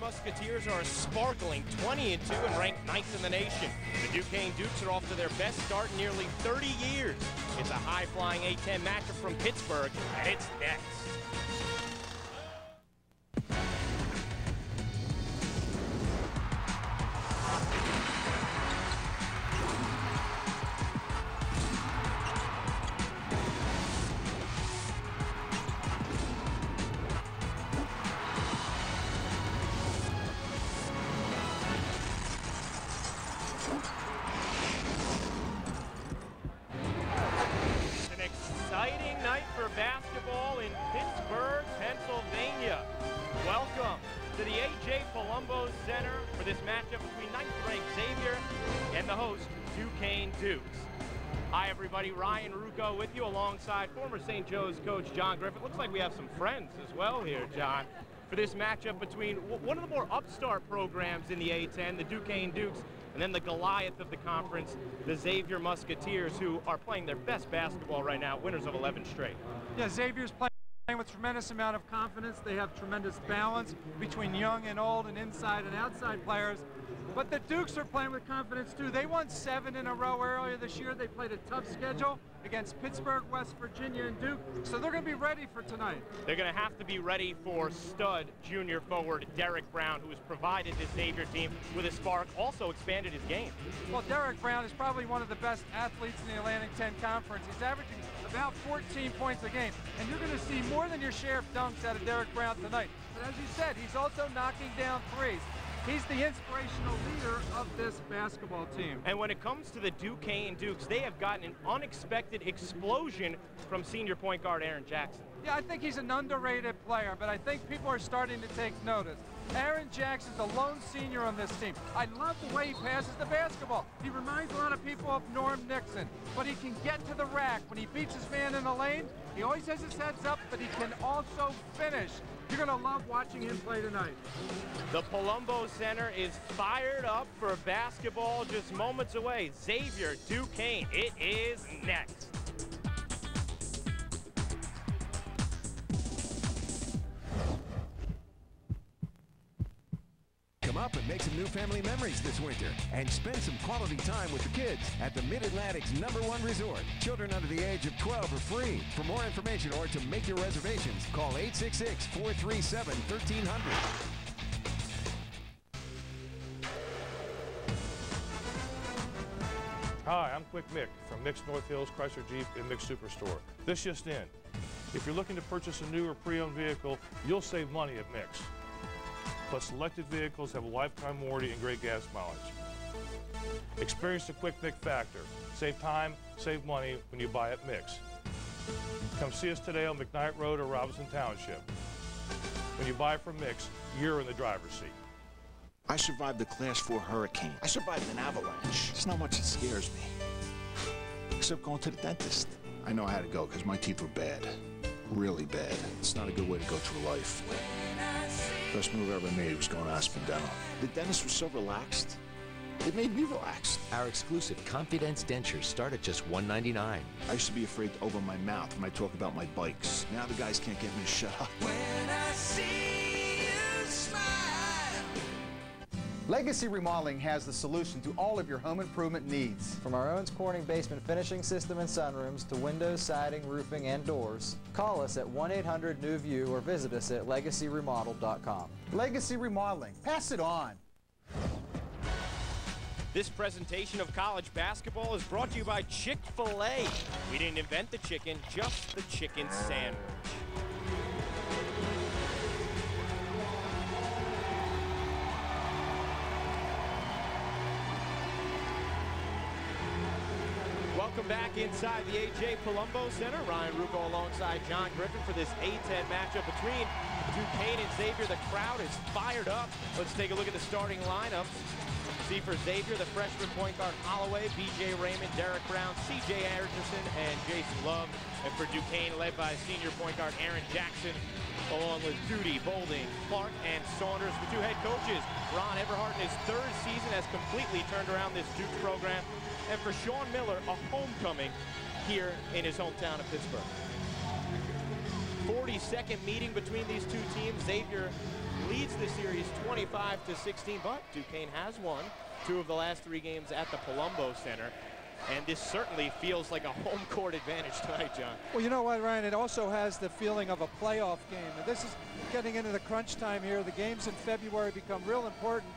Musketeers are a sparkling 20 and 2 and ranked ninth in the nation. The Duquesne Dukes are off to their best start in nearly 30 years. It's a high-flying A-10 matchup from Pittsburgh, and it's next. Joe's coach John Griffin. Looks like we have some friends as well here, John, for this matchup between one of the more upstart programs in the A-10, the Duquesne Dukes, and then the Goliath of the conference, the Xavier Musketeers, who are playing their best basketball right now, winners of 11 straight. Yeah, Xavier's playing with tremendous amount of confidence. They have tremendous balance between young and old and inside and outside players. But the Dukes are playing with confidence too. They won seven in a row earlier this year. They played a tough schedule against Pittsburgh, West Virginia, and Duke. So they're going to be ready for tonight. They're going to have to be ready for stud junior forward Derrick Brown, who has provided this Xavier team with a spark, also expanded his game. Well, Derrick Brown is probably one of the best athletes in the Atlantic 10 Conference. He's averaging about 14 points a game, and you're going to see more than your share of dunks out of Derrick Brown tonight. But as you said, he's also knocking down threes. He's the inspirational leader of this basketball team. And when it comes to the Duquesne and Dukes, they have gotten an unexpected explosion from senior point guard Aaron Jackson. Yeah, I think he's an underrated player, but I think people are starting to take notice. Aaron Jackson's a lone senior on this team. I love the way he passes the basketball. He reminds a lot of people of Norm Nixon, but he can get to the rack. When he beats his man in the lane, he always has his heads up, but he can also finish. You're going to love watching him play tonight. The Palumbo Center is fired up for basketball just moments away. Xavier Duquesne, it is next. Come up and make some new family memories this winter and spend some quality time with the kids at the Mid-Atlantic's number one resort. Children under the age of 12 are free. For more information or to make your reservations, call 866-437-1300. Hi, I'm Quick Mick from Mick's North Hills Chrysler Jeep and Mick Superstore. This just in. If you're looking to purchase a new or pre-owned vehicle, you'll save money at Mick's. Plus, selected vehicles have a lifetime warranty and great gas mileage. Experience the Quick Mick factor. Save time, save money when you buy at Mick's. Come see us today on McKnight Road or Robinson Township. When you buy from Mick's, you're in the driver's seat. I survived the class 4 hurricane. I survived an avalanche. There's not much that scares me. Except going to the dentist. I know I had to go because my teeth were bad. Really bad. It's not a good way to go through life. Best move I ever made was going to Aspen Dental. The dentist was so relaxed. It made me relaxed. Our exclusive Confidence dentures start at just 199. I used to be afraid to open my mouth when I talk about my bikes. Now the guys can't get me to shut up. Legacy Remodeling has the solution to all of your home improvement needs. From our Owens Corning basement finishing system and sunrooms to windows, siding, roofing, and doors, call us at 1-800-NEW-VIEW or visit us at legacyremodel.com. Legacy Remodeling, pass it on. This presentation of college basketball is brought to you by Chick-fil-A. We didn't invent the chicken, just the chicken sandwich. Welcome back inside the A.J. Palumbo Center. Ryan Rucco alongside John Griffin for this A-10 matchup between Duquesne and Xavier. The crowd is fired up. Let's take a look at the starting lineup. See for Xavier, the freshman point guard Holloway, B.J. Raymond, Derrick Brown, C.J. Anderson, and Jason Love. And for Duquesne, led by senior point guard Aaron Jackson, along with Duty, Bolding, Clark, and Saunders. The two head coaches, Ron Everhart in his third season has completely turned around this Duke program. And for Sean Miller, a homecoming here in his hometown of Pittsburgh. 42nd meeting between these two teams. Xavier leads the series 25 to 16, but Duquesne has won two of the last three games at the Palumbo Center. And this certainly feels like a home court advantage tonight, John. Well, you know what, Ryan? It also has the feeling of a playoff game. And this is getting into the crunch time here. The games in February become real important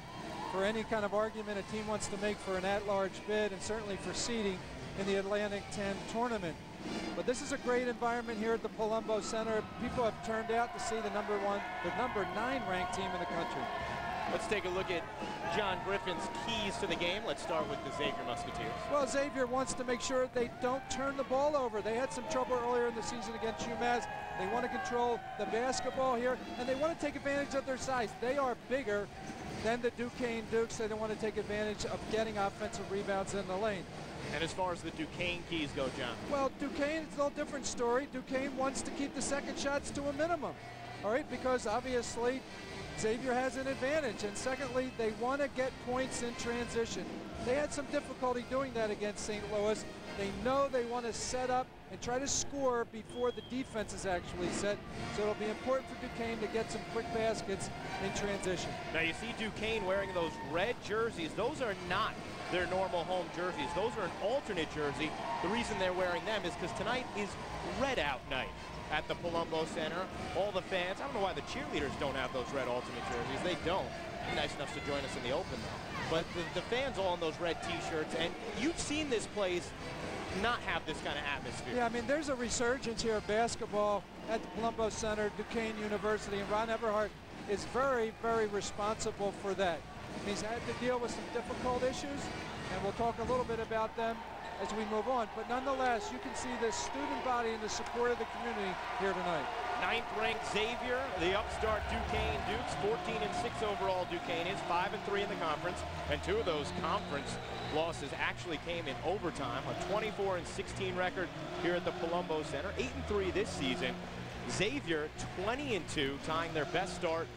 for any kind of argument a team wants to make for an at-large bid and certainly for seeding in the Atlantic 10 tournament. But this is a great environment here at the Palumbo Center. People have turned out to see the number one, the number nine ranked team in the country. Let's take a look at John Griffin's keys to the game. Let's start with the Xavier Musketeers. Well, Xavier wants to make sure they don't turn the ball over. They had some trouble earlier in the season against UMass. They want to control the basketball here, and they want to take advantage of their size. They are bigger than the Duquesne Dukes. They don't want to take advantage of getting offensive rebounds in the lane. And as far as the Duquesne keys go, John? Well, Duquesne, it's a little different story. Duquesne wants to keep the second shots to a minimum, all right, because obviously Xavier has an advantage. And secondly, they want to get points in transition. They had some difficulty doing that against St. Louis. They know they want to set up and try to score before the defense is actually set. So it'll be important for Duquesne to get some quick baskets in transition. Now you see Duquesne wearing those red jerseys. Those are not their normal home jerseys. Those are an alternate jersey. The reason they're wearing them is because tonight is red out night at the Palumbo Center. All the fans, I don't know why the cheerleaders don't have those red Ultimate jerseys. They don't. Nice enough to join us in the open, though. But the, the fans all in those red T-shirts, and you've seen this place not have this kind of atmosphere. Yeah, I mean, there's a resurgence here of basketball at the Palumbo Center, Duquesne University, and Ron Everhart is very, very responsible for that. He's had to deal with some difficult issues, and we'll talk a little bit about them as we move on. But nonetheless, you can see the student body and the support of the community here tonight. Ninth ranked Xavier, the upstart Duquesne Dukes, 14 and 6 overall Duquesne is, 5 and 3 in the conference, and two of those conference losses actually came in overtime. A 24 and 16 record here at the Palumbo Center, 8 and 3 this season. Xavier 20 and 2, tying their best start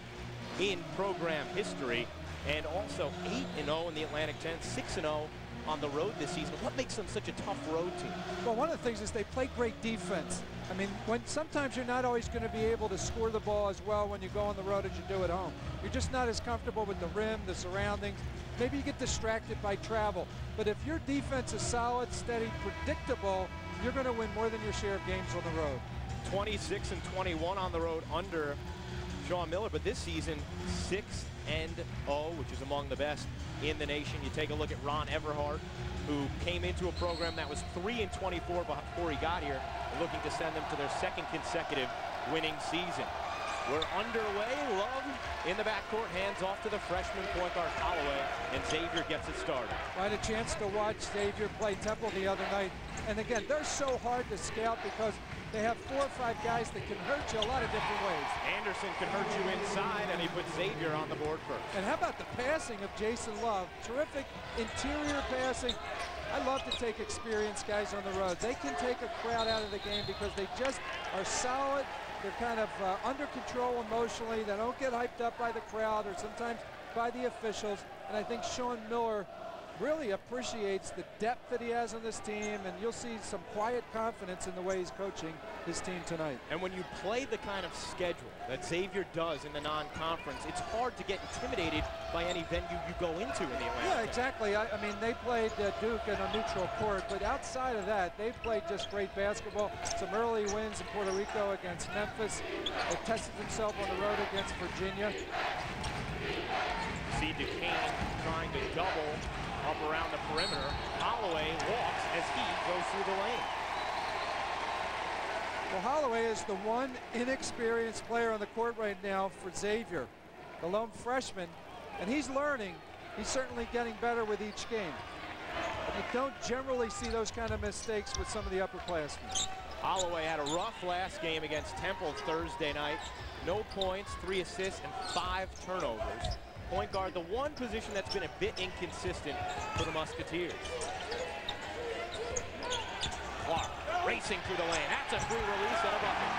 in program history, and also 8 and 0 in the Atlantic 10, 6 and 0 on the road this season. What makes them such a tough road team? Well, one of the things is they play great defense. I mean, when sometimes you're not always going to be able to score the ball as well when you go on the road as you do at home. You're just not as comfortable with the rim, the surroundings. Maybe you get distracted by travel. But if your defense is solid, steady, predictable, you're going to win more than your share of games on the road. 26 and 21 on the road under Sean Miller, but this season 6 and 0, which is among the best in the nation. You take a look at Ron Everhart, who came into a program that was 3 and 24 before he got here, looking to send them to their second consecutive winning season. We're underway. Love in the backcourt, hands off to the freshman point guard Holloway, and Xavier gets it started. I had a chance to watch Xavier play Temple the other night. And again, they're so hard to scout because they have four or five guys that can hurt you a lot of different ways. Anderson can hurt you inside, and he puts Xavier on the board first. And how about the passing of Jason Love? Terrific interior passing. I love to take experienced guys on the road. They can take a crowd out of the game because they just are solid. They're kind of uh, under control emotionally. They don't get hyped up by the crowd or sometimes by the officials. And I think Sean Miller really appreciates the depth that he has on this team, and you'll see some quiet confidence in the way he's coaching his team tonight. And when you play the kind of schedule that Xavier does in the non-conference, it's hard to get intimidated by any venue you go into in the Atlantic. Yeah, exactly. I, I mean, they played uh, Duke in a neutral court, but outside of that, they've played just great basketball. Some early wins in Puerto Rico against Memphis. They tested themselves on the road against Virginia. See Duquesne trying to double up around the perimeter. Holloway walks as he goes through the lane. Well, Holloway is the one inexperienced player on the court right now for Xavier, the lone freshman, and he's learning. He's certainly getting better with each game. You don't generally see those kind of mistakes with some of the upperclassmen. Holloway had a rough last game against Temple Thursday night. No points, three assists, and five turnovers point guard, the one position that's been a bit inconsistent for the Musketeers. Clark racing through the lane. That's a free release and a bucket.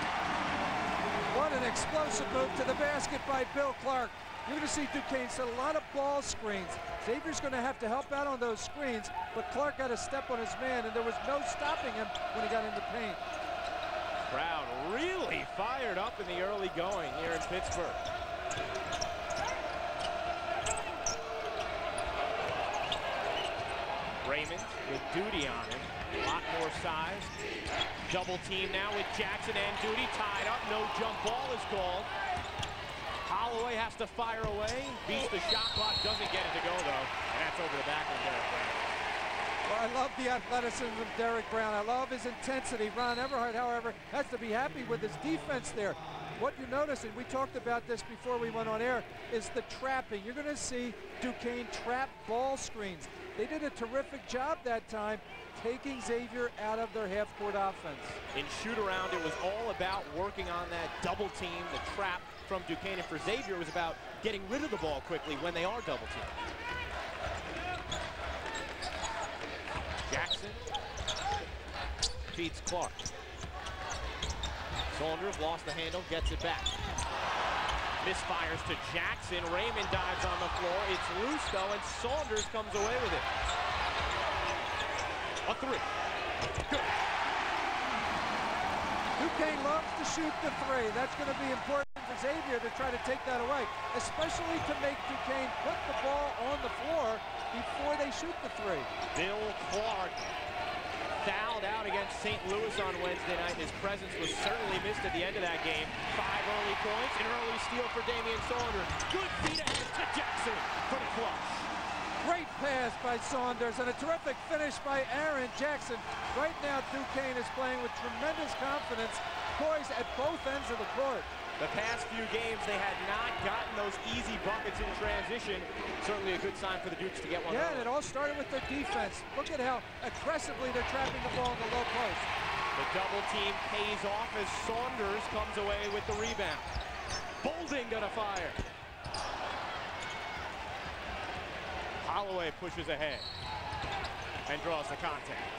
What an explosive move to the basket by Bill Clark. You're going to see Duquesne set a lot of ball screens. Xavier's going to have to help out on those screens, but Clark got a step on his man, and there was no stopping him when he got in the paint. Crowd really fired up in the early going here in Pittsburgh. Raymond with Duty on him. A lot more size. Double team now with Jackson and Duty tied up. No jump ball is called. Holloway has to fire away. Beats the shot clock. Doesn't get it to go, though. And that's over the back of Derrick Brown. Well, I love the athleticism of Derrick Brown. I love his intensity. Ron Everhart, however, has to be happy with his defense there. What you notice, and we talked about this before we went on air, is the trapping. You're going to see Duquesne trap ball screens. They did a terrific job that time taking Xavier out of their half-court offense. In shoot-around, it was all about working on that double team, the trap from Duquesne. And for Xavier, it was about getting rid of the ball quickly when they are double teamed. Jackson feeds Clark. Saunders lost the handle, gets it back. Misfires to Jackson. Raymond dives on the floor. It's loose, though, and Saunders comes away with it. A three. Good. Duquesne loves to shoot the three. That's going to be important for Xavier to try to take that away, especially to make Duquesne put the ball on the floor before they shoot the three. Bill Clark fouled out against St. Louis on Wednesday night. His presence was certainly missed at the end of that game. Five early points, an early steal for Damian Saunders. Good feet ahead to Jackson for the flush. Great pass by Saunders and a terrific finish by Aaron Jackson. Right now, Duquesne is playing with tremendous confidence, poised at both ends of the court. The past few games, they had not gotten those easy buckets in transition. Certainly a good sign for the Dukes to get one. Yeah, and it all started with their defense. Look at how aggressively they're trapping the ball in the low post. The double team pays off as Saunders comes away with the rebound. Bolding gonna fire. Holloway pushes ahead and draws the contact.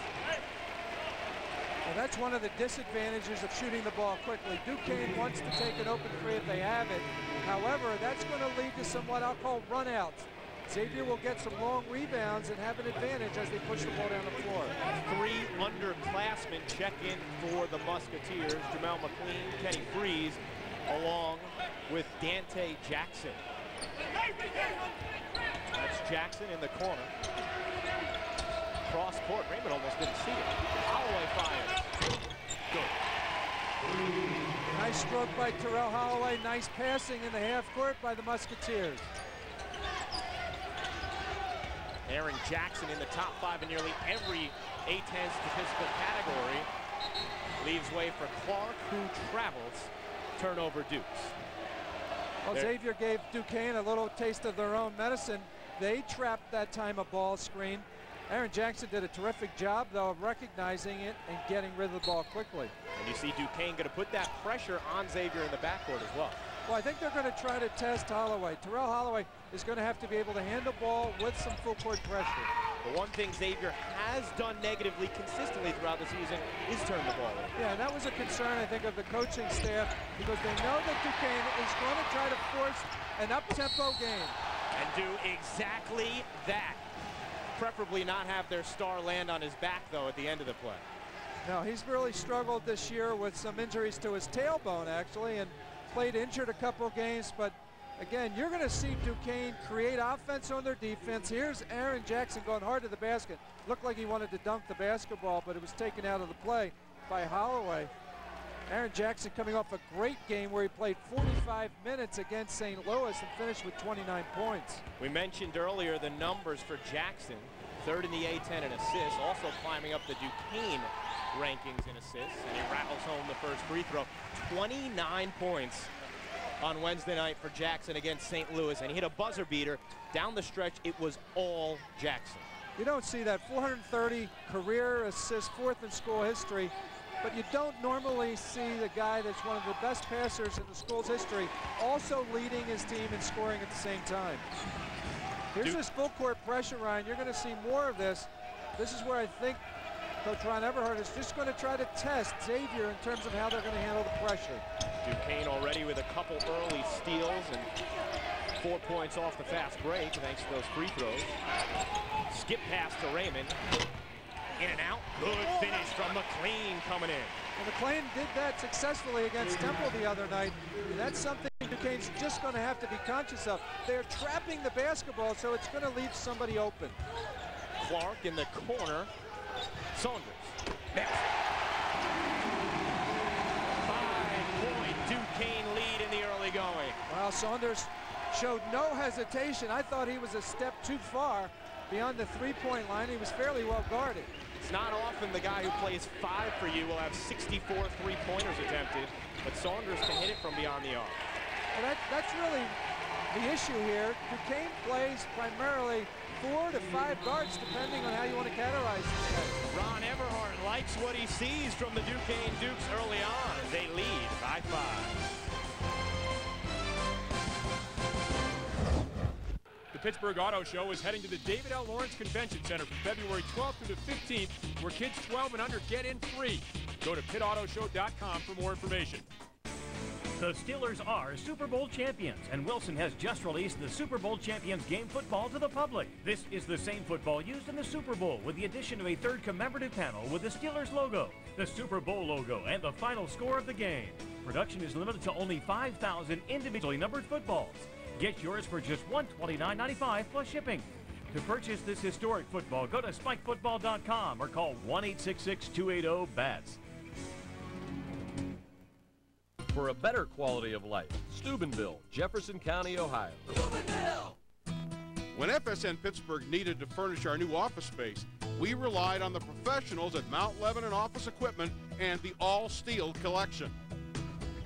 And that's one of the disadvantages of shooting the ball quickly. Duquesne wants to take an open three if they have it. However, that's going to lead to some what I'll call runouts. Xavier will get some long rebounds and have an advantage as they push the ball down the floor. Three underclassmen check in for the Musketeers. Jamel McLean, Kenny Frease, along with Dante Jackson. That's Jackson in the corner. Cross court. Raymond almost didn't see it. Holloway fires. Good. Nice stroke by Terrell Holloway. Nice passing in the half court by the Musketeers. Aaron Jackson in the top five in nearly every A-10 statistical category. Leaves way for Clark, who travels. Turnover Dukes. Well, There- Xavier gave Duquesne a little taste of their own medicine. They trapped that time a ball screen. Aaron Jackson did a terrific job, though, of recognizing it and getting rid of the ball quickly. And you see Duquesne going to put that pressure on Xavier in the backcourt as well. Well, I think they're going to try to test Holloway. Terrell Holloway is going to have to be able to handle ball with some full court pressure. The one thing Xavier has done negatively consistently throughout the season is turn the ball over. Yeah, and that was a concern, I think, of the coaching staff because they know that Duquesne is going to try to force an up-tempo game. And do exactly that. Preferably not have their star land on his back, though, at the end of the play. No, he's really struggled this year with some injuries to his tailbone, actually, and played injured a couple games. But again, you're going to see Duquesne create offense on their defense. Here's Aaron Jackson going hard to the basket. Looked like he wanted to dunk the basketball, but it was taken out of the play by Holloway. Aaron Jackson coming off a great game where he played 45 minutes against St. Louis and finished with 29 points. We mentioned earlier the numbers for Jackson. Third in the A-10 in assists, also climbing up the Duquesne rankings in assists, and he rattles home the first free throw. 29 points on Wednesday night for Jackson against St. Louis, and he hit a buzzer beater. Down the stretch, it was all Jackson. You don't see that 430 career assists, fourth in school history, but you don't normally see the guy that's one of the best passers in the school's history also leading his team and scoring at the same time. Here's Duke- this full court pressure, Ryan. You're going to see more of this. This is where I think Coach Ron Everhart is just going to try to test Xavier in terms of how they're going to handle the pressure. Duquesne already with a couple early steals and four points off the fast break thanks to those free throws. Skip pass to Raymond. In and out. Good oh, finish from McLean coming in. Well, McLean did that successfully against Temple the other night. And that's something Duquesne's just going to have to be conscious of. They're trapping the basketball, so it's going to leave somebody open. Clark in the corner. Saunders. Next. Five-point Duquesne lead in the early going. Well, Saunders showed no hesitation. I thought he was a step too far beyond the three-point line. He was fairly well guarded. It's not often the guy who plays five for you will have 64 three-pointers attempted, but Saunders can hit it from beyond the arc. Well, that, that's really the issue here. Duquesne plays primarily four to five guards, depending on how you want to categorize these guys. Ron Everhart likes what he sees from the Duquesne Dukes early on. They lead by five. The Pittsburgh Auto Show is heading to the David L. Lawrence Convention Center from February 12th through the 15th, where kids 12 and under get in free. Go to pitautoshow.com for more information. The Steelers are Super Bowl champions, and Wilson has just released the Super Bowl champions game football to the public. This is the same football used in the Super Bowl with the addition of a third commemorative panel with the Steelers logo, the Super Bowl logo, and the final score of the game. Production is limited to only 5,000 individually numbered footballs. Get yours for just $129.95 plus shipping. To purchase this historic football, go to spikefootball.com or call 1-866-280-BATS. For a better quality of life, Steubenville, Jefferson County, Ohio. When FSN Pittsburgh needed to furnish our new office space, we relied on the professionals at Mount Lebanon Office Equipment and the All Steel Collection.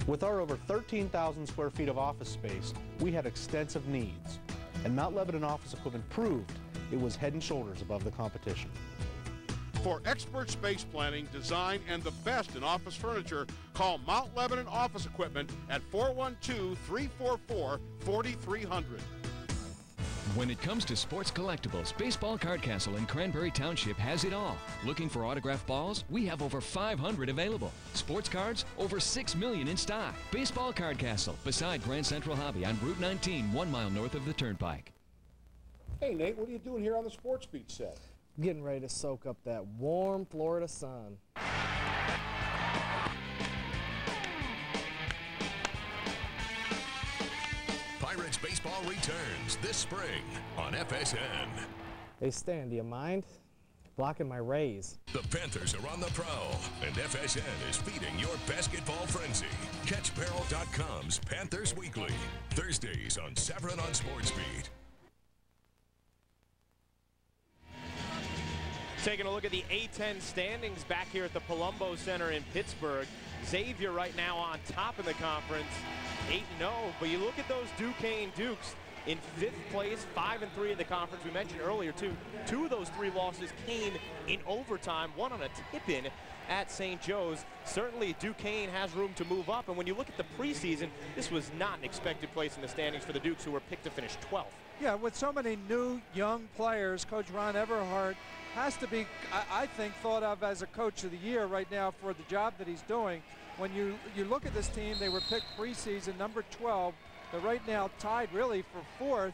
With our over 13,000 square feet of office space, we had extensive needs, and Mount Lebanon Office Equipment proved it was head and shoulders above the competition. For expert space planning, design, and the best in office furniture, call Mount Lebanon Office Equipment at 412-344-4300. When it comes to sports collectibles, Baseball Card Castle in Cranberry Township has it all. Looking for autographed balls? We have over 500 available. Sports cards? Over 6 million in stock. Baseball Card Castle, beside Grand Central Hobby on Route 19, one mile north of the Turnpike. Hey, Nate, what are you doing here on the Sports Beat set? Getting ready to soak up that warm Florida sun. Baseball returns this spring on FSN. Hey, Stan, do you mind? Blocking my rays. The Panthers are on the prowl, and FSN is feeding your basketball frenzy. Catch Barrel.com's Panthers Weekly, Thursdays on Severin on Sports Beat. Taking a look at the A-10 standings back here at the Palumbo Center in Pittsburgh. Xavier right now on top of the conference, 8-0. But you look at those Duquesne Dukes in fifth place, 5 and 3 in the conference. We mentioned earlier, too, two of those three losses came in overtime, one on a tip-in at St. Joe's. Certainly, Duquesne has room to move up. And when you look at the preseason, this was not an expected place in the standings for the Dukes, who were picked to finish 12th. Yeah, with so many new young players, Coach Ron Everhart has to be, I, I, think, thought of as a coach of the year right now for the job that he's doing. When you, you look at this team, they were picked preseason number 12. They're right now tied really for fourth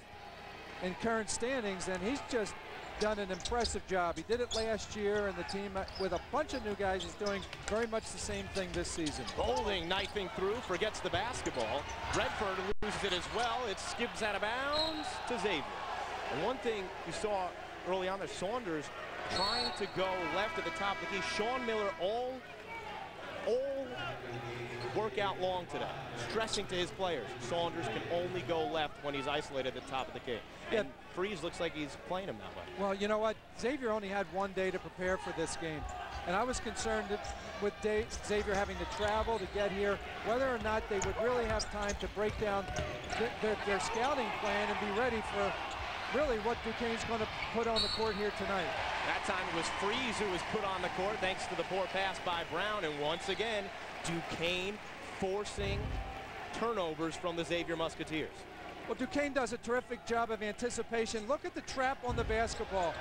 in current standings, and he's just done an impressive job. He did it last year, and the team uh, with a bunch of new guys is doing very much the same thing this season. Bolding, knifing through, forgets the basketball. Redford loses it as well. It skips out of bounds to Xavier. And one thing you saw early on there, Saunders trying to go left at the top of the key. Sean Miller all, all workout long today, stressing to his players. Saunders can only go left when he's isolated at the top of the key. And yeah. Frease looks like he's playing him that way. Well, you know what? Xavier only had one day to prepare for this game. And I was concerned with Dave, Xavier having to travel to get here, whether or not they would really have time to break down th their, their scouting plan and be ready for really what Duquesne's going to put on the court here tonight. That time it was Frease who was put on the court thanks to the poor pass by Brown. And once again, Duquesne forcing turnovers from the Xavier Musketeers. Well, Duquesne does a terrific job of anticipation. Look at the trap on the basketball.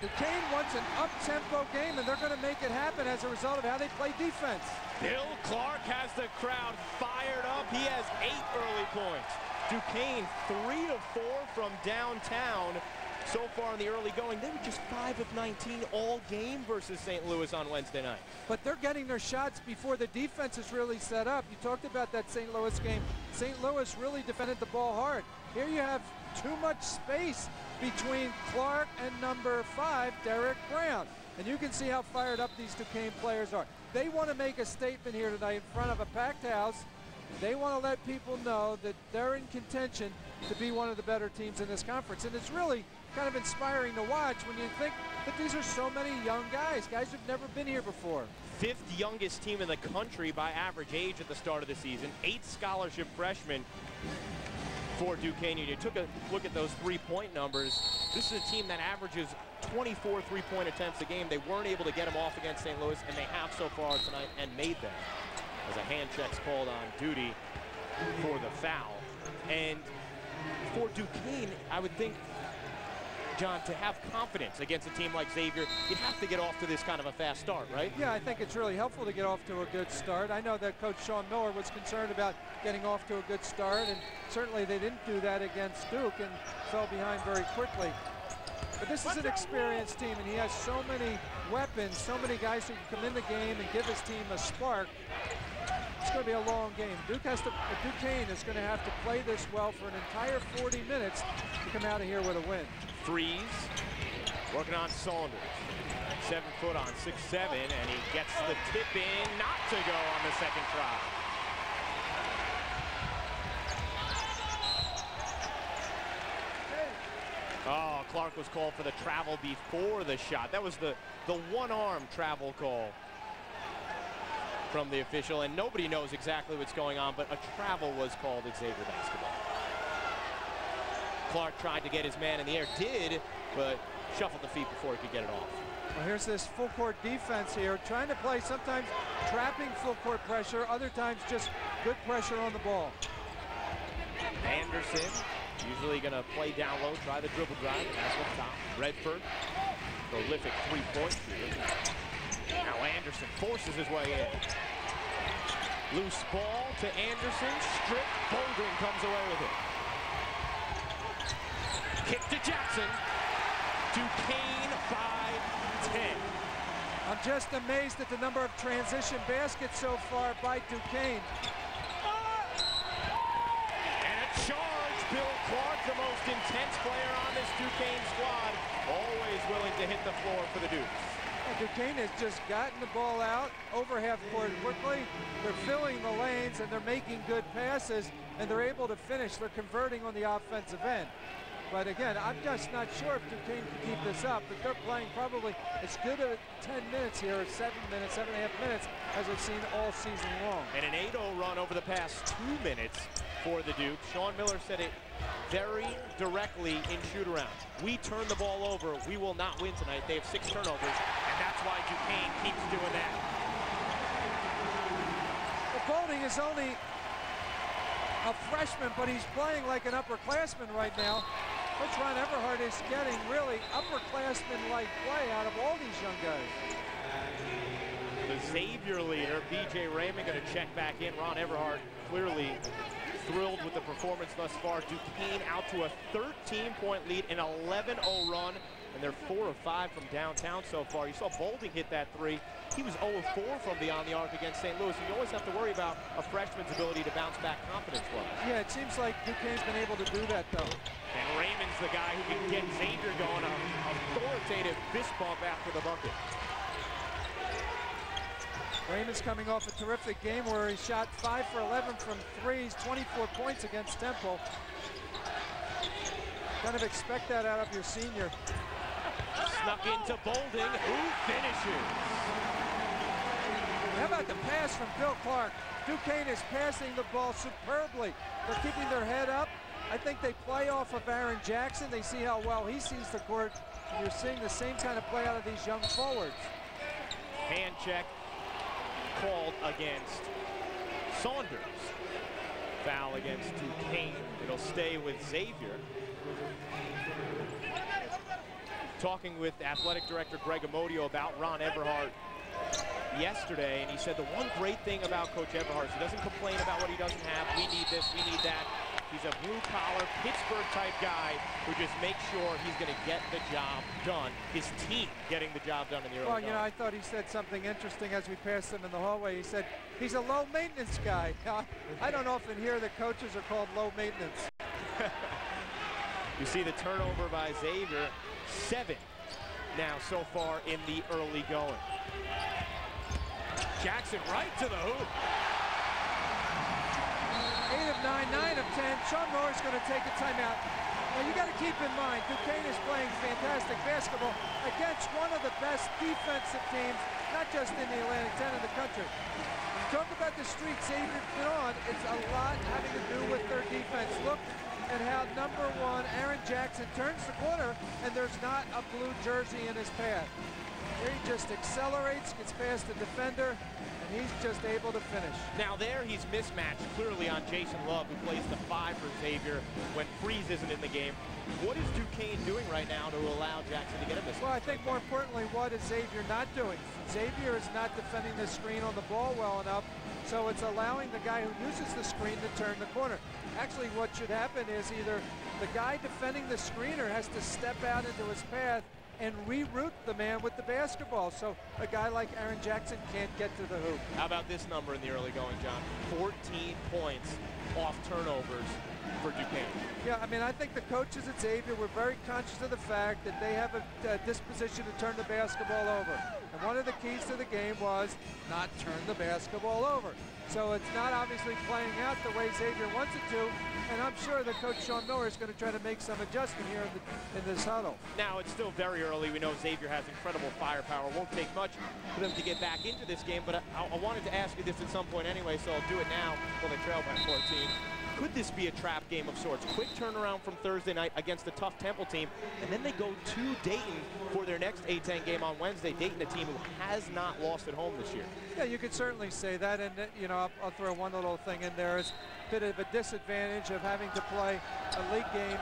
Duquesne wants an up-tempo game, and they're going to make it happen as a result of how they play defense. Bill Clark has the crowd fired up. He has eight early points. Duquesne, three of four from downtown. so far in the early going, they were just 5 of 19 all game versus St. Louis on Wednesday night. But they're getting their shots before the defense is really set up. You talked about that St. Louis game. St. Louis really defended the ball hard. Here you have too much space between Clark and number five, Derrick Brown. And you can see how fired up these Duquesne players are. They want to make a statement here tonight in front of a packed house. They want to let people know that they're in contention to be one of the better teams in this conference. And it's really kind of inspiring to watch when you think that these are so many young guys, guys who've never been here before. Fifth youngest team in the country by average age at the start of the season. Eight scholarship freshmen for Duquesne. You took a look at those three-point numbers. This is a team that averages 24 three-point attempts a game. They weren't able to get them off against St. Louis, and they have so far tonight and made them. As a hand check's called on Duty for the foul. And for Duquesne, I would think John, to have confidence against a team like Xavier, you have to get off to this kind of a fast start, right? Yeah, I think it's really helpful to get off to a good start. I know that Coach Sean Miller was concerned about getting off to a good start, and certainly they didn't do that against Duke and fell behind very quickly. But this is an experienced team, and he has so many weapons, so many guys who can come in the game and give his team a spark. It's going to be a long game. Duke has to, Duquesne is going to have to play this well for an entire 40 minutes to come out of here with a win. Frease, working on Saunders. Seven foot on six seven, and he gets the tip in, not to go on the second try. Oh, Clark was called for the travel before the shot. That was the, the one-arm travel call from the official, and nobody knows exactly what's going on, but a travel was called at Xavier basketball. Clark tried to get his man in the air, did, but shuffled the feet before he could get it off. Well, here's this full court defense here, trying to play sometimes trapping full court pressure, other times just good pressure on the ball. Anderson, usually going to play down low, try the dribble drive, pass up top. Redford, prolific three-point shooter. Now Anderson forces his way in. Loose ball to Anderson, strip, Bolding comes away with it. Kick to Jackson. Duquesne by 10. I'm just amazed at the number of transition baskets so far by Duquesne. And a charge, Bill Clark, the most intense player on this Duquesne squad, always willing to hit the floor for the Dukes. Well, Duquesne has just gotten the ball out over half court quickly. They're filling the lanes and they're making good passes and they're able to finish. They're converting on the offensive end. But again, I'm just not sure if Duquesne can keep this up, but they're playing probably as good a 10 minutes here, seven minutes, seven and a half minutes, as I've seen all season long. And an 8-0 run over the past two minutes for the Duke. Sean Miller said it very directly in shoot-around. We turn the ball over, we will not win tonight. They have six turnovers, and that's why Duquesne keeps doing that. Well, Bolding is only a freshman, but he's playing like an upperclassman right now. Coach Ron Everhart is getting really upperclassman-like play out of all these young guys. The Xavier leader, B.J. Raymond, going to check back in. Ron Everhart clearly thrilled with the performance thus far. Duquesne out to a 13-point lead, an 11-0 run, and they're 4 of 5 from downtown so far. You saw Bolding hit that three. He was 0 of 4 from beyond the arc against St. Louis. And you always have to worry about a freshman's ability to bounce back confidence-wise. Yeah, it seems like Duquesne's been able to do that, though. And Raymond's the guy who can get Xavier going, a authoritative fist bump after the bucket. Raymond's coming off a terrific game where he shot 5 for 11 from threes, 24 points against Temple. Kind of expect that out of your senior. Snuck into Bolding, who finishes. How about the pass from Bill Clark? Duquesne is passing the ball superbly. They're keeping their head up. I think they play off of Aaron Jackson. They see how well he sees the court. And you're seeing the same kind of play out of these young forwards. Hand check called against Saunders. Foul against Duquesne. It'll stay with Xavier. Talking with athletic director Greg Amodio about Ron Everhart yesterday, and he said the one great thing about Coach Everhart is he doesn't complain about what he doesn't have. We need this, we need that. He's a blue-collar, Pittsburgh-type guy who just makes sure he's going to get the job done. His team getting the job done in the early Well, you know, I thought he said something interesting as we passed him in the hallway. He said he's a low-maintenance guy. I don't often hear that coaches are called low maintenance. you see the turnover by Xavier, seven now so far in the early going. Jackson right to the hoop. Eight of nine, nine of ten. Sean Miller's going to take a timeout. Now you got to keep in mind, Duquesne is playing fantastic basketball against one of the best defensive teams, not just in the Atlantic 10 in the country. Talk about the streaks they've been on. It's a lot having to do with their defense. Look at how number one, Aaron Jackson, turns the corner, and there's not a blue jersey in his path. He just accelerates, gets past the defender, and he's just able to finish. Now there he's mismatched clearly on Jason Love, who plays the five for Xavier when Frease isn't in the game. What is Duquesne doing right now to allow Jackson to get him this? Well, I think more importantly, what is Xavier not doing? Xavier is not defending the screen on the ball well enough, so it's allowing the guy who uses the screen to turn the corner. Actually, what should happen is either the guy defending the screener has to step out into his path and reroute the man with the basketball. So a guy like Aaron Jackson can't get to the hoop. How about this number in the early going, John? 14 points off turnovers for Duquesne. Yeah, I mean, I think the coaches at Xavier were very conscious of the fact that they have a, a disposition to turn the basketball over. And one of the keys to the game was not turn the basketball over. So it's not obviously playing out the way Xavier wants it to, and I'm sure that Coach Sean Miller is going to try to make some adjustment here in, the, in this huddle. Now, it's still very early. We know Xavier has incredible firepower. Won't take much for them to get back into this game, but I, I wanted to ask you this at some point anyway, so I'll do it now when they trail by 14 could this be a trap game of sorts? Quick turnaround from Thursday night against a tough Temple team, and then they go to Dayton for their next A-10 game on Wednesday. Dayton, a team who has not lost at home this year. Yeah, you could certainly say that, and uh, you know, I'll, I'll throw one little thing in there. It's a bit of a disadvantage of having to play a league game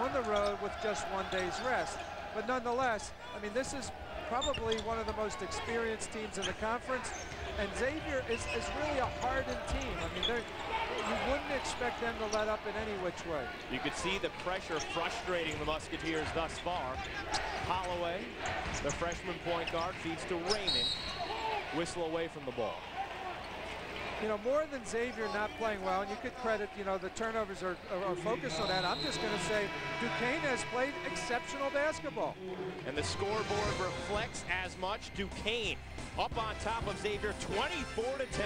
on the road with just one day's rest. But nonetheless, I mean, this is probably one of the most experienced teams in the conference, and Xavier is, is really a hardened team. I mean, they're you wouldn't expect them to let up in any which way. You could see the pressure frustrating the Musketeers thus far. Holloway, the freshman point guard, feeds to Raymond. Whistle away from the ball. You know, more than Xavier not playing well, and you could credit, you know, the turnovers are, are, are focused on that. I'm just going to say Duquesne has played exceptional basketball. And the scoreboard reflects as much. Duquesne up on top of Xavier, 24 to 10.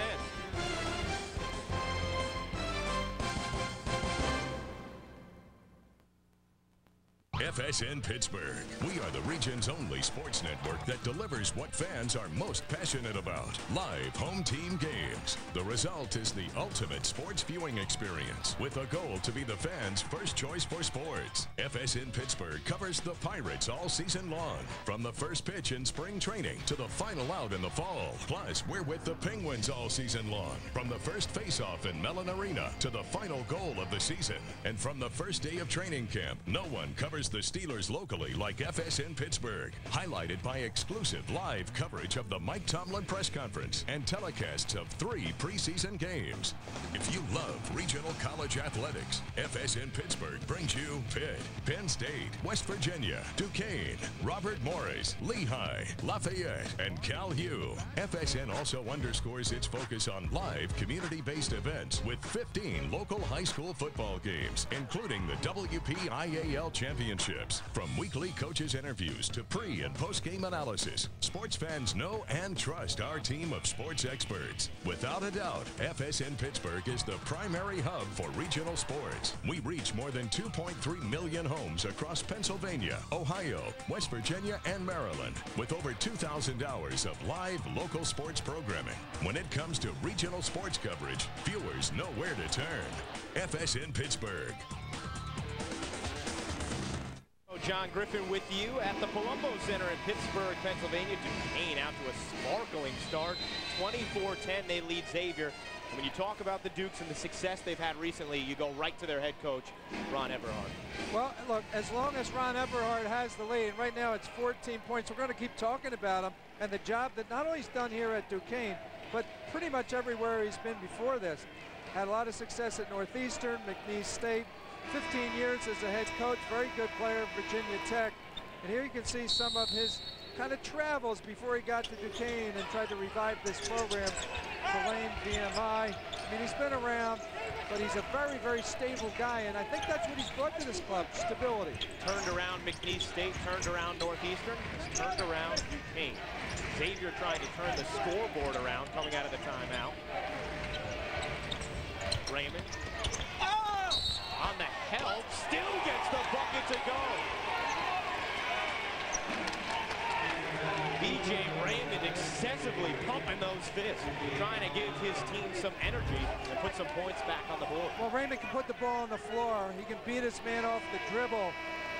FSN Pittsburgh. We are the region's only sports network that delivers what fans are most passionate about live home team games. The result is the ultimate sports viewing experience with a goal to be the fans' first choice for sports. FSN Pittsburgh covers the Pirates all season long, from the first pitch in spring training to the final out in the fall. Plus, we're with the Penguins all season long, from the first face-off in Mellon Arena to the final goal of the season. And from the first day of training camp, no one covers the Steelers locally like FSN Pittsburgh, highlighted by exclusive live coverage of the Mike Tomlin press conference and telecasts of three preseason games. If you love regional college athletics, FSN Pittsburgh brings you Pitt, Penn State, West Virginia, Duquesne, Robert Morris, Lehigh, Lafayette, and Cal U. FSN also underscores its focus on live community-based events with 15 local high school football games, including the WPIAL Championship championships. From weekly coaches' interviews to pre and post game analysis, sports fans know and trust our team of sports experts. Without a doubt, FSN Pittsburgh is the primary hub for regional sports. We reach more than 2.3 million homes across Pennsylvania, Ohio, West Virginia, and Maryland, with over 2,000 hours of live local sports programming. When it comes to regional sports coverage, viewers know where to turn. FSN Pittsburgh. John Griffin with you at the Palumbo Center in Pittsburgh, Pennsylvania. Duquesne out to a sparkling start. 24-10, they lead Xavier. And when you talk about the Dukes and the success they've had recently, you go right to their head coach, Ron Everhart. Well, look, as long as Ron Everhart has the lead, and right now it's 14 points, we're going to keep talking about him and the job that not only he's done here at Duquesne, but pretty much everywhere he's been before this. Had a lot of success at Northeastern, McNeese State. 15 years as a head coach, very good player at Virginia Tech. And here you can see some of his kind of travels before he got to Duquesne and tried to revive this program. Tulane VMI. I mean, he's been around, but he's a very, very stable guy, and I think that's what he's brought to this club, stability. Turned around McNeese State, turned around Northeastern, turned around Duquesne. Xavier trying to turn the scoreboard around coming out of the timeout. Raymond. Oh! On the help, still gets the bucket to go. BJ Raymond excessively pumping those fists, trying to give his team some energy and put some points back on the board. Well, Raymond can put the ball on the floor. He can beat his man off the dribble.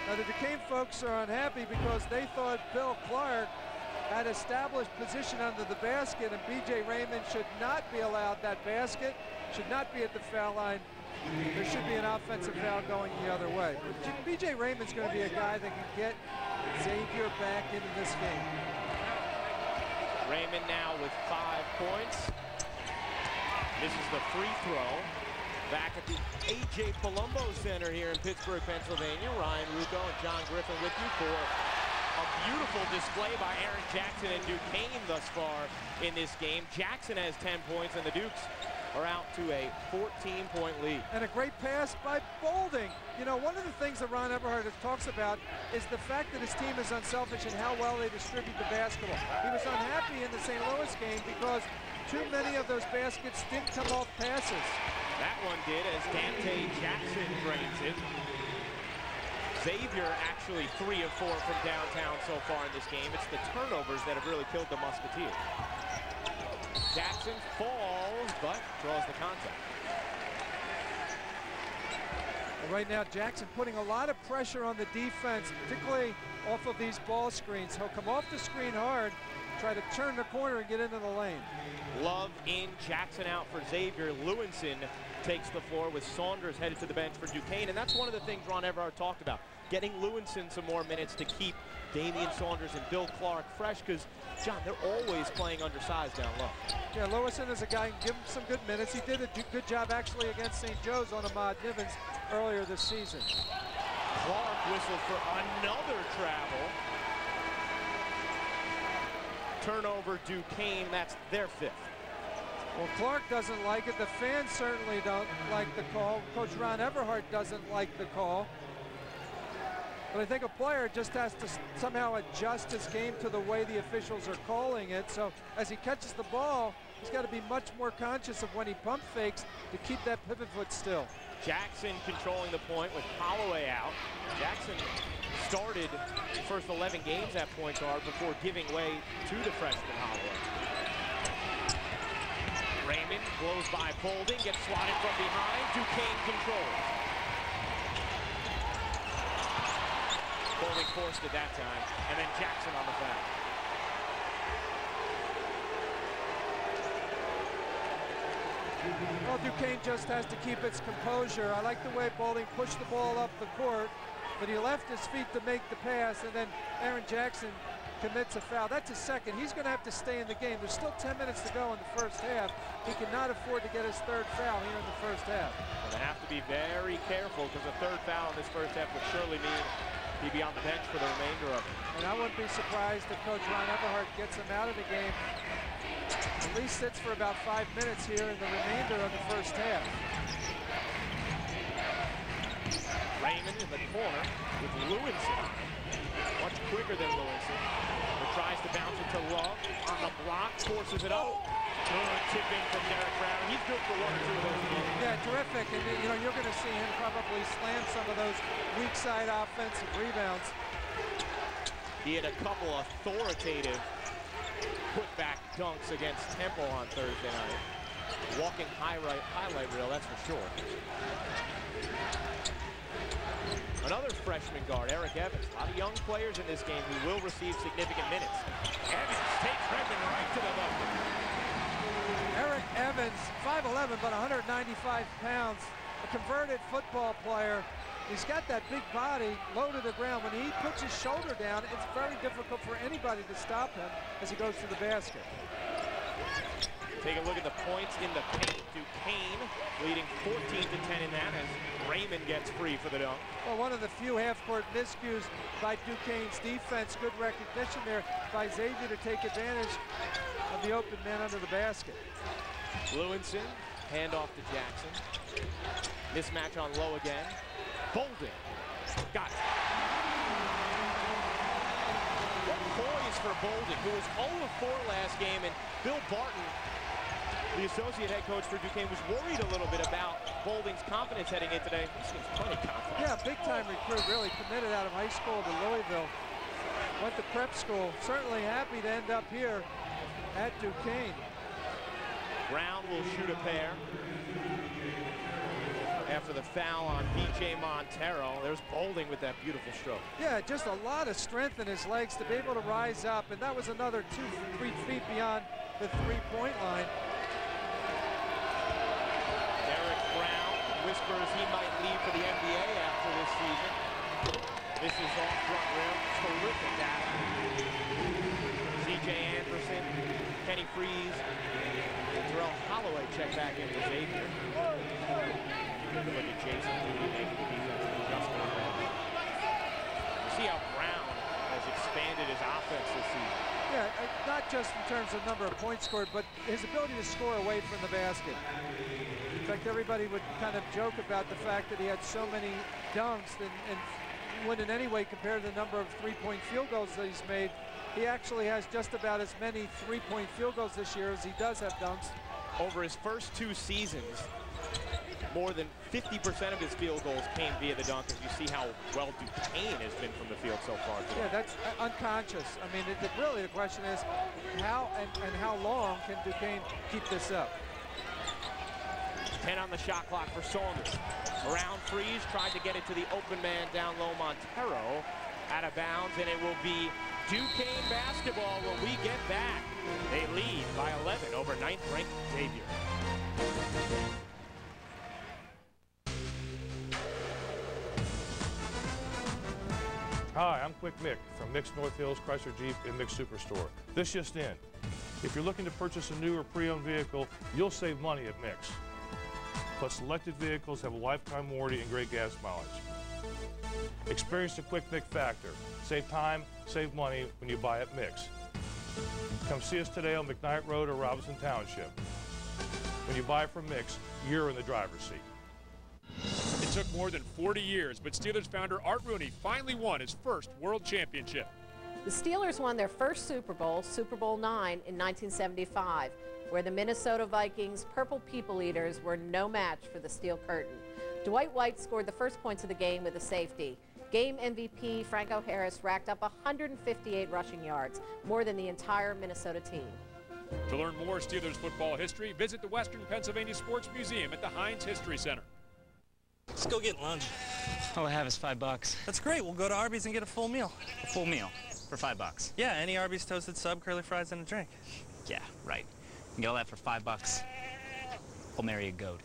Now, the Duquesne folks are unhappy because they thought Bill Clark had established position under the basket, and B.J. Raymond should not be allowed that basket, should not be at the foul line. There should be an offensive foul going the other way. B.J. Raymond's going to be a guy that can get Xavier back into this game. Raymond now with five points. This is the free throw. Back at the A.J. Palumbo Center here in Pittsburgh, Pennsylvania. Ryan Ruocco and John Griffin with you for a beautiful display by Aaron Jackson and Duquesne thus far in this game. Jackson has 10 points and the Dukes are out to a 14-point lead. And a great pass by Bolding. You know, one of the things that Ron Everhart talks about is the fact that his team is unselfish and how well they distribute the basketball. He was unhappy in the St. Louis game because too many of those baskets didn't come off passes. That one did as Dante Jackson drains it. Xavier actually three of four from downtown so far in this game. It's the turnovers that have really killed the Musketeers. Jackson falls, but draws the contact. Well, right now, Jackson putting a lot of pressure on the defense, particularly off of these ball screens. He'll come off the screen hard, try to turn the corner and get into the lane. Love in, Jackson out for Xavier. Lewinson takes the floor with Saunders headed to the bench for Duquesne, and that's one of the things Ron Everhart talked about, getting Lewinson some more minutes to keep Damian Saunders and Bill Clark fresh, because, John, they're always playing undersized down low. Yeah, Lewinson is a guy, give him some good minutes. He did a good job actually against St. Joe's on Ahmad Nivens earlier this season. Clark whistled for another travel. Turnover Duquesne, that's their fifth. Well, Clark doesn't like it. The fans certainly don't like the call. Coach Ron Everhart doesn't like the call. But I think a player just has to somehow adjust his game to the way the officials are calling it. So as he catches the ball, he's got to be much more conscious of when he pump fakes to keep that pivot foot still. Jackson controlling the point with Holloway out. Jackson started the first 11 games at point guard before giving way to the freshman Holloway. Raymond blows by Bolding, gets swatted from behind. Duquesne controls. Bolding forced it that time, and then Jackson on the foul. Well, Duquesne just has to keep its composure. I like the way Bolding pushed the ball up the court, but he left his feet to make the pass, and then Aaron Jackson commits a foul. That's his second. He's going to have to stay in the game. There's still 10 minutes to go in the first half. He cannot afford to get his third foul here in the first half. Well, they have to be very careful because a third foul in this first half would surely mean he'd be on the bench for the remainder of it. And I wouldn't be surprised if Coach Ron Everhart gets him out of the game. At least sits for about five minutes here in the remainder of the first half. Raymond in the corner with Lewinson. Much quicker than Lewinson. Who tries to bounce it to Love. On the block, forces it up. Good tip in from Derrick Brown. He's good for one or two of those. Yeah, terrific. And you know, you're going to see him probably slam some of those weak side offensive rebounds. He had a couple authoritative putback dunks against Temple on Thursday night. Walking high highlight, highlight reel, that's for sure. Another freshman guard, Eric Evans. A lot of young players in this game who will receive significant minutes. Evans takes Redmond right to the bucket. Evans, 5'11", but 195 pounds, a converted football player. He's got that big body low to the ground. When he puts his shoulder down, it's very difficult for anybody to stop him as he goes to the basket. Take a look at the points in the paint. Duquesne leading 14 to 10 in that as Raymond gets free for the dunk. Well, one of the few half-court miscues by Duquesne's defense. Good recognition there by Xavier to take advantage of the open man under the basket. Lewinson, hand off to Jackson. Mismatch on low again. Bolding, got it. What poise for Bolding, who was 0 of 4 last game, and Bill Barton, the associate head coach for Duquesne, was worried a little bit about Bolding's confidence heading in today. He seems plenty confident. Yeah, big-time recruit, really committed out of high school to Louisville. Went to prep school. Certainly happy to end up here at Duquesne. Brown will shoot a pair after the foul on B.J. Monteiro. There's Bolding with that beautiful stroke. Yeah, just a lot of strength in his legs to be able to rise up, and that was another two, three feet beyond the three-point line. Derrick Brown whispers he might leave for the NBA after this season. This is off front rim. Terrific data. C.J. Anderson, Kenny Frease, Terrell Holloway check back in with Xavier. Look at Jason Moody making. See how Brown has expanded his offense this season. Yeah, not just in terms of number of points scored, but his ability to score away from the basket. In fact, everybody would kind of joke about the fact that he had so many dunks and, and wouldn't in any way compare to the number of three-point field goals that he's made. He actually has just about as many three-point field goals this year as he does have dunks. Over his first two seasons, more than 50% of his field goals came via the dunk as you see how well Duquesne has been from the field so far. Today. Yeah, that's unconscious. I mean, it, it really the question is how and, and how long can Duquesne keep this up? 10 on the shot clock for Saunders. Around Frease, tried to get it to the open man down low Monteiro. Out of bounds, and it will be Duquesne basketball when we get back. They lead by 11 over ninth ranked Xavier. Hi, I'm Quick Mick from Mick's North Hills Chrysler Jeep and Mick Superstore. This just in. If you're looking to purchase a new or pre-owned vehicle, you'll save money at Mick's. Plus, selected vehicles have a lifetime warranty and great gas mileage. Experience the Quick Mick factor. Save time, save money when you buy at Mick's. Come see us today on McKnight Road or Robinson Township. When you buy from Mick's, you're in the driver's seat. It took more than 40 years, but Steelers founder Art Rooney finally won his first world championship. The Steelers won their first Super Bowl, Super Bowl IX, in 1975, where the Minnesota Vikings Purple People Eaters were no match for the Steel Curtain. Dwight White scored the first points of the game with a safety. Game MVP Franco Harris racked up 158 rushing yards, more than the entire Minnesota team. To learn more Steelers football history, visit the Western Pennsylvania Sports Museum at the Heinz History Center. Let's go get lunch. All I have is five bucks. That's great. We'll go to Arby's and get a full meal. A full meal for five bucks. Yeah, any Arby's toasted sub, curly fries, and a drink. Yeah, right. You get all that for five bucks. I'll marry a goat.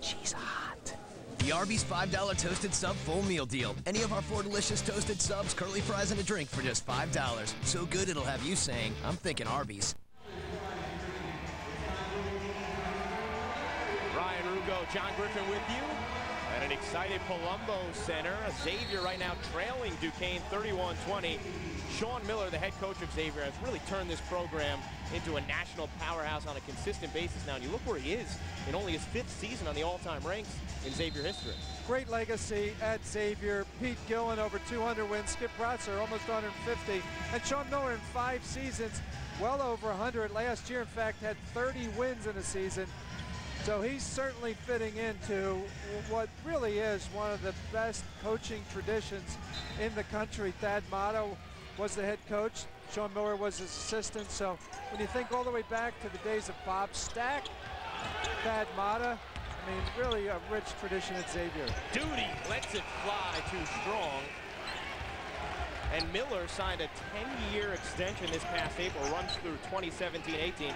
She's hot. The Arby's $5 toasted sub full meal deal. Any of our four delicious toasted subs, curly fries, and a drink for just $5. So good it'll have you saying, I'm thinking Arby's. Ryan Ruocco, John Griffin with you. And an excited Palumbo Center. Xavier right now trailing Duquesne 31-20. Sean Miller, the head coach of Xavier, has really turned this program into a national powerhouse on a consistent basis now. And you look where he is in only his fifth season on the all-time ranks in Xavier history. Great legacy at Xavier. Pete Gillen over 200 wins. Skip Prosser almost 150. And Sean Miller in five seasons, well over 100. Last year, in fact, had 30 wins in a season. So he's certainly fitting into what really is one of the best coaching traditions in the country. Thad Matta was the head coach. Sean Miller was his assistant. So when you think all the way back to the days of Bob Staak, Thad Matta, I mean, really a rich tradition at Xavier. Duty lets it fly too strong. And Miller signed a 10-year extension this past April, runs through 2017-18.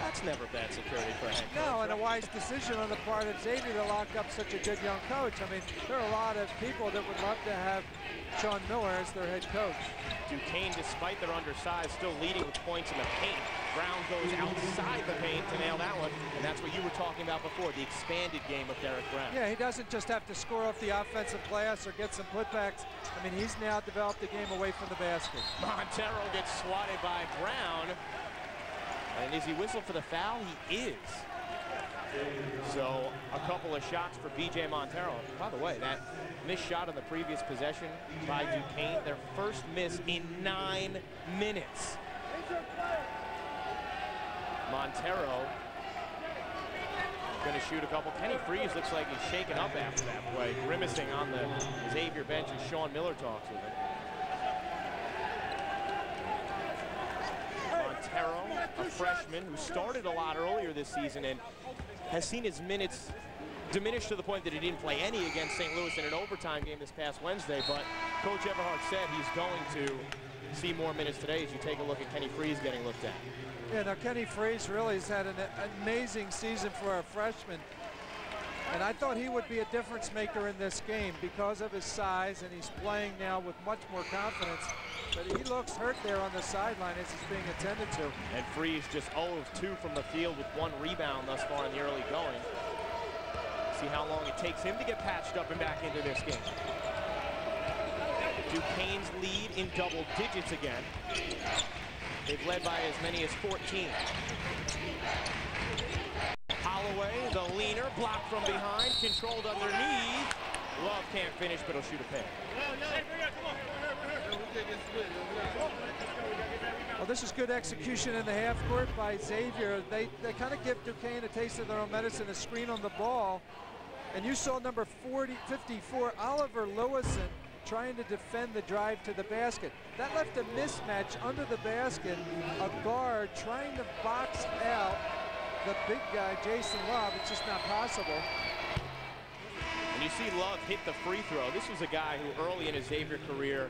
That's never bad security for a head coach. No, and a wise decision on the part of Xavier to lock up such a good young coach. I mean, there are a lot of people that would love to have Sean Miller as their head coach. Duquesne, despite their undersize, still leading with points in the paint. Brown goes outside the paint to nail that one, and that's what you were talking about before, the expanded game of Derrick Brown. Yeah, he doesn't just have to score off the offensive glass or get some putbacks. I mean, he's now developed the game away from the basket. Monteiro gets swatted by Brown. And is he whistled for the foul? He is. So a couple of shots for B.J. Monteiro. By the way, that missed shot on the previous possession by Duquesne, their first miss in nine minutes. Monteiro going to shoot a couple. Kenny Frease looks like he's shaken up after that play, grimacing on the Xavier bench as Sean Miller talks with him. Monteiro, a freshman who started a lot earlier this season and has seen his minutes diminish to the point that he didn't play any against St. Louis in an overtime game this past Wednesday, but Coach Everhart said he's going to see more minutes today as you take a look at Kenny Frease getting looked at. Yeah, now Kenny Frease really has had an amazing season for a freshman. And I thought he would be a difference maker in this game because of his size, and he's playing now with much more confidence. But he looks hurt there on the sideline as he's being attended to. And Frease just 0 of 2 from the field with one rebound thus far in the early going. See how long it takes him to get patched up and back into this game. Duquesne's lead in double digits again. They've led by as many as 14. Holloway, the leaner, blocked from behind, controlled underneath. Love can't finish, but he'll shoot a pin. Well, this is good execution in the half court by Xavier. They, they kind of give Duquesne a taste of their own medicine, a screen on the ball. And you saw number 40, 54, Oliver Lewison, trying to defend the drive to the basket. That left a mismatch under the basket, a guard trying to box out the big guy, Jason Love. It's just not possible. And you see Love hit the free throw. This was a guy who early in his Xavier career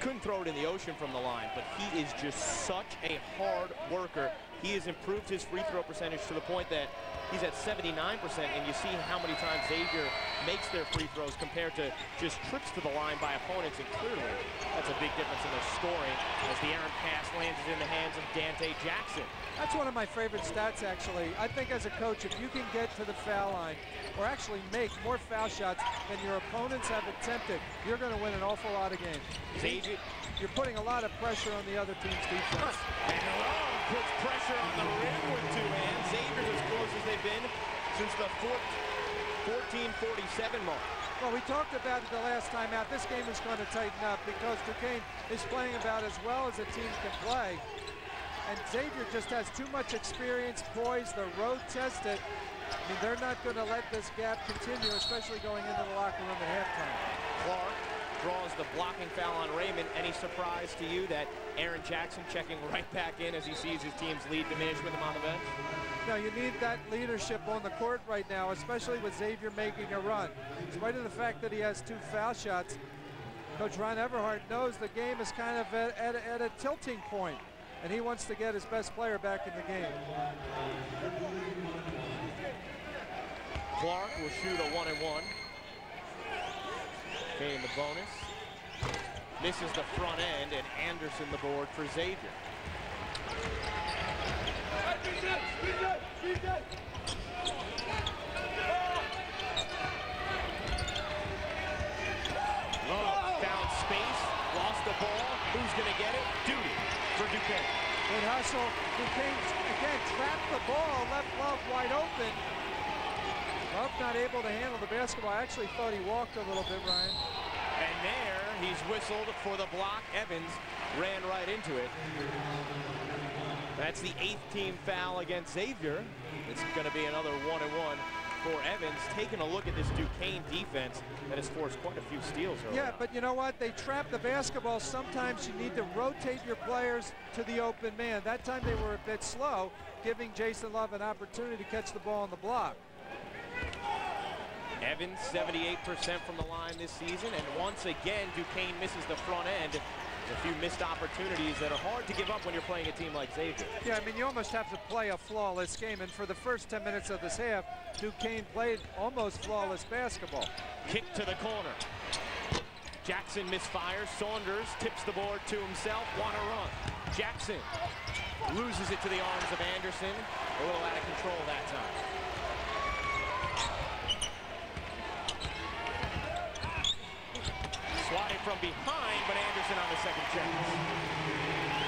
couldn't throw it in the ocean from the line, but he is just such a hard worker. He has improved his free throw percentage to the point that he's at 79%, and you see how many times Xavier makes their free throws compared to just trips to the line by opponents, and clearly that's a big difference in their scoring as the errant pass lands in the hands of Dante Jackson. That's one of my favorite stats, actually. I think as a coach, if you can get to the foul line or actually make more foul shots than your opponents have attempted, you're going to win an awful lot of games. Xavier. You're putting a lot of pressure on the other team's defense. And Love puts pressure on the rim with two hands. Xavier's as close as they've been since the 14-47 mark. Well, we talked about it the last time out. This game is going to tighten up because Duquesne is playing about as well as a team can play. And Xavier just has too much experience, poise, the road tested. I mean, they're not going to let this gap continue, especially going into the locker room at halftime. Clark draws the blocking foul on Raymond. Any surprise to you that Aaron Jackson checking right back in as he sees his team's lead diminish with him on the bench? No, you need that leadership on the court right now, especially with Xavier making a run. In spite of the fact that he has two foul shots, Coach Ron Everhart knows the game is kind of at, at, at a tilting point, and he wants to get his best player back in the game. Clark will shoot a one and one. Came the bonus. Misses the front end, and Anderson the board for Xavier. Love found space, lost the ball. Who's going to get it? Duty for Duquesne. Good hustle. Duquesne again trapped the ball, left Love wide open. Love not able to handle the basketball. I actually thought he walked a little bit, Ryan. And there, he's whistled for the block. Evans ran right into it. That's the eighth team foul against Xavier. It's going to be another one and one for Evans. Taking a look at this Duquesne defense that has forced quite a few steals. Yeah, but you know what? They trap the basketball. Sometimes you need to rotate your players to the open man. That time they were a bit slow, giving Jason Love an opportunity to catch the ball on the block. Evans 78% from the line this season, and once again, Duquesne misses the front end. A few missed opportunities that are hard to give up when you're playing a team like Xavier. Yeah, I mean, you almost have to play a flawless game, and for the first 10 minutes of this half, Duquesne played almost flawless basketball. Kick to the corner. Jackson misfires. Saunders tips the board to himself. Want to run. Jackson loses it to the arms of Anderson. A little out of control that time. Swatted from behind, but Anderson on the second chance.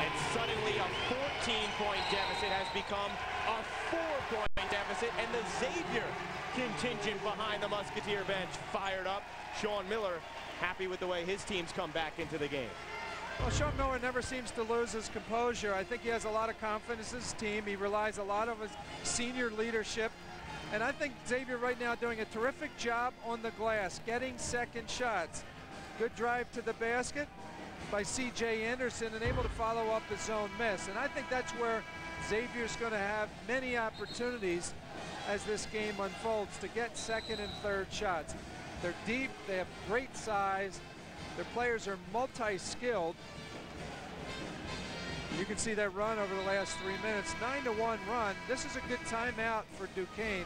And suddenly a 14-point deficit has become a four-point deficit, and the Xavier contingent behind the Musketeer bench fired up. Sean Miller happy with the way his team's come back into the game. Well, Sean Miller never seems to lose his composure. I think he has a lot of confidence in his team. He relies a lot on his senior leadership. And I think Xavier right now doing a terrific job on the glass, getting second shots. Good drive to the basket by C.J. Anderson and able to follow up his own miss. And I think that's where Xavier's going to have many opportunities as this game unfolds to get second and third shots. They're deep, they have great size, their players are multi-skilled. You can see that run over the last three minutes. Nine to one run. This is a good timeout for Duquesne.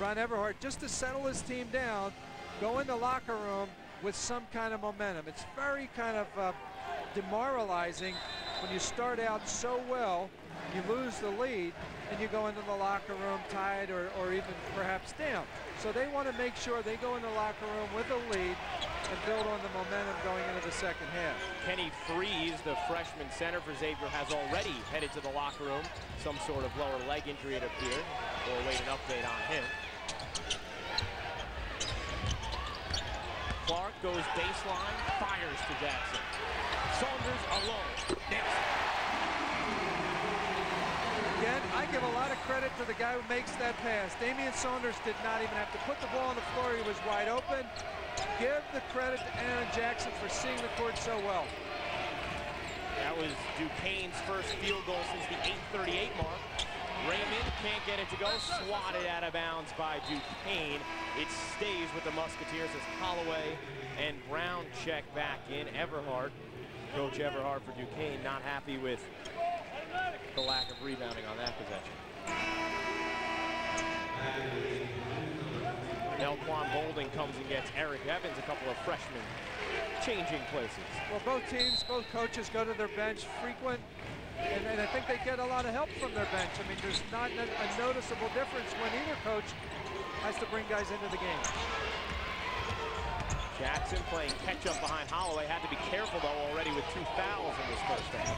Ron Everhart just to settle his team down, go in the locker room with some kind of momentum. It's very kind of uh, demoralizing when you start out so well, you lose the lead, and you go into the locker room tied or, or even perhaps down. So they want to make sure they go in the locker room with a lead and build on the momentum going into the second half. Kenny Frease, the freshman center for Xavier, has already headed to the locker room. Some sort of lower leg injury, it appeared. We'll wait an update on him. Clark goes baseline, fires to Jackson. Saunders alone. Nails Again, I give a lot of credit to the guy who makes that pass. Damian Saunders did not even have to put the ball on the floor. He was wide open. Give the credit to Aaron Jackson for seeing the court so well. That was Duquesne's first field goal since the 838 mark. Raymond can't get it to go. Swatted out of bounds by Duquesne. It stays with the Musketeers as Holloway and Brown check back in. Everhart, Coach Everhart for Duquesne, not happy with the lack of rebounding on that possession. Melquan Bolding comes and gets Eric Evans, a couple of freshmen changing places. Well, both teams, both coaches go to their bench frequent, and, and I think they get a lot of help from their bench. I mean, there's not a noticeable difference when either coach has to bring guys into the game. Jackson playing catch-up behind Holloway. Had to be careful, though, already with two fouls in this first half.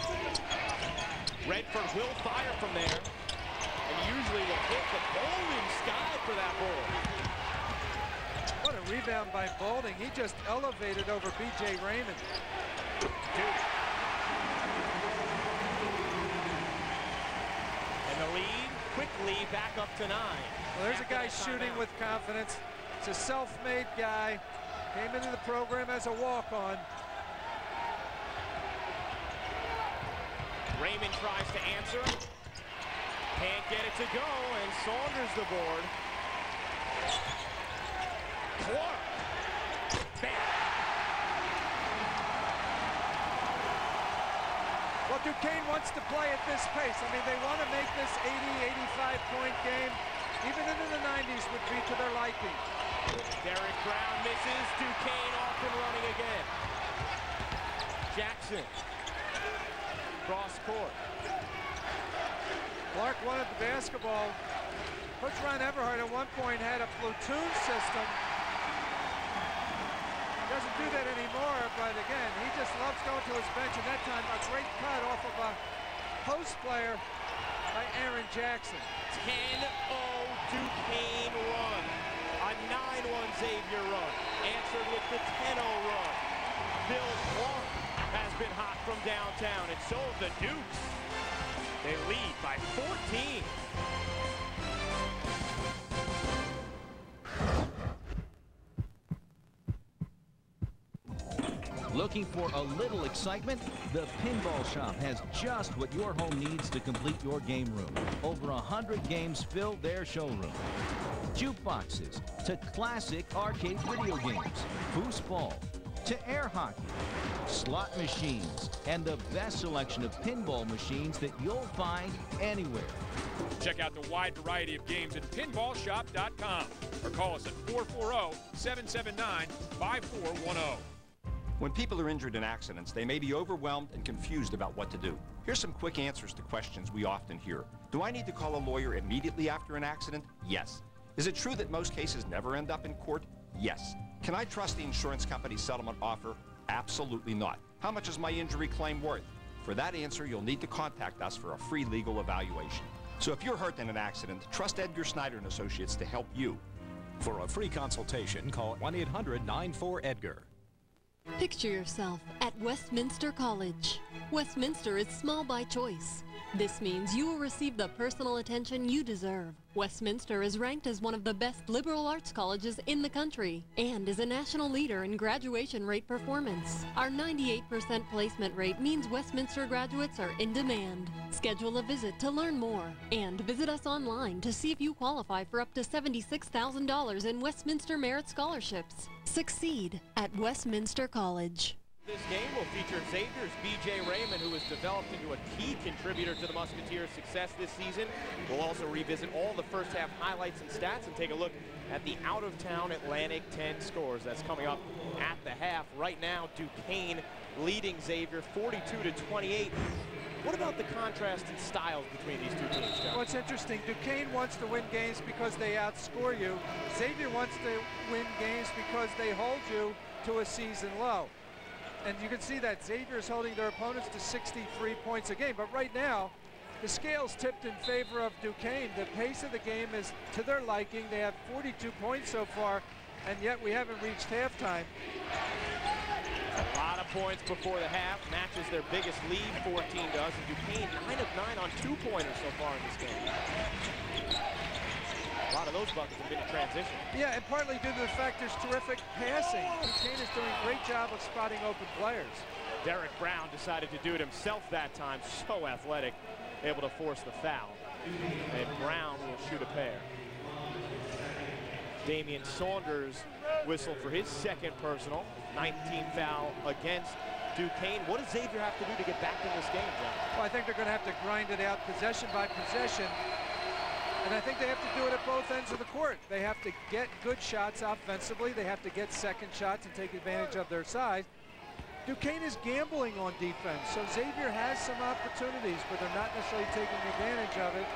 Redford will fire from there, and usually will hit the bowling sky for that ball. What a rebound by Bolding. He just elevated over B.J. Raymond. Dude. And the lead quickly back up to nine. Well, there's a guy shooting with confidence. It's a self-made guy. Came into the program as a walk-on. Raymond tries to answer. Can't get it to go, and Saunders the board. Clark. Bam. Well, Duquesne wants to play at this pace. I mean, they want to make this 80, 85 point game. Even into the 90s would be to their liking. Derrick Brown misses. Duquesne off and running again. Jackson. Cross court. Clark wanted the basketball. Coach Ron Everhart at one point had a platoon system. Doesn't do that anymore, but again, he just loves going to his bench, and that time a great cut off of a post player by Aaron Jackson. 10-0 Duquesne run. A 9-1 Xavier run. Answered with the 10-0 run. Bill Clark has been hot from downtown, and so have the Dukes. They lead by 14. Looking for a little excitement? The Pinball Shop has just what your home needs to complete your game room. Over a hundred games fill their showroom. Jukeboxes to classic arcade video games, foosball to air hockey, slot machines, and the best selection of pinball machines that you'll find anywhere. Check out the wide variety of games at pinballshop.com or call us at 440-779-5410. When people are injured in accidents, they may be overwhelmed and confused about what to do. Here's some quick answers to questions we often hear. Do I need to call a lawyer immediately after an accident? Yes. Is it true that most cases never end up in court? Yes. Can I trust the insurance company's settlement offer? Absolutely not. How much is my injury claim worth? For that answer, you'll need to contact us for a free legal evaluation. So if you're hurt in an accident, trust Edgar Snyder and Associates to help you. For a free consultation, call 1-800-94-EDGAR. Picture yourself at Westminster College. Westminster is small by choice. This means you will receive the personal attention you deserve. Westminster is ranked as one of the best liberal arts colleges in the country and is a national leader in graduation rate performance. Our 98% placement rate means Westminster graduates are in demand. Schedule a visit to learn more and visit us online to see if you qualify for up to $76,000 in Westminster Merit Scholarships. Succeed at Westminster College. This game will feature Xavier's B.J. Raymond, who has developed into a key contributor to the Musketeers' success this season. We'll also revisit all the first half highlights and stats and take a look at the out-of-town Atlantic 10 scores. That's coming up at the half. Right now, Duquesne leading Xavier 42 to 28. What about the contrast in styles between these two teams, John? What's interesting, Duquesne wants to win games because they outscore you. Xavier wants to win games because they hold you to a season low. And you can see that Xavier is holding their opponents to 63 points a game. But right now, the scale's tipped in favor of Duquesne. The pace of the game is to their liking. They have 42 points so far, and yet we haven't reached halftime. A lot of points before the half. Matches their biggest lead, 14 does. And Duquesne, 9 of 9 on two-pointers so far in this game. A lot of those buckets have been in transition. Yeah, and partly due to the fact there's terrific passing. Duquesne is doing a great job of spotting open players. Derrick Brown decided to do it himself that time. So athletic, able to force the foul. And Brown will shoot a pair. Damian Saunders whistled for his second personal. 19 foul against Duquesne. What does Xavier have to do to get back in this game, John? Well, I think they're going to have to grind it out possession by possession. And I think they have to do it at both ends of the court. They have to get good shots offensively. They have to get second shots and take advantage of their size. Duquesne is gambling on defense, so Xavier has some opportunities, but they're not necessarily taking advantage of it.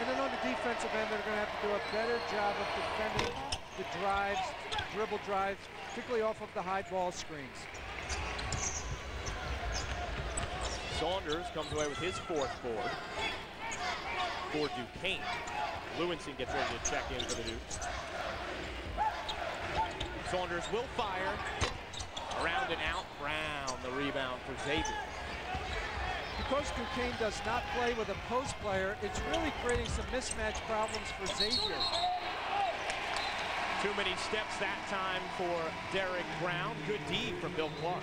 And then on the defensive end, they're going to have to do a better job of defending the drives, dribble drives, particularly off of the high ball screens. Saunders comes away with his fourth board for Duquesne. Lewinson gets ready to check in for the Dukes. Saunders will fire. Around and out. Brown, the rebound for Xavier. Because Duquesne does not play with a post player, it's really creating some mismatch problems for Xavier. Too many steps that time for Derrick Brown. Good D from Bill Clark.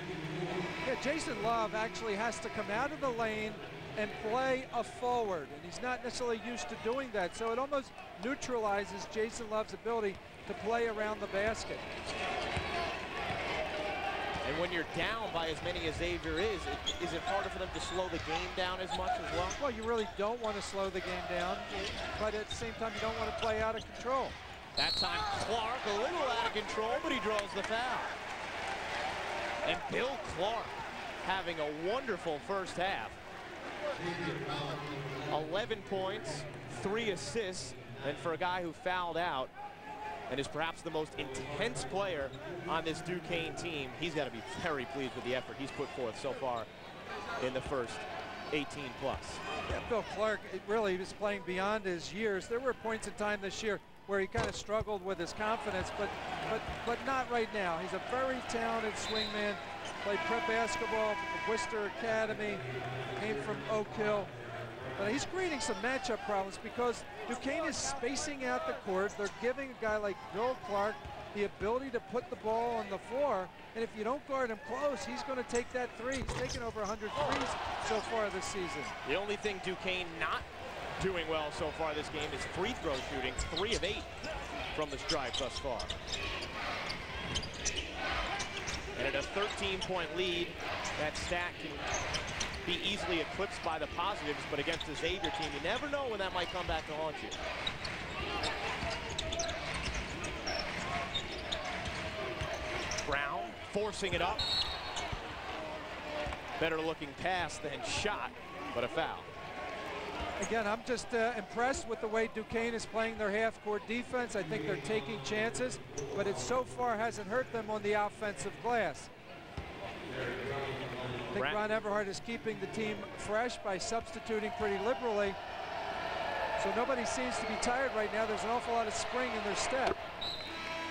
Yeah, Jason Love actually has to come out of the lane and play a forward, and he's not necessarily used to doing that, so it almost neutralizes Jason Love's ability to play around the basket. And when you're down by as many as Xavier is, it, is it harder for them to slow the game down as much as well? Well, you really don't want to slow the game down, but at the same time, you don't want to play out of control. That time, Clark a little out of control, but he draws the foul. And Bill Clark having a wonderful first half. 11 points, three assists, and for a guy who fouled out and is perhaps the most intense player on this Duquesne team, he's got to be very pleased with the effort he's put forth so far in the first 18 plus. Yeah, Bill Clark really was playing beyond his years. There were points in time this year where he kind of struggled with his confidence, but but but not right now. He's a very talented swingman. Played prep basketball Worcester Academy, came from Oak Hill. But he's creating some matchup problems because Duquesne is spacing out the court. They're giving a guy like Bill Clark the ability to put the ball on the floor. And if you don't guard him close, he's going to take that three. He's taken over 100 threes so far this season. The only thing Duquesne not doing well so far this game is free throw shooting. Three of eight from the stripe thus far. And at a 13-point lead, that stat can be easily eclipsed by the positives, but against the Xavier team, you never know when that might come back to haunt you. Brown forcing it up. Better looking pass than shot, but a foul. Again, I'm just uh, impressed with the way Duquesne is playing their half-court defense. I think they're taking chances, but it so far hasn't hurt them on the offensive glass. I think Ron Everhart is keeping the team fresh by substituting pretty liberally. So nobody seems to be tired right now. There's an awful lot of spring in their step.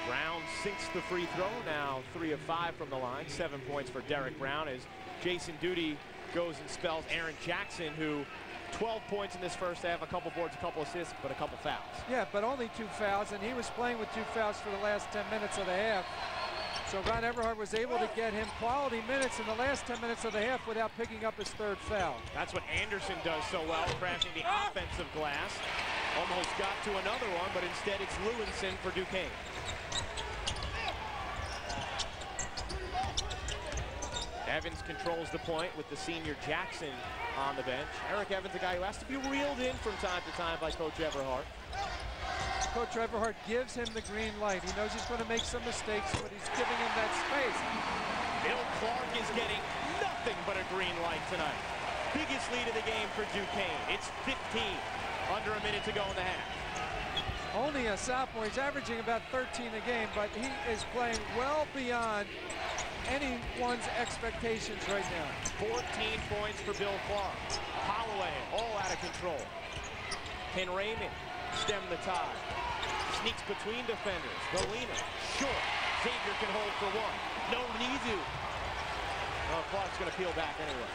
Brown sinks the free throw. Now three of five from the line. Seven points for Derrick Brown as Jason Duty goes and spells Aaron Jackson, who 12 points in this first half, a couple boards, a couple assists, but a couple fouls. Yeah, but only two fouls, and he was playing with two fouls for the last 10 minutes of the half. So Ron Everhart was able to get him quality minutes in the last 10 minutes of the half without picking up his third foul. That's what Anderson does so well, crashing the offensive glass. Almost got to another one, but instead it's Lewinson for Duquesne. Evans controls the point with the senior Jackson on the bench. Eric Evans, a guy who has to be reeled in from time to time by Coach Everhart. Coach Everhart gives him the green light. He knows he's going to make some mistakes, but he's giving him that space. Bill Clark is getting nothing but a green light tonight. Biggest lead of the game for Duquesne. It's 15, under a minute to go in the half. Only a sophomore. He's averaging about 13 a game, but he is playing well beyond anyone's expectations right now. 14 points for Bill Clark. Holloway all out of control. Can Raymond stem the tide? Sneaks between defenders. Galena, short. Xavier can hold for one. No Nizu. Oh, Clark's going to peel back anyway.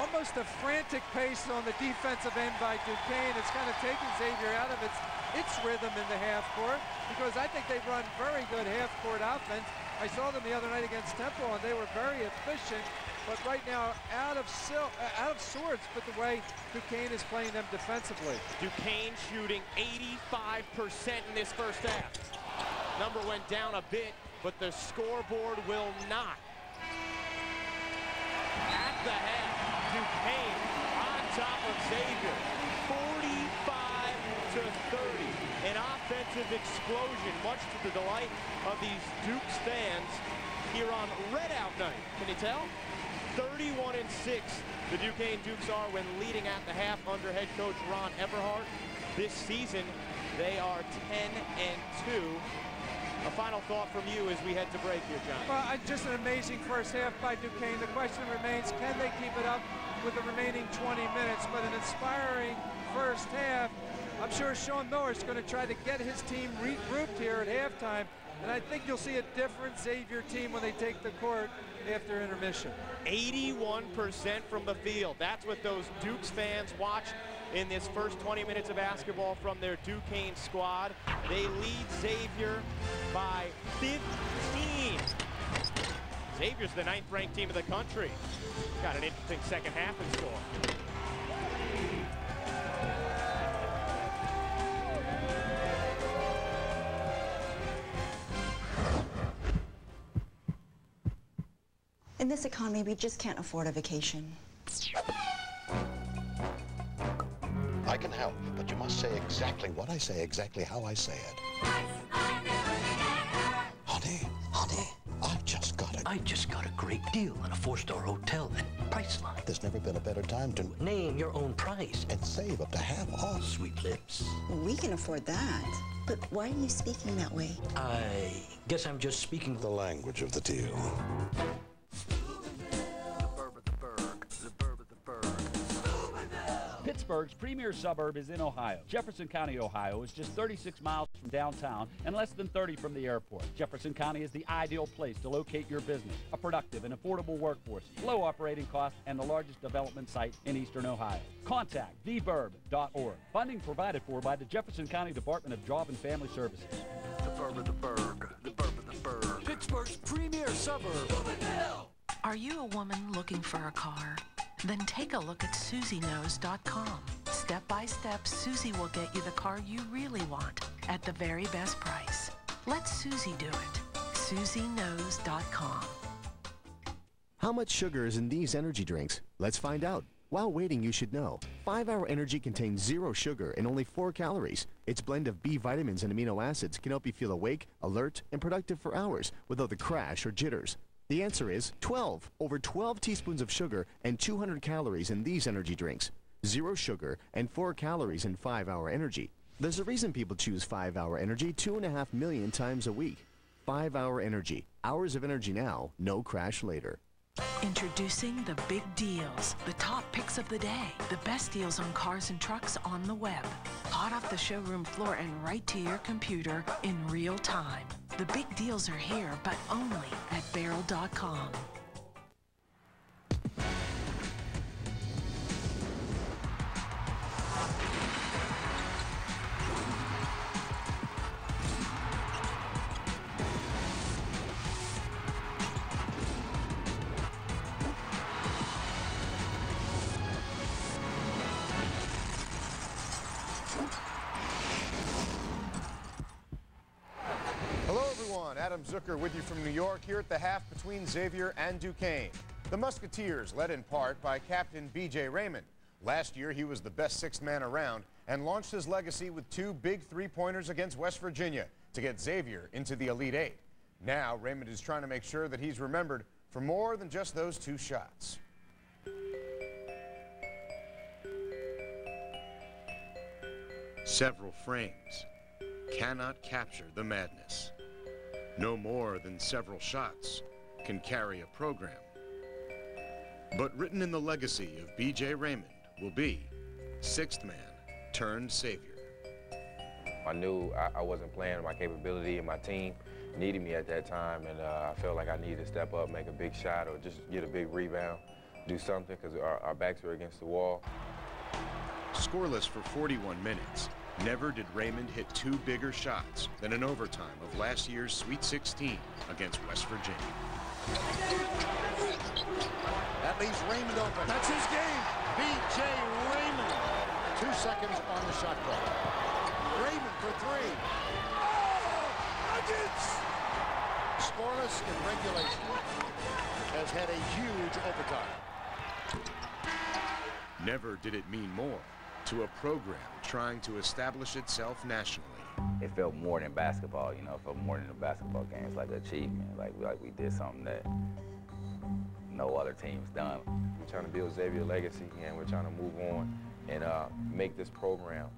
Almost a frantic pace on the defensive end by Duquesne. It's kind of taken Xavier out of its, its rhythm in the half court because I think they've run very good half court offense. I saw them the other night against Temple, and they were very efficient. But right now, out of sil uh, out of sorts with the way Duquesne is playing them defensively. Duquesne shooting 85% in this first half. Number went down a bit, but the scoreboard will not. At the half, Duquesne on top of Xavier, 45 to 30 an offensive explosion, much to the delight of these Duke fans here on Redout Night. Can you tell? 31 and 6 the Duquesne Dukes are when leading at the half under head coach Ron Everhart. This season, they are 10 and 2. A final thought from you as we head to break here, John. Well, just an amazing first half by Duquesne. The question remains, can they keep it up with the remaining 20 minutes? But an inspiring first half I'm sure Sean Miller is going to try to get his team regrouped here at halftime. And I think you'll see a different Xavier team when they take the court after intermission. 81% from the field. That's what those Dukes fans watch in this first 20 minutes of basketball from their Duquesne squad. They lead Xavier by 15. Xavier's the ninth ranked team of the country. Got an interesting second half in store. This economy, we just can't afford a vacation. I can help, but you must say exactly what I say, exactly how I say it. Honey, honey, I just got a... I just got a great deal on a four-star hotel at Priceline. There's never been a better time to... Name your own price. And save up to half off. Sweet lips. We can afford that. But why are you speaking that way? I guess I'm just speaking the language of the deal. Pittsburgh's premier suburb is in Ohio. Jefferson County, Ohio is just 36 miles from downtown and less than 30 from the airport. Jefferson County is the ideal place to locate your business, a productive and affordable workforce, low operating costs, and the largest development site in eastern Ohio. Contact theburb.org. Funding provided for by the Jefferson County Department of Job and Family Services. The burb of the burg, the burb of the burg. Pittsburgh's premier suburb. Are you a woman looking for a car? Then take a look at SusieKnows.com. Step by step, Susie will get you the car you really want at the very best price. Let Susie do it. SusieKnows.com. How much sugar is in these energy drinks? Let's find out. While waiting, you should know. 5-Hour Energy contains zero sugar and only 4 calories. Its blend of B vitamins and amino acids can help you feel awake, alert, and productive for hours without the crash or jitters. The answer is 12. Over 12 teaspoons of sugar and 200 calories in these energy drinks. Zero sugar and 4 calories in 5-Hour Energy. There's a reason people choose 5-Hour Energy 2.5 million times a week. 5-Hour Energy. Hours of energy now, no crash later. Introducing the big deals, the top picks of the day, the best deals on cars and trucks on the web, hot off the showroom floor and right to your computer in real time. The big deals are here, but only at Barrel.com. Adam Zucker with you from New York here at the half between Xavier and Duquesne. The Musketeers, led in part by Captain B.J. Raymond. Last year, he was the best sixth man around and launched his legacy with two big three-pointers against West Virginia to get Xavier into the Elite Eight. Now, Raymond is trying to make sure that he's remembered for more than just those two shots. Several frames cannot capture the madness. No more than several shots can carry a program. But written in the legacy of B.J. Raymond will be sixth man turned savior. I knew I, I wasn't playing my capability and my team needed me at that time, and uh, I felt like I needed to step up, make a big shot, or just get a big rebound, do something, because our, our backs were against the wall. Scoreless for 41 minutes, never did Raymond hit two bigger shots than in overtime of last year's Sweet 16 against West Virginia. That leaves Raymond open. That's his game. B.J. Raymond. Two seconds on the shot clock. Raymond for three. Oh, Nuggets! Scoreless in regulation. Has had a huge overtime. Never did it mean more to a program trying to establish itself nationally. It felt more than basketball, you know, it felt more than a basketball game. It's like an achievement, like, like we did something that no other team's done. We're trying to build Xavier legacy, and we're trying to move on and uh, make this program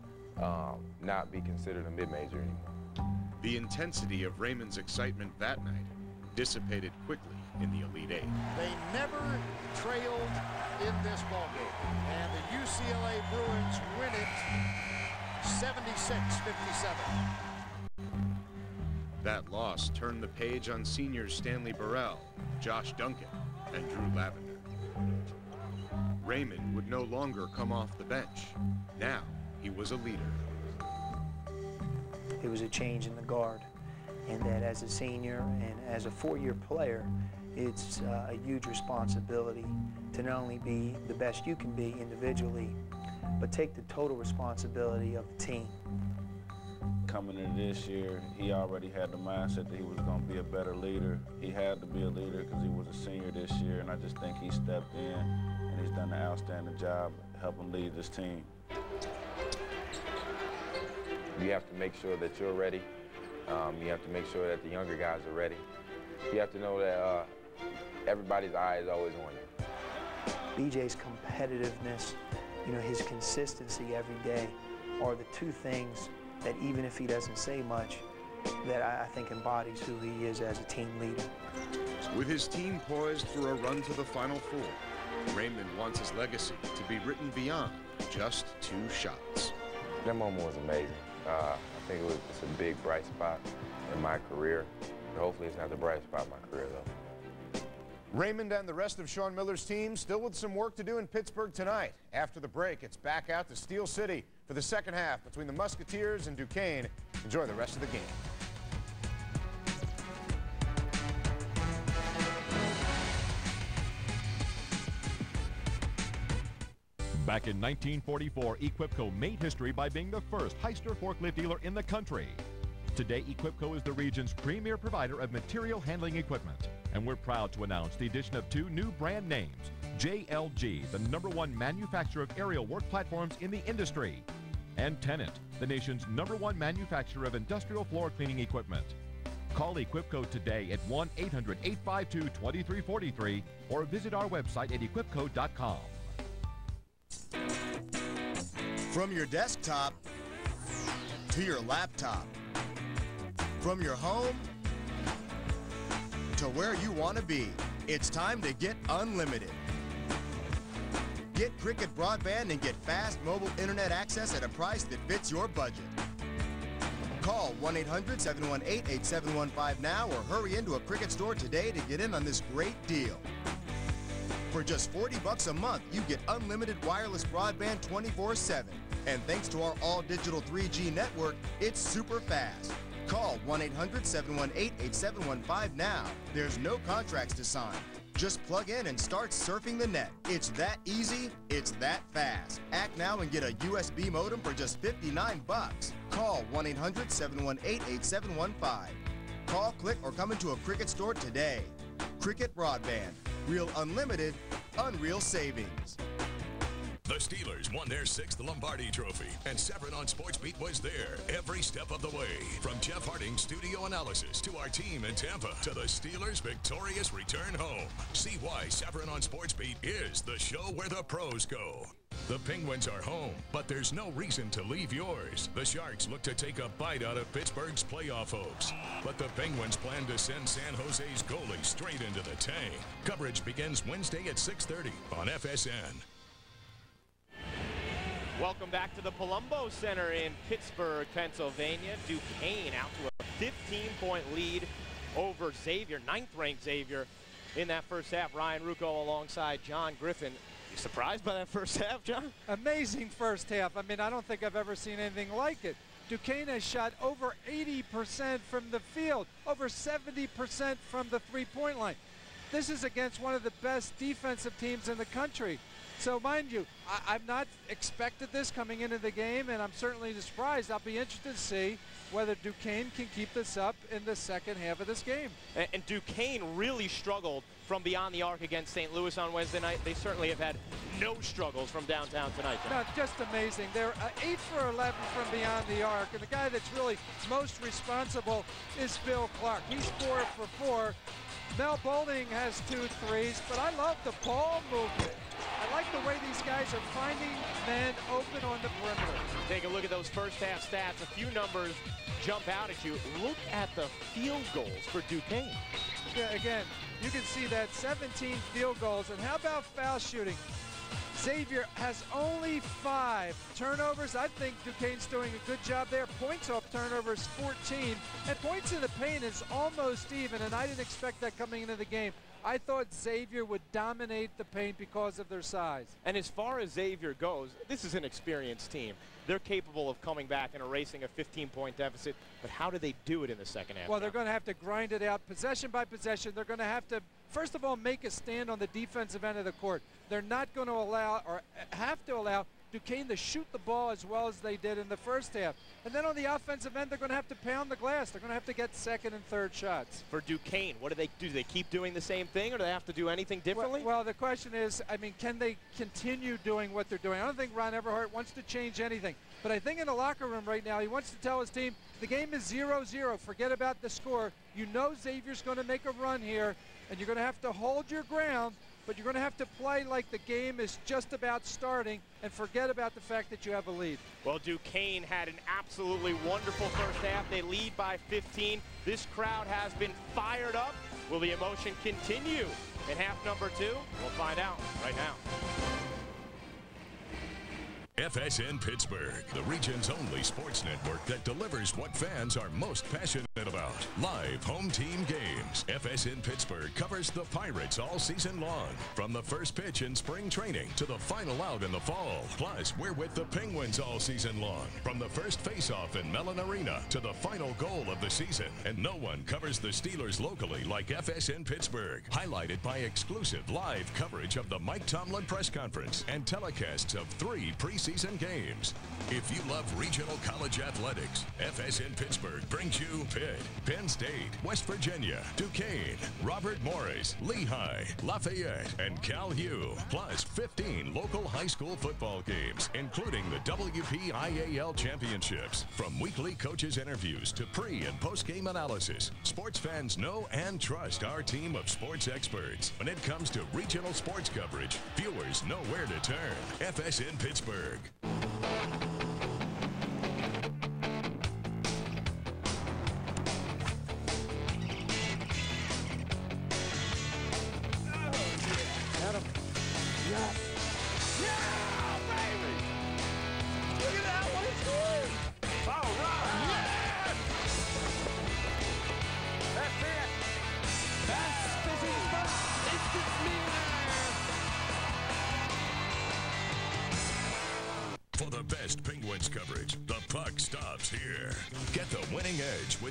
um, not be considered a mid-major anymore. The intensity of Raymond's excitement that night dissipated quickly in the Elite Eight. They never trailed in this ballgame. And the UCLA Bruins win it 76-57. That loss turned the page on seniors Stanley Burrell, Josh Duncan, and Drew Lavender. Raymond would no longer come off the bench. Now he was a leader. It was a change in the guard, and that as a senior and as a four-year player, it's uh, a huge responsibility to not only be the best you can be individually, but take the total responsibility of the team. Coming into this year, he already had the mindset that he was going to be a better leader. He had to be a leader because he was a senior this year, and I just think he stepped in and he's done an outstanding job helping lead this team. You have to make sure that you're ready. Um, you have to make sure that the younger guys are ready. You have to know that uh, everybody's eye is always on you. BJ's competitiveness, you know, his consistency every day are the two things that even if he doesn't say much, that I, I think embodies who he is as a team leader. With his team poised for a run to the Final Four, Raymond wants his legacy to be written beyond just two shots. That moment was amazing. Uh, I think it was it's a big bright spot in my career. Hopefully it's not the brightest spot in my career though. Raymond and the rest of Sean Miller's team still with some work to do in Pittsburgh tonight. After the break, it's back out to Steel City for the second half between the Musketeers and Duquesne. Enjoy the rest of the game. Back in 1944, Equipco made history by being the first Hyster forklift dealer in the country. Today, Equipco is the region's premier provider of material handling equipment. And we're proud to announce the addition of two new brand names. JLG, the number one manufacturer of aerial work platforms in the industry. And Tennant, the nation's number one manufacturer of industrial floor cleaning equipment. Call Equipco today at 1 800 852 2343 or visit our website at equipco.com. From your desktop to your laptop, from your home to where you want to be, it's time to get unlimited. Get Cricket Broadband and get fast mobile internet access at a price that fits your budget. Call 1-800-718-8715 now or hurry into a Cricket store today to get in on this great deal. For just 40 bucks a month, you get unlimited wireless broadband 24-7. And thanks to our all-digital 3G network, it's super fast. Call 1-800-718-8715 now. There's no contracts to sign. Just plug in and start surfing the net. It's that easy, it's that fast. Act now and get a USB modem for just 59 bucks. Call 1-800-718-8715. Call, click, or come into a Cricket store today. Cricket Broadband. Real unlimited, unreal savings. The Steelers won their sixth Lombardi Trophy, and Savran on Sports Beat was there every step of the way. From Jeff Hartings' studio analysis to our team in Tampa to the Steelers' victorious return home. See why Savran on Sports Beat is the show where the pros go. The Penguins are home, but there's no reason to leave yours. The Sharks look to take a bite out of Pittsburgh's playoff hopes, but the Penguins plan to send San Jose's goalie straight into the tank. Coverage begins Wednesday at 6:30 on FSN. Welcome back to the Palumbo Center in Pittsburgh, Pennsylvania. Duquesne out to a 15-point lead over Xavier, ninth-ranked Xavier in that first half. Ryan Ruocco alongside John Griffin. You surprised by that first half, John? Amazing first half. I mean, I don't think I've ever seen anything like it. Duquesne has shot over 80% from the field, over 70% from the three-point line. This is against one of the best defensive teams in the country. So mind you, I, have not expected this coming into the game, and I'm certainly surprised. I'll be interested to see whether Duquesne can keep this up in the second half of this game. And, and Duquesne really struggled from beyond the arc against St. Louis on Wednesday night. They certainly have had no struggles from downtown tonight. No, just amazing. They're uh, 8 for 11 from beyond the arc, and the guy that's really most responsible is Bill Clark. He's 4 for 4. Mel Bolding has two threes, but I love the ball movement. I like the way these guys are finding men open on the perimeter. Take a look at those first half stats. A few numbers jump out at you. Look at the field goals for Duquesne. Yeah, again, you can see that 17 field goals. And how about foul shooting? Xavier has only five turnovers. I think Duquesne's doing a good job there. Points off turnovers 14. And points in the paint is almost even, and I didn't expect that coming into the game. I thought Xavier would dominate the paint because of their size. And as far as Xavier goes, this is an experienced team. They're capable of coming back and erasing a 15-point deficit, but how do they do it in the second half? Well, they're going to have to grind it out possession by possession. They're going to have to, first of all, make a stand on the defensive end of the court. They're not going to allow or have to allow Duquesne to shoot the ball as well as they did in the first half. And then on the offensive end, they're going to have to pound the glass. They're going to have to get second and third shots. For Duquesne, what do they do? Do they keep doing the same thing, or do they have to do anything differently? Well, well, the question is, I mean, can they continue doing what they're doing? I don't think Ron Everhart wants to change anything. But I think in the locker room right now, he wants to tell his team, the game is 0-0. Forget about the score. You know Xavier's going to make a run here, and you're going to have to hold your ground but you're going to have to play like the game is just about starting and forget about the fact that you have a lead. Well, Duquesne had an absolutely wonderful first half. They lead by 15. This crowd has been fired up. Will the emotion continue in half number two? We'll find out right now. FSN Pittsburgh, the region's only sports network that delivers what fans are most passionate about. Live home team games. FSN Pittsburgh covers the Pirates all season long. From the first pitch in spring training to the final out in the fall. Plus, we're with the Penguins all season long. From the first face-off in Mellon Arena to the final goal of the season. And no one covers the Steelers locally like FSN Pittsburgh. Highlighted by exclusive live coverage of the Mike Tomlin press conference and telecasts of three preseason games. If you love regional college athletics, FSN Pittsburgh brings you Pitt, Penn State, West Virginia, Duquesne, Robert Morris, Lehigh, Lafayette, and Cal U, plus 15 local high school football games, including the WPIAL championships. From weekly coaches' interviews to pre and post game analysis, sports fans know and trust our team of sports experts. When it comes to regional sports coverage, viewers know where to turn. FSN Pittsburgh. Adam.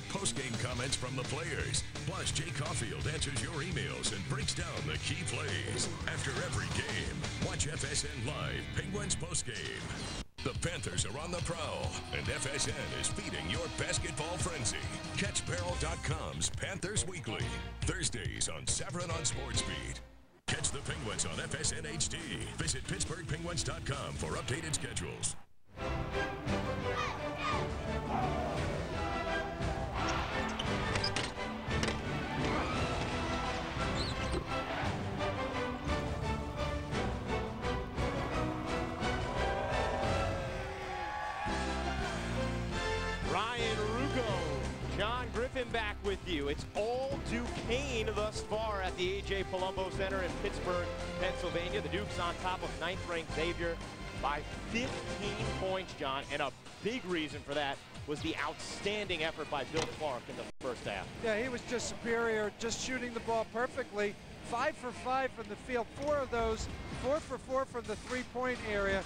With post-game comments from the players. Plus, Jay Caulfield answers your emails and breaks down the key plays. After every game, watch FSN Live Penguins postgame. The Panthers are on the prowl, and FSN is feeding your basketball frenzy. Catch Barrel.com's Panthers Weekly, Thursdays on Savran on SportsBeat. Catch the Penguins on FSN HD. Visit PittsburghPenguins.com for updated schedules. It's all Duquesne thus far at the A.J. Palumbo Center in Pittsburgh, Pennsylvania. The Dukes on top of ninth-ranked Xavier by 15 points, John, and a big reason for that was the outstanding effort by Bill Clark in the first half. Yeah, he was just superior, just shooting the ball perfectly. Five for five from the field, four of those, four for four from the three-point area.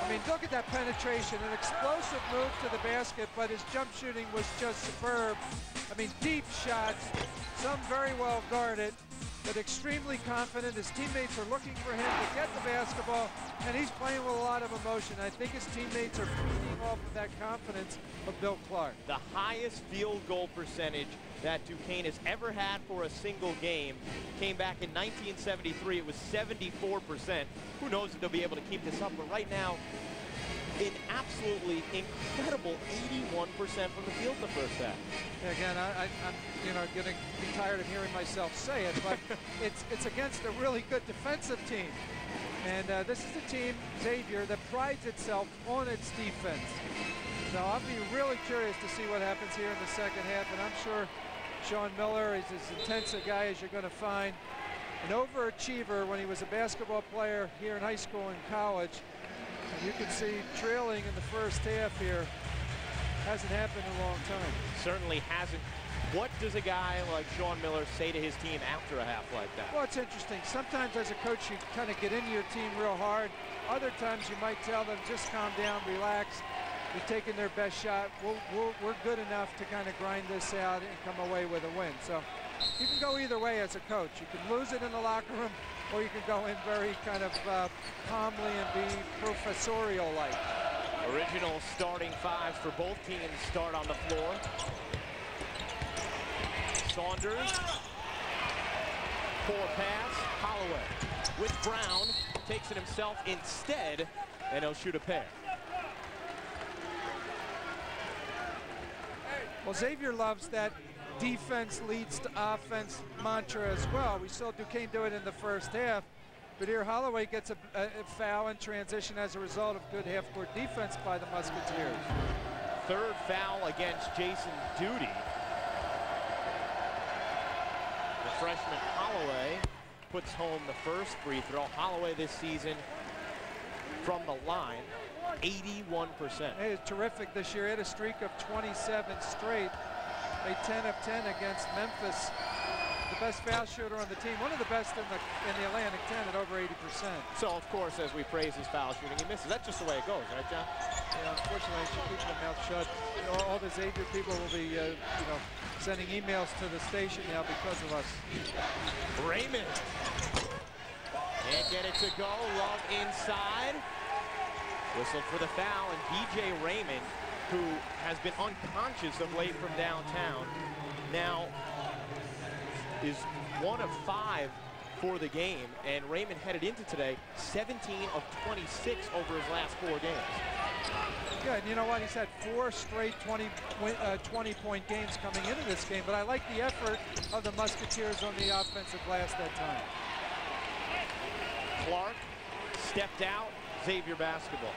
I mean, look at that penetration, an explosive move to the basket, but his jump shooting was just superb. I mean, deep shots, some very well guarded, but extremely confident. His teammates are looking for him to get the basketball, and he's playing with a lot of emotion. I think his teammates are feeding off of that confidence of Bill Clark. The highest field goal percentage that Duquesne has ever had for a single game came back in 1973. It was 74%. Who knows if they'll be able to keep this up, but right now, an absolutely incredible 81% from the field in the first half. Again, I, I, I'm you know getting tired of hearing myself say it, but it's it's against a really good defensive team, and uh, this is a team Xavier that prides itself on its defense. So I'll be really curious to see what happens here in the second half, and I'm sure Sean Miller is as intense a guy as you're going to find. An overachiever when he was a basketball player here in high school and college. And you can see trailing in the first half here hasn't happened in a long time. Certainly hasn't. What does a guy like Sean Miller say to his team after a half like that? Well, it's interesting. Sometimes as a coach, you kind of get into your team real hard. Other times you might tell them, just calm down, relax. You're taken their best shot. We'll, we'll, we're good enough to kind of grind this out and come away with a win. So you can go either way as a coach. You can lose it in the locker room, or you can go in very kind of uh, calmly and be professorial-like. Original starting fives for both teams start on the floor. Saunders. Poor pass. Holloway with Brown. Takes it himself instead, and he'll shoot a pair. Well, Xavier loves that defense leads to offense mantra as well. We saw Duquesne do it in the first half, but here Holloway gets a, a, foul in transition as a result of good half-court defense by the Musketeers. Third foul against Jason Duty. The freshman Holloway puts home the first free throw. Holloway this season from the line. 81%. He is terrific this year. He had a streak of 27 straight. A 10 of 10 against Memphis. The best foul shooter on the team. One of the best in the in the Atlantic 10 at over 80%. So, of course, as we praise his foul shooting, he misses. That's just the way it goes, right, John? Yeah, unfortunately, I should keep my mouth shut. You know, all the Xavier people will be, uh, you know, sending emails to the station now because of us. Raymond. Can't get it to go. Love inside. Whistled for the foul, and B.J. Raymond, who has been unconscious of late from downtown, now is one of five for the game, and Raymond headed into today 17 of 26 over his last four games. Yeah, and you know what? He's had four straight 20, uh, 20 point games coming into this game, but I like the effort of the Musketeers on the offensive glass that time. Clark stepped out, Xavier basketball.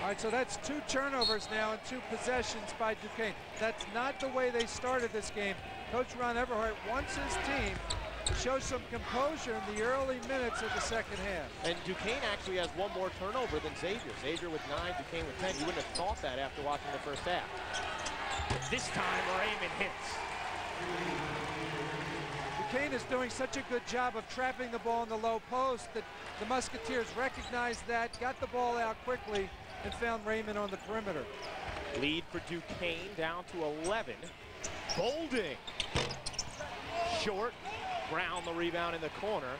All right, so that's two turnovers now and two possessions by Duquesne. That's not the way they started this game. Coach Ron Everhart wants his team to show some composure in the early minutes of the second half. And Duquesne actually has one more turnover than Xavier. Xavier with nine, Duquesne with 10. You wouldn't have thought that after watching the first half. This time, Raymond hits. Duquesne is doing such a good job of trapping the ball in the low post that the Musketeers recognized that, got the ball out quickly, and found Raymond on the perimeter. Lead for Duquesne down to 11. Bolding. Short. Brown the rebound in the corner.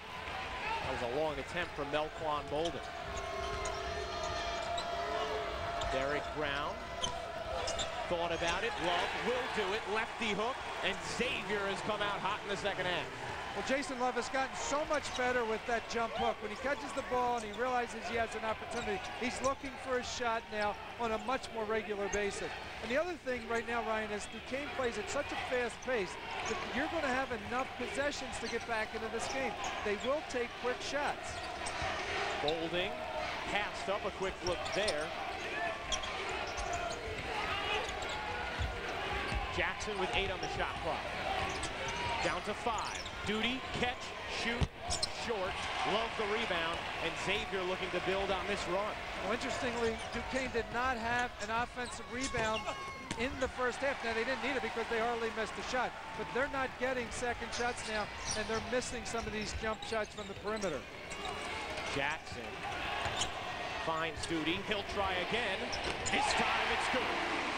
That was a long attempt from Melquan Bolding. Derrick Brown thought about it. Love will do it. Lefty hook. And Xavier has come out hot in the second half. Well, Jason Love has gotten so much better with that jump hook. When he catches the ball and he realizes he has an opportunity, he's looking for a shot now on a much more regular basis. And the other thing right now, Ryan, is Duquesne plays at such a fast pace that you're going to have enough possessions to get back into this game. They will take quick shots. Bolding passed up a quick look there. Jackson with eight on the shot clock. Down to five. Duty, catch, shoot, short. Love the rebound. And Xavier looking to build on this run. Well, interestingly, Duquesne did not have an offensive rebound in the first half. Now, they didn't need it because they hardly missed a shot. But they're not getting second shots now, and they're missing some of these jump shots from the perimeter. Jackson finds Duty. He'll try again. This time it's good.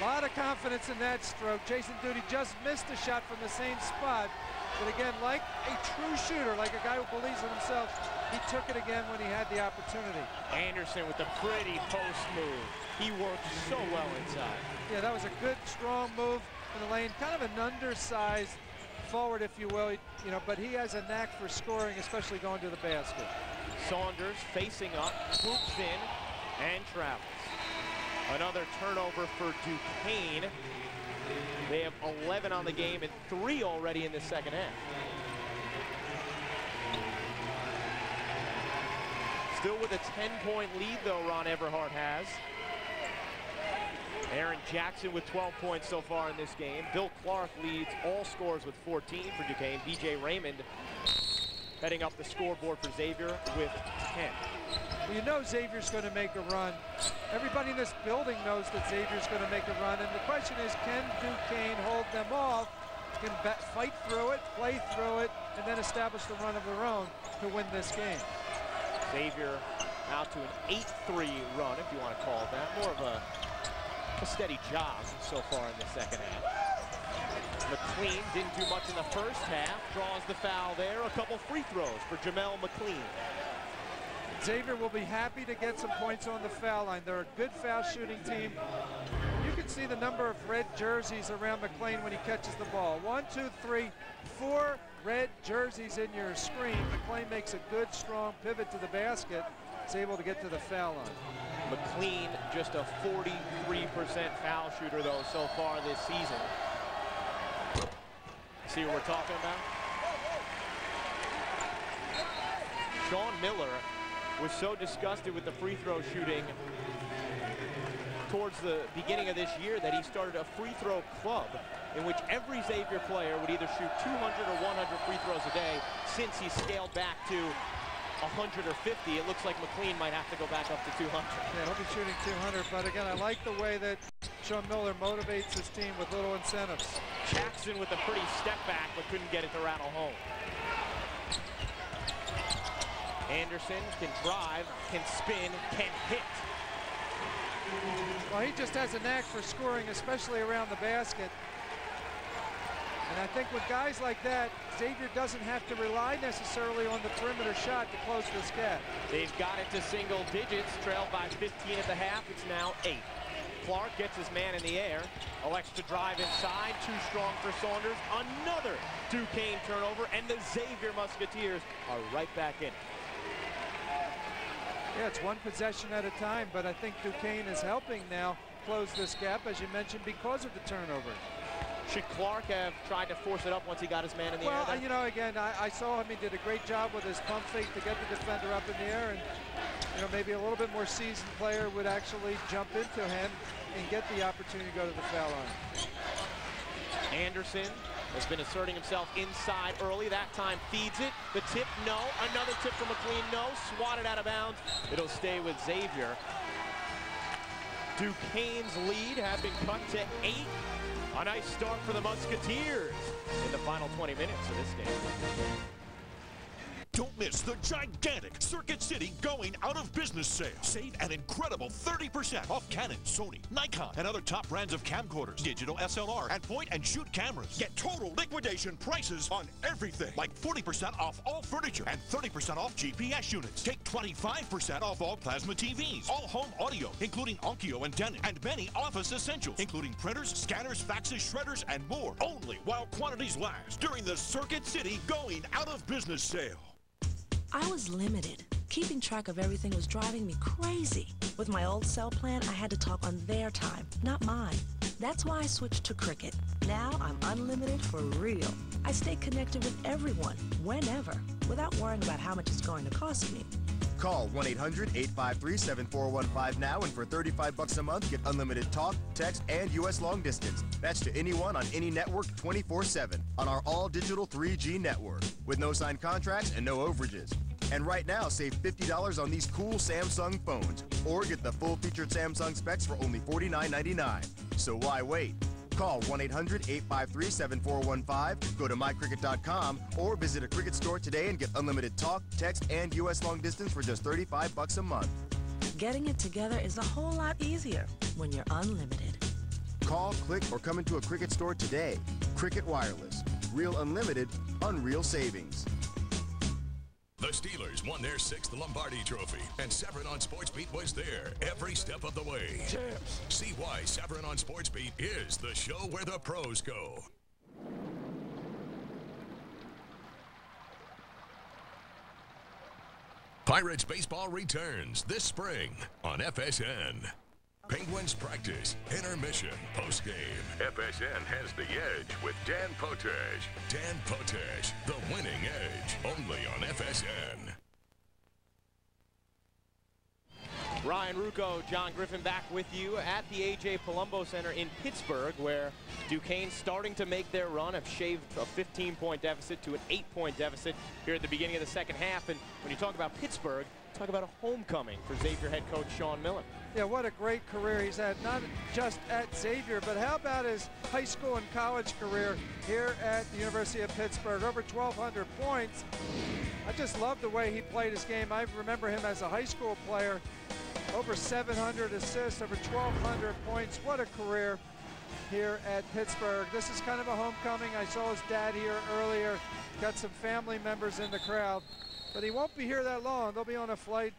A lot of confidence in that stroke. Jason Duty just missed a shot from the same spot. But again, like a true shooter, like a guy who believes in himself, he took it again when he had the opportunity. Anderson with a pretty post move. He worked so well inside. Yeah, that was a good, strong move in the lane. Kind of an undersized forward, if you will, you know, but he has a knack for scoring, especially going to the basket. Saunders facing up, swoops in, and travels. Another turnover for Duquesne. They have 11 on the game and three already in the second half. Still with a 10-point lead, though, Ron Everhart has. Aaron Jackson with 12 points so far in this game. Bill Clark leads all scores with 14 for Duquesne. B.J. Raymond heading up the scoreboard for Xavier with 10. Well, you know Xavier's going to make a run. Everybody in this building knows that Xavier's going to make a run. And the question is, can Duquesne hold them off, can fight through it, play through it, and then establish the run of their own to win this game? Xavier out to an 8-3 run, if you want to call it that. More of a, a steady job so far in the second half. McLean didn't do much in the first half. Draws the foul there. A couple free throws for Jamel McLean. Xavier will be happy to get some points on the foul line. They're a good foul shooting team. You can see the number of red jerseys around McLean when he catches the ball. One, two, three, four red jerseys in your screen. McLean makes a good, strong pivot to the basket. Is able to get to the foul line. McLean just a 43% foul shooter, though, so far this season. See what we're talking about? Sean Miller was so disgusted with the free throw shooting towards the beginning of this year that he started a free throw club in which every Xavier player would either shoot 200 or 100 free throws a day since he scaled back to 100 or 50. It looks like McLean might have to go back up to 200. Yeah, he'll be shooting 200, but again, I like the way that Sean Miller motivates his team with little incentives. Jackson with a pretty step back, but couldn't get it to rattle home. Anderson can drive, can spin, can hit. Well, he just has a knack for scoring, especially around the basket. And I think with guys like that, Xavier doesn't have to rely necessarily on the perimeter shot to close this gap. They've got it to single digits, trailed by 15 at the half. It's now eight. Clark gets his man in the air, elects to drive inside, too strong for Saunders. Another Duquesne turnover, and the Xavier Musketeers are right back in. Yeah, it's one possession at a time, but I think Duquesne is helping now close this gap, as you mentioned, because of the turnover. Should Clark have tried to force it up once he got his man in the well, air? Well, you know, again, I, I, saw him. He did a great job with his pump fake to get the defender up in the air, and you know, maybe a little bit more seasoned player would actually jump into him and get the opportunity to go to the foul line. Anderson has been asserting himself inside early. That time feeds it. The tip, no. Another tip from McLean, no. Swatted out of bounds. It'll stay with Xavier. Duquesne's lead has been cut to eight. A nice start for the Musketeers in the final 20 minutes of this game. Don't miss the gigantic Circuit City going out of business sale. Save an incredible 30% off Canon, Sony, Nikon, and other top brands of camcorders, digital SLR, and point and shoot cameras. Get total liquidation prices on everything, like 40% off all furniture and 30% off GPS units. Take 25% off all plasma TVs, all home audio, including Onkyo and Denon, and many office essentials, including printers, scanners, faxes, shredders, and more. Only while quantities last during the Circuit City going out of business sale. I was limited. Keeping track of everything was driving me crazy. With my old cell plan, I had to talk on their time, not mine. That's why I switched to Cricket. Now I'm unlimited for real. I stay connected with everyone, whenever, without worrying about how much it's going to cost me. Call 1-800-853-7415 now and for 35 bucks a month get unlimited talk, text, and US long distance. That's to anyone on any network 24-7 on our all-digital 3G network with no signed contracts and no overages. And right now, save $50 on these cool Samsung phones or get the full-featured Samsung specs for only $49.99. So why wait? Call 1-800-853-7415, go to mycricket.com, or visit a Cricket store today and get unlimited talk, text, and U.S. long distance for just 35 bucks a month. Getting it together is a whole lot easier when you're unlimited. Call, click, or come into a Cricket store today. Cricket Wireless. Real unlimited, unreal savings. The Steelers won their sixth Lombardi Trophy, and Savran on Sports Beat was there every step of the way. Champs. See why Savran on Sports Beat is the show where the pros go. Pirates baseball returns this spring on FSN. Penguins practice, intermission, postgame. FSN has the edge with Dan Potash. Dan Potash, the winning edge, only on FSN. Ryan Ruocco, John Griffin back with you at the A.J. Palumbo Center in Pittsburgh, where Duquesne starting to make their run, have shaved a 15-point deficit to an 8-point deficit here at the beginning of the second half. And when you talk about Pittsburgh, talk about a homecoming for Xavier head coach Sean Miller. Yeah, what a great career he's had, not just at Xavier, but how about his high school and college career here at the University of Pittsburgh? Over 1,200 points. I just love the way he played his game. I remember him as a high school player. Over 700 assists, over 1,200 points. What a career here at Pittsburgh. This is kind of a homecoming. I saw his dad here earlier. Got some family members in the crowd. But he won't be here that long. They'll be on a flight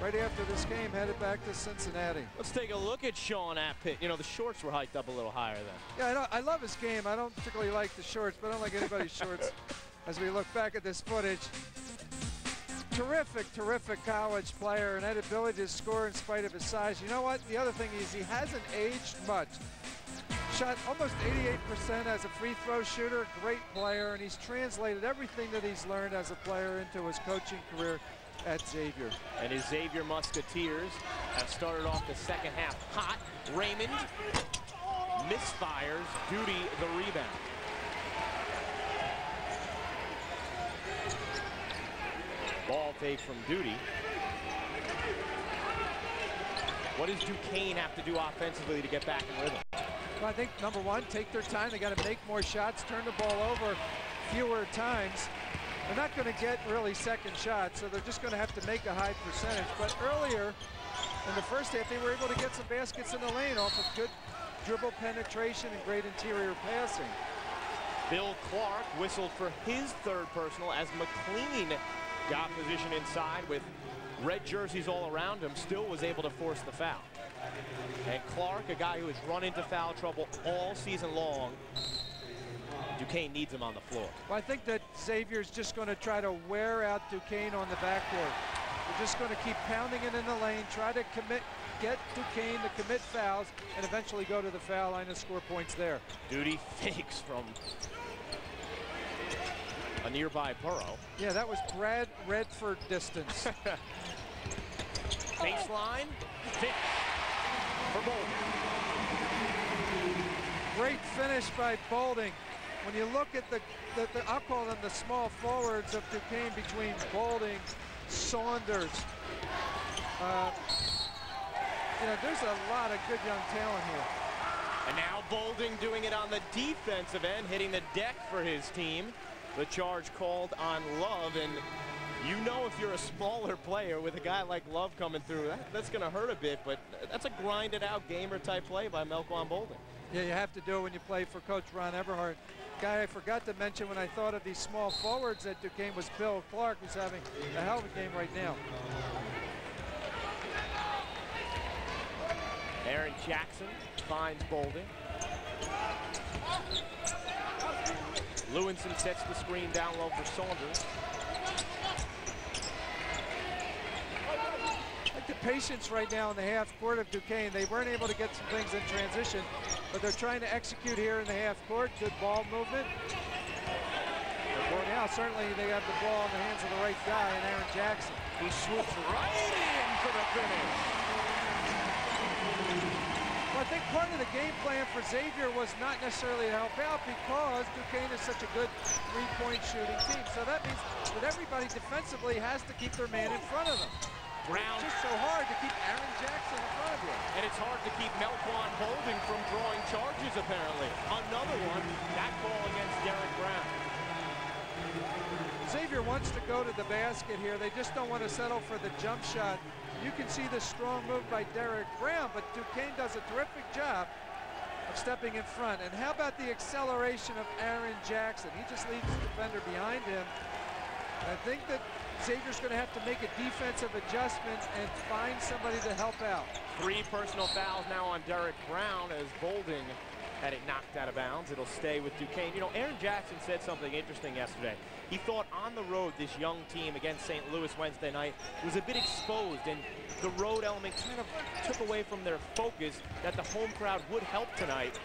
right after this game headed back to Cincinnati. Let's take a look at Sean at Pitt. You know, the shorts were hiked up a little higher then. Yeah, I, I love his game. I don't particularly like the shorts, but I don't like anybody's shorts as we look back at this footage. Terrific, terrific college player and that ability to score in spite of his size. You know what? The other thing is he hasn't aged much. Shot almost 88% as a free throw shooter, great player, and he's translated everything that he's learned as a player into his coaching career at Xavier. And his Xavier Musketeers have started off the second half hot. Raymond misfires, Duty the rebound. Ball take from Duty. What does Duquesne have to do offensively to get back in rhythm? Well, I think number one, take their time. They got to make more shots, turn the ball over fewer times. They're not going to get really second shots, so they're just going to have to make a high percentage. But earlier in the first half, they were able to get some baskets in the lane off of good dribble penetration and great interior passing. Bill Clark whistled for his third personal as McLean got position inside with red jerseys all around him, still was able to force the foul. And Clark, a guy who has run into foul trouble all season long, Duquesne needs him on the floor. Well, I think that Xavier's just going to try to wear out Duquesne on the backcourt. They're just going to keep pounding it in the lane, try to commit, get Duquesne to commit fouls, and eventually go to the foul line and score points there. Duty fakes from a nearby Burrow. Yeah, that was Brad Redford distance. Baseline, finish for Bolding. Great finish by Bolding. When you look at the, the, the, I'll call them the small forwards of Duquesne between Bolding, Saunders. Uh, you know, there's a lot of good young talent here. And now Bolding doing it on the defensive end, hitting the deck for his team. The charge called on Love, and you know if you're a smaller player with a guy like Love coming through, that, that's going to hurt a bit, but that's a grinded out gamer type play by Melquan Bolding. Yeah, you have to do it when you play for Coach Ron Everhart. Guy I forgot to mention when I thought of these small forwards at Duquesne was Bill Clark, who's having a hell of a game right now. Aaron Jackson finds Bolding. Lewinson sets the screen down low for Saunders. The patience right now in the half court of Duquesne. They weren't able to get some things in transition, but they're trying to execute here in the half court. Good ball movement. For now, certainly they have the ball in the hands of the right guy, and Aaron Jackson. He swoops right in for the finish. Well, I think part of the game plan for Xavier was not necessarily to help out because Duquesne is such a good three-point shooting team. So that means that everybody defensively has to keep their man in front of them. Brown. It's just so hard to keep Aaron Jackson in front of you. And it's hard to keep Melquan Bolding from drawing charges, apparently. Another one, that ball against Derrick Brown. Xavier wants to go to the basket here. They just don't want to settle for the jump shot. You can see the strong move by Derrick Brown, but Duquesne does a terrific job of stepping in front. And how about the acceleration of Aaron Jackson? He just leaves the defender behind him. I think that Xavier's going to have to make a defensive adjustment and find somebody to help out. Three personal fouls now on Derrick Brown as Bolding had it knocked out of bounds. It'll stay with Duquesne. You know, Aaron Jackson said something interesting yesterday. He thought on the road this young team against St. Louis Wednesday night was a bit exposed and the road element kind of took away from their focus that the home crowd would help tonight.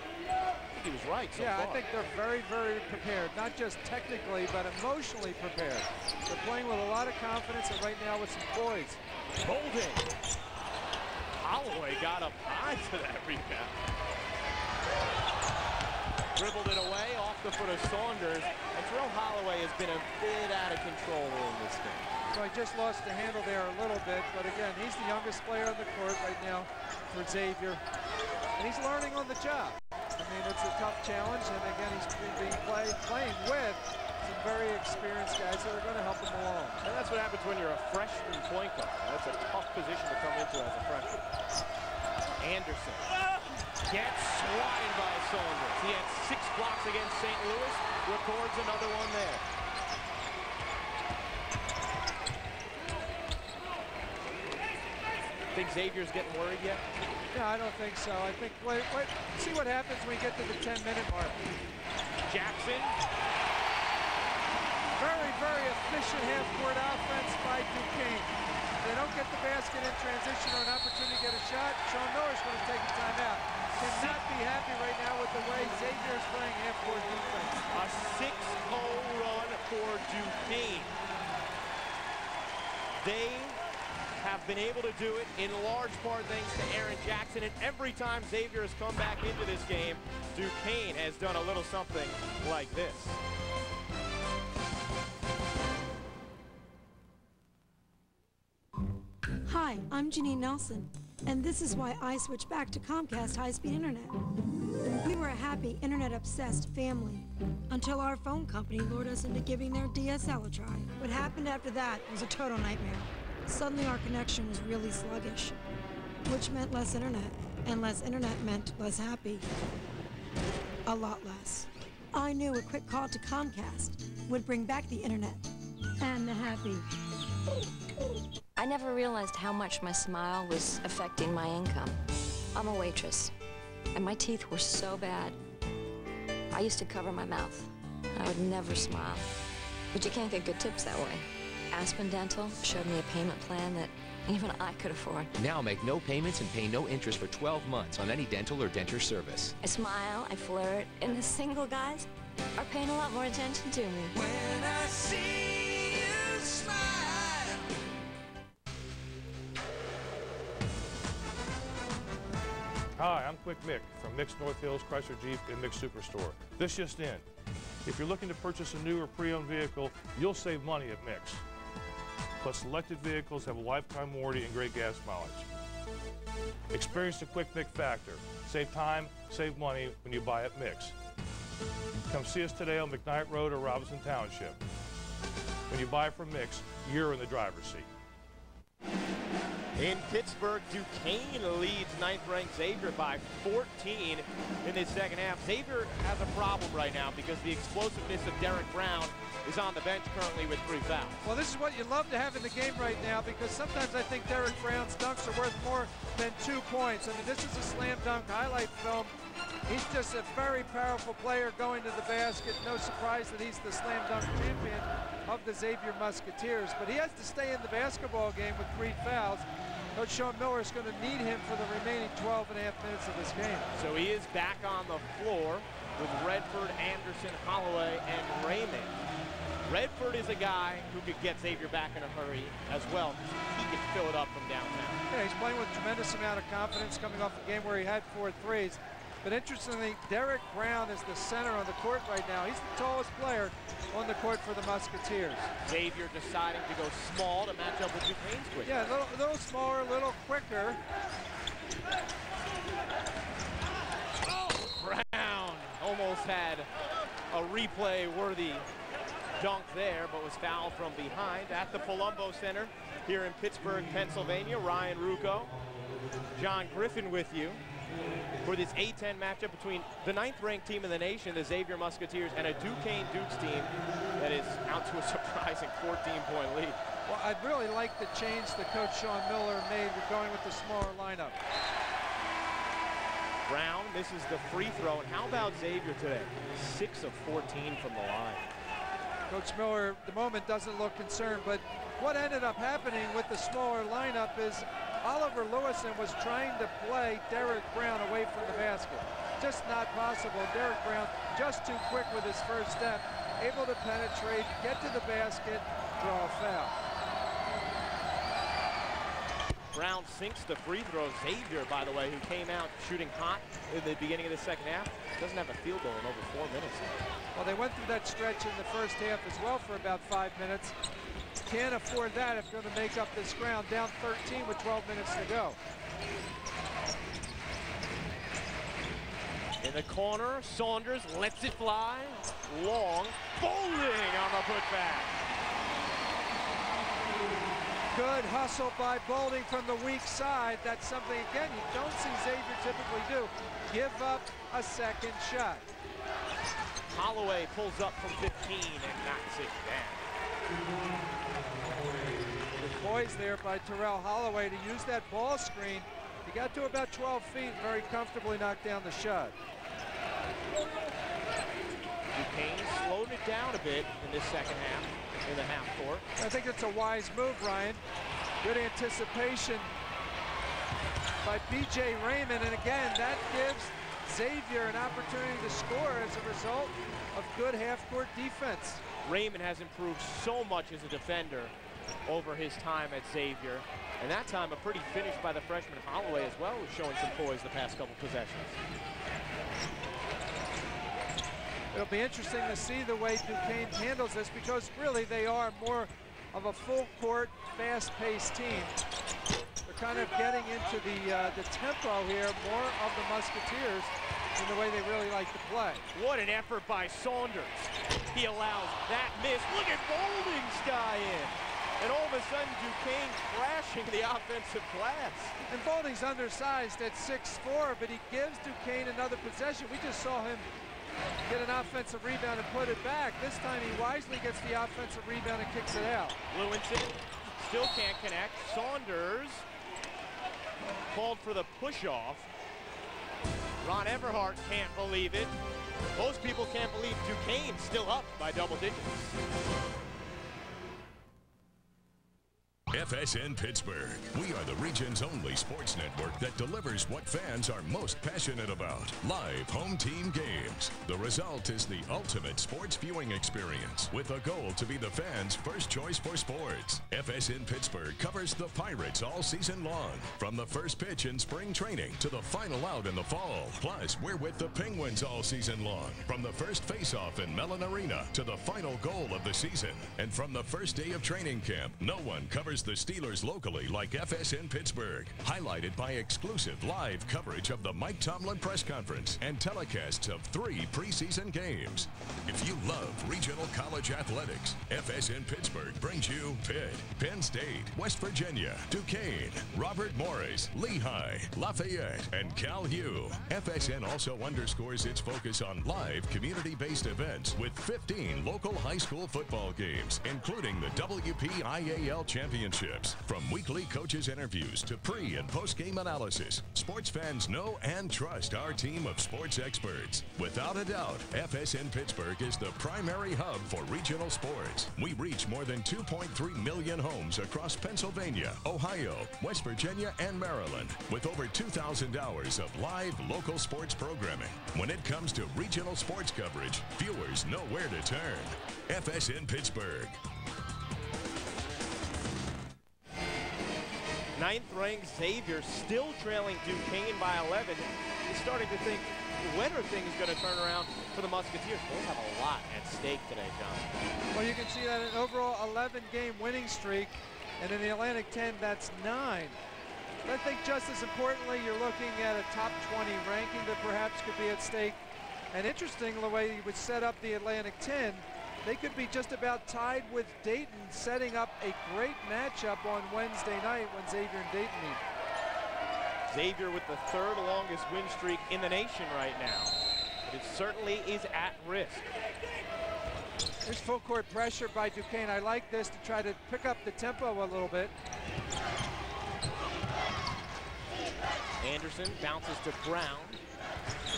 He was right so Yeah, far. I think they're very, very prepared. Not just technically, but emotionally prepared. They're playing with a lot of confidence and right now with some poise. Bolding. Holloway got up high to that rebound. Dribbled it away off the foot of Saunders. And Terrell Holloway has been a bit out of control in this game. So I just lost the handle there a little bit, but again, he's the youngest player on the court right now for Xavier. And he's learning on the job. I mean, it's a tough challenge, and again, he's being play, playing with some very experienced guys that are going to help him along. And that's what happens when you're a freshman point guard. That's a tough position to come into as a freshman. Anderson gets swatted by Saunders. He had six blocks against St. Louis, records another one there. Think Xavier's getting worried yet? Yeah, I don't think so. I think, wait, wait, see what happens when we get to the 10-minute mark. Jackson. Very, very efficient half-court offense by Duquesne. They don't get the basket in transition or an opportunity to get a shot. Sean Miller's going to take a timeout. Cannot be happy right now with the way Xavier is playing half-court defense. A 6-0 run for Duquesne. They have been able to do it in large part thanks to Aaron Jackson. And every time Xavier has come back into this game, Duquesne has done a little something like this. Hi, I'm Janine Nelson, and this is why I switched back to Comcast high-speed internet. We were a happy, internet-obsessed family until our phone company lured us into giving their DSL a try. What happened after that was a total nightmare. Suddenly our connection was really sluggish, which meant less internet, and less internet meant less happy. A lot less. I knew a quick call to Comcast would bring back the internet and the happy. I never realized how much my smile was affecting my income. I'm a waitress, and my teeth were so bad. I used to cover my mouth. I would never smile. But you can't get good tips that way. Aspen Dental showed me a payment plan that even I could afford. Now make no payments and pay no interest for 12 months on any dental or denture service. I smile, I flirt, and the single guys are paying a lot more attention to me. When I see you smile. Hi, I'm Quick Mick from Mick's North Hills Chrysler Jeep and Mick Superstore. This just in. If you're looking to purchase a new or pre-owned vehicle, you'll save money at Mick's. Plus, selected vehicles have a lifetime warranty and great gas mileage. Experience the Quick Mick factor. Save time, save money when you buy at Mick's. Come see us today on McKnight Road or Robinson Township. When you buy from Mick's, you're in the driver's seat. In Pittsburgh, Duquesne leads ninth-ranked Xavier by 14 in this second half. Xavier has a problem right now because the explosiveness of Derrick Brown is on the bench currently with three fouls. Well, this is what you love to have in the game right now because sometimes I think Derrick Brown's dunks are worth more than two points. I mean, this is a slam dunk highlight film. He's just a very powerful player going to the basket. No surprise that he's the slam dunk champion of the Xavier Musketeers. But he has to stay in the basketball game with three fouls. Coach Sean Miller is going to need him for the remaining 12 and a half minutes of this game. So he is back on the floor with Redford, Anderson, Holloway, and Raymond. Redford is a guy who could get Xavier back in a hurry as well. He can fill it up from downtown. Yeah, he's playing with a tremendous amount of confidence coming off a game where he had four threes. But interestingly, Derrick Brown is the center on the court right now. He's the tallest player on the court for the Musketeers. Xavier deciding to go small to match up with Duquesne's quick. Yeah, a little, a little smaller, a little quicker. Brown almost had a replay-worthy dunk there, but was fouled from behind at the Palumbo Center here in Pittsburgh, Pennsylvania. Ryan Ruocco, John Griffin with you for this A-10 matchup between the ninth-ranked team in the nation, the Xavier Musketeers, and a Duquesne Dukes team that is out to a surprising 14-point lead. Well, I'd really like the change that Coach Sean Miller made with going with the smaller lineup. Brown misses the free throw, and how about Xavier today? 6 of 14 from the line. Coach Miller, at the moment, doesn't look concerned, but what ended up happening with the smaller lineup is Oliver Lewison was trying to play Derrick Brown away from the basket. Just not possible. Derrick Brown just too quick with his first step, able to penetrate, get to the basket, draw a foul. Brown sinks the free throw. Xavier, by the way, who came out shooting hot in the beginning of the second half, doesn't have a field goal in over four minutes. Well, they went through that stretch in the first half as well for about five minutes. Can't afford that if they're going to make up this ground. Down 13 with 12 minutes to go. In the corner, Saunders lets it fly. Long, Bolding on the putback. Good hustle by Bolding from the weak side. That's something, again, you don't see Xavier typically do. Give up a second shot. Holloway pulls up from 15 and knocks it down. Good poise there by Terrell Holloway to use that ball screen. He got to about 12 feet, very comfortably knocked down the shot. Duquesne slowed it down a bit in this second half, in the half court. I think it's a wise move, Ryan. Good anticipation by B.J. Raymond, and again, that gives Xavier an opportunity to score as a result of good half-court defense. Raymond has improved so much as a defender over his time at Xavier. And that time, a pretty finish by the freshman Holloway as well, who's showing some poise the past couple possessions. It'll be interesting to see the way Duquesne handles this because really they are more of a full court, fast-paced team. They're kind of getting into the uh, the tempo here, more of the Musketeers in the way they really like to play. What an effort by Saunders. He allows that miss. Look at Bolding's guy in. And all of a sudden, Duquesne crashing the offensive glass. And Bolding's undersized at 6'4", but he gives Duquesne another possession. We just saw him get an offensive rebound and put it back. This time he wisely gets the offensive rebound and kicks it out. Lewinson still can't connect. Saunders called for the push-off. Ron Everhart can't believe it. Most people can't believe Duquesne's still up by double digits. FSN Pittsburgh. We are the region's only sports network that delivers what fans are most passionate about live home team games. The result is the ultimate sports viewing experience with a goal to be the fans' first choice for sports. FSN Pittsburgh covers the Pirates all season long, from the first pitch in spring training to the final out in the fall. Plus, we're with the Penguins all season long, from the first faceoff in Mellon Arena to the final goal of the season. And from the first day of training camp, no one covers the Steelers locally like FSN Pittsburgh, highlighted by exclusive live coverage of the Mike Tomlin press conference and telecasts of three preseason games. If you love regional college athletics, FSN Pittsburgh brings you Pitt, Penn State, West Virginia, Duquesne, Robert Morris, Lehigh, Lafayette, and Cal U. FSN also underscores its focus on live community-based events with 15 local high school football games, including the WPIAL Championships. From weekly coaches interviews to pre and post game analysis, sports fans know and trust our team of sports experts. Without a doubt, FSN Pittsburgh is the primary hub for regional sports. We reach more than 2.3 million homes across Pennsylvania, Ohio, West Virginia, and Maryland, with over 2,000 hours of live local sports programming. When it comes to regional sports coverage, viewers know where to turn. FSN Pittsburgh. Ninth ranked Xavier still trailing Duquesne by 11. He's starting to think, when are things going to turn around for the Musketeers? They have a lot at stake today, John. Well, you can see that an overall 11-game winning streak, and in the Atlantic 10, that's nine. But I think just as importantly, you're looking at a top 20 ranking that perhaps could be at stake. And interesting the way he would set up the Atlantic 10, they could be just about tied with Dayton, setting up a great matchup on Wednesday night when Xavier and Dayton meet. Xavier with the third longest win streak in the nation right now. But it certainly is at risk. There's full court pressure by Duquesne. I like this to try to pick up the tempo a little bit. Anderson bounces to Brown.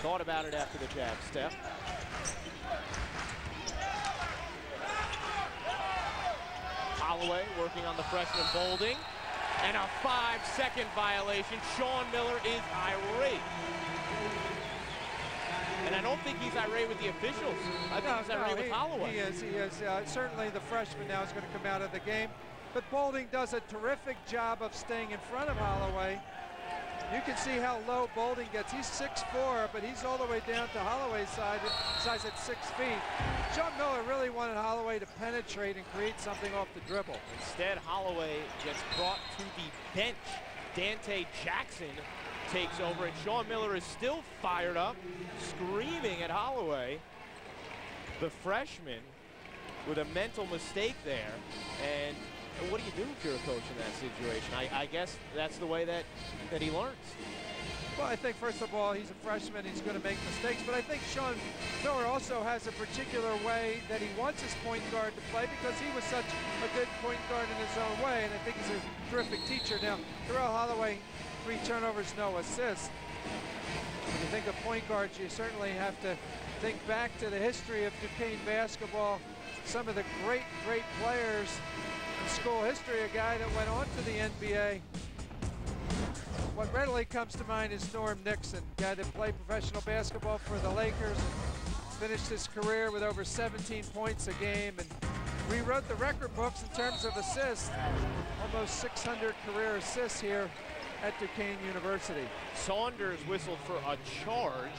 Thought about it after the jab step. Holloway working on the freshman Bolding. And a five-second violation. Sean Miller is irate. And I don't think he's irate with the officials. I think no, he's irate no, with he, Holloway. He is, he is. Uh, certainly the freshman now is going to come out of the game. But Bolding does a terrific job of staying in front of Holloway. You can see how low Bolding gets. He's 6'4", but he's all the way down to Holloway's side, size at 6 feet. Sean Miller really wanted Holloway to penetrate and create something off the dribble. Instead, Holloway gets brought to the bench. Dante Jackson takes over, and Sean Miller is still fired up, screaming at Holloway. The freshman with a mental mistake there, and what do you do if you're a coach in that situation? I, I guess that's the way that, that he learns. Well, I think, first of all, he's a freshman. He's going to make mistakes. But I think Sean Miller also has a particular way that he wants his point guard to play because he was such a good point guard in his own way. And I think he's a terrific teacher. Now, Terrell Holloway, three turnovers, no assists. When you think of point guards, you certainly have to think back to the history of Duquesne basketball. Some of the great, great players school history, a guy that went on to the NBA. What readily comes to mind is Norm Nixon, guy that played professional basketball for the Lakers, finished his career with over 17 points a game, and rewrote the record books in terms of assists. Almost 600 career assists here at Duquesne University. Saunders whistled for a charge,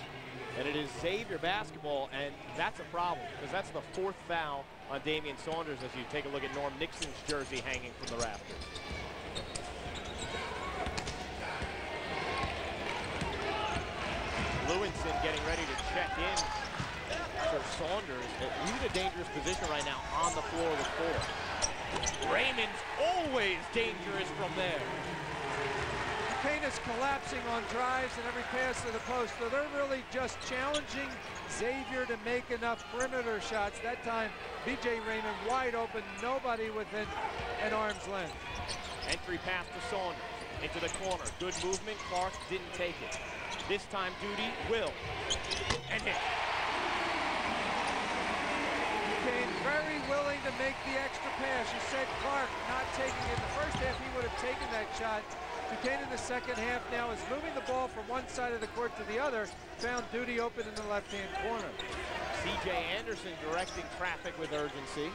and it is Xavier basketball, and that's a problem, because that's the fourth foul on Damian Saunders as you take a look at Norm Nixon's jersey hanging from the rafters. Lewinson getting ready to check in for Saunders. He's in a dangerous position right now on the floor with four. Raymond's always dangerous from there. Kane is collapsing on drives and every pass to the post, so they're really just challenging Xavier to make enough perimeter shots. That time, B.J. Raymond wide open, nobody within an arm's length. Entry pass to Saunders into the corner. Good movement. Clark didn't take it. This time, Duty will. And hit. Kane very willing to make the extra pass. You said Clark not taking it. In the first half, he would have taken that shot. Duquesne in the second half now is moving the ball from one side of the court to the other. Found Duty open in the left-hand corner. C.J. Anderson directing traffic with urgency.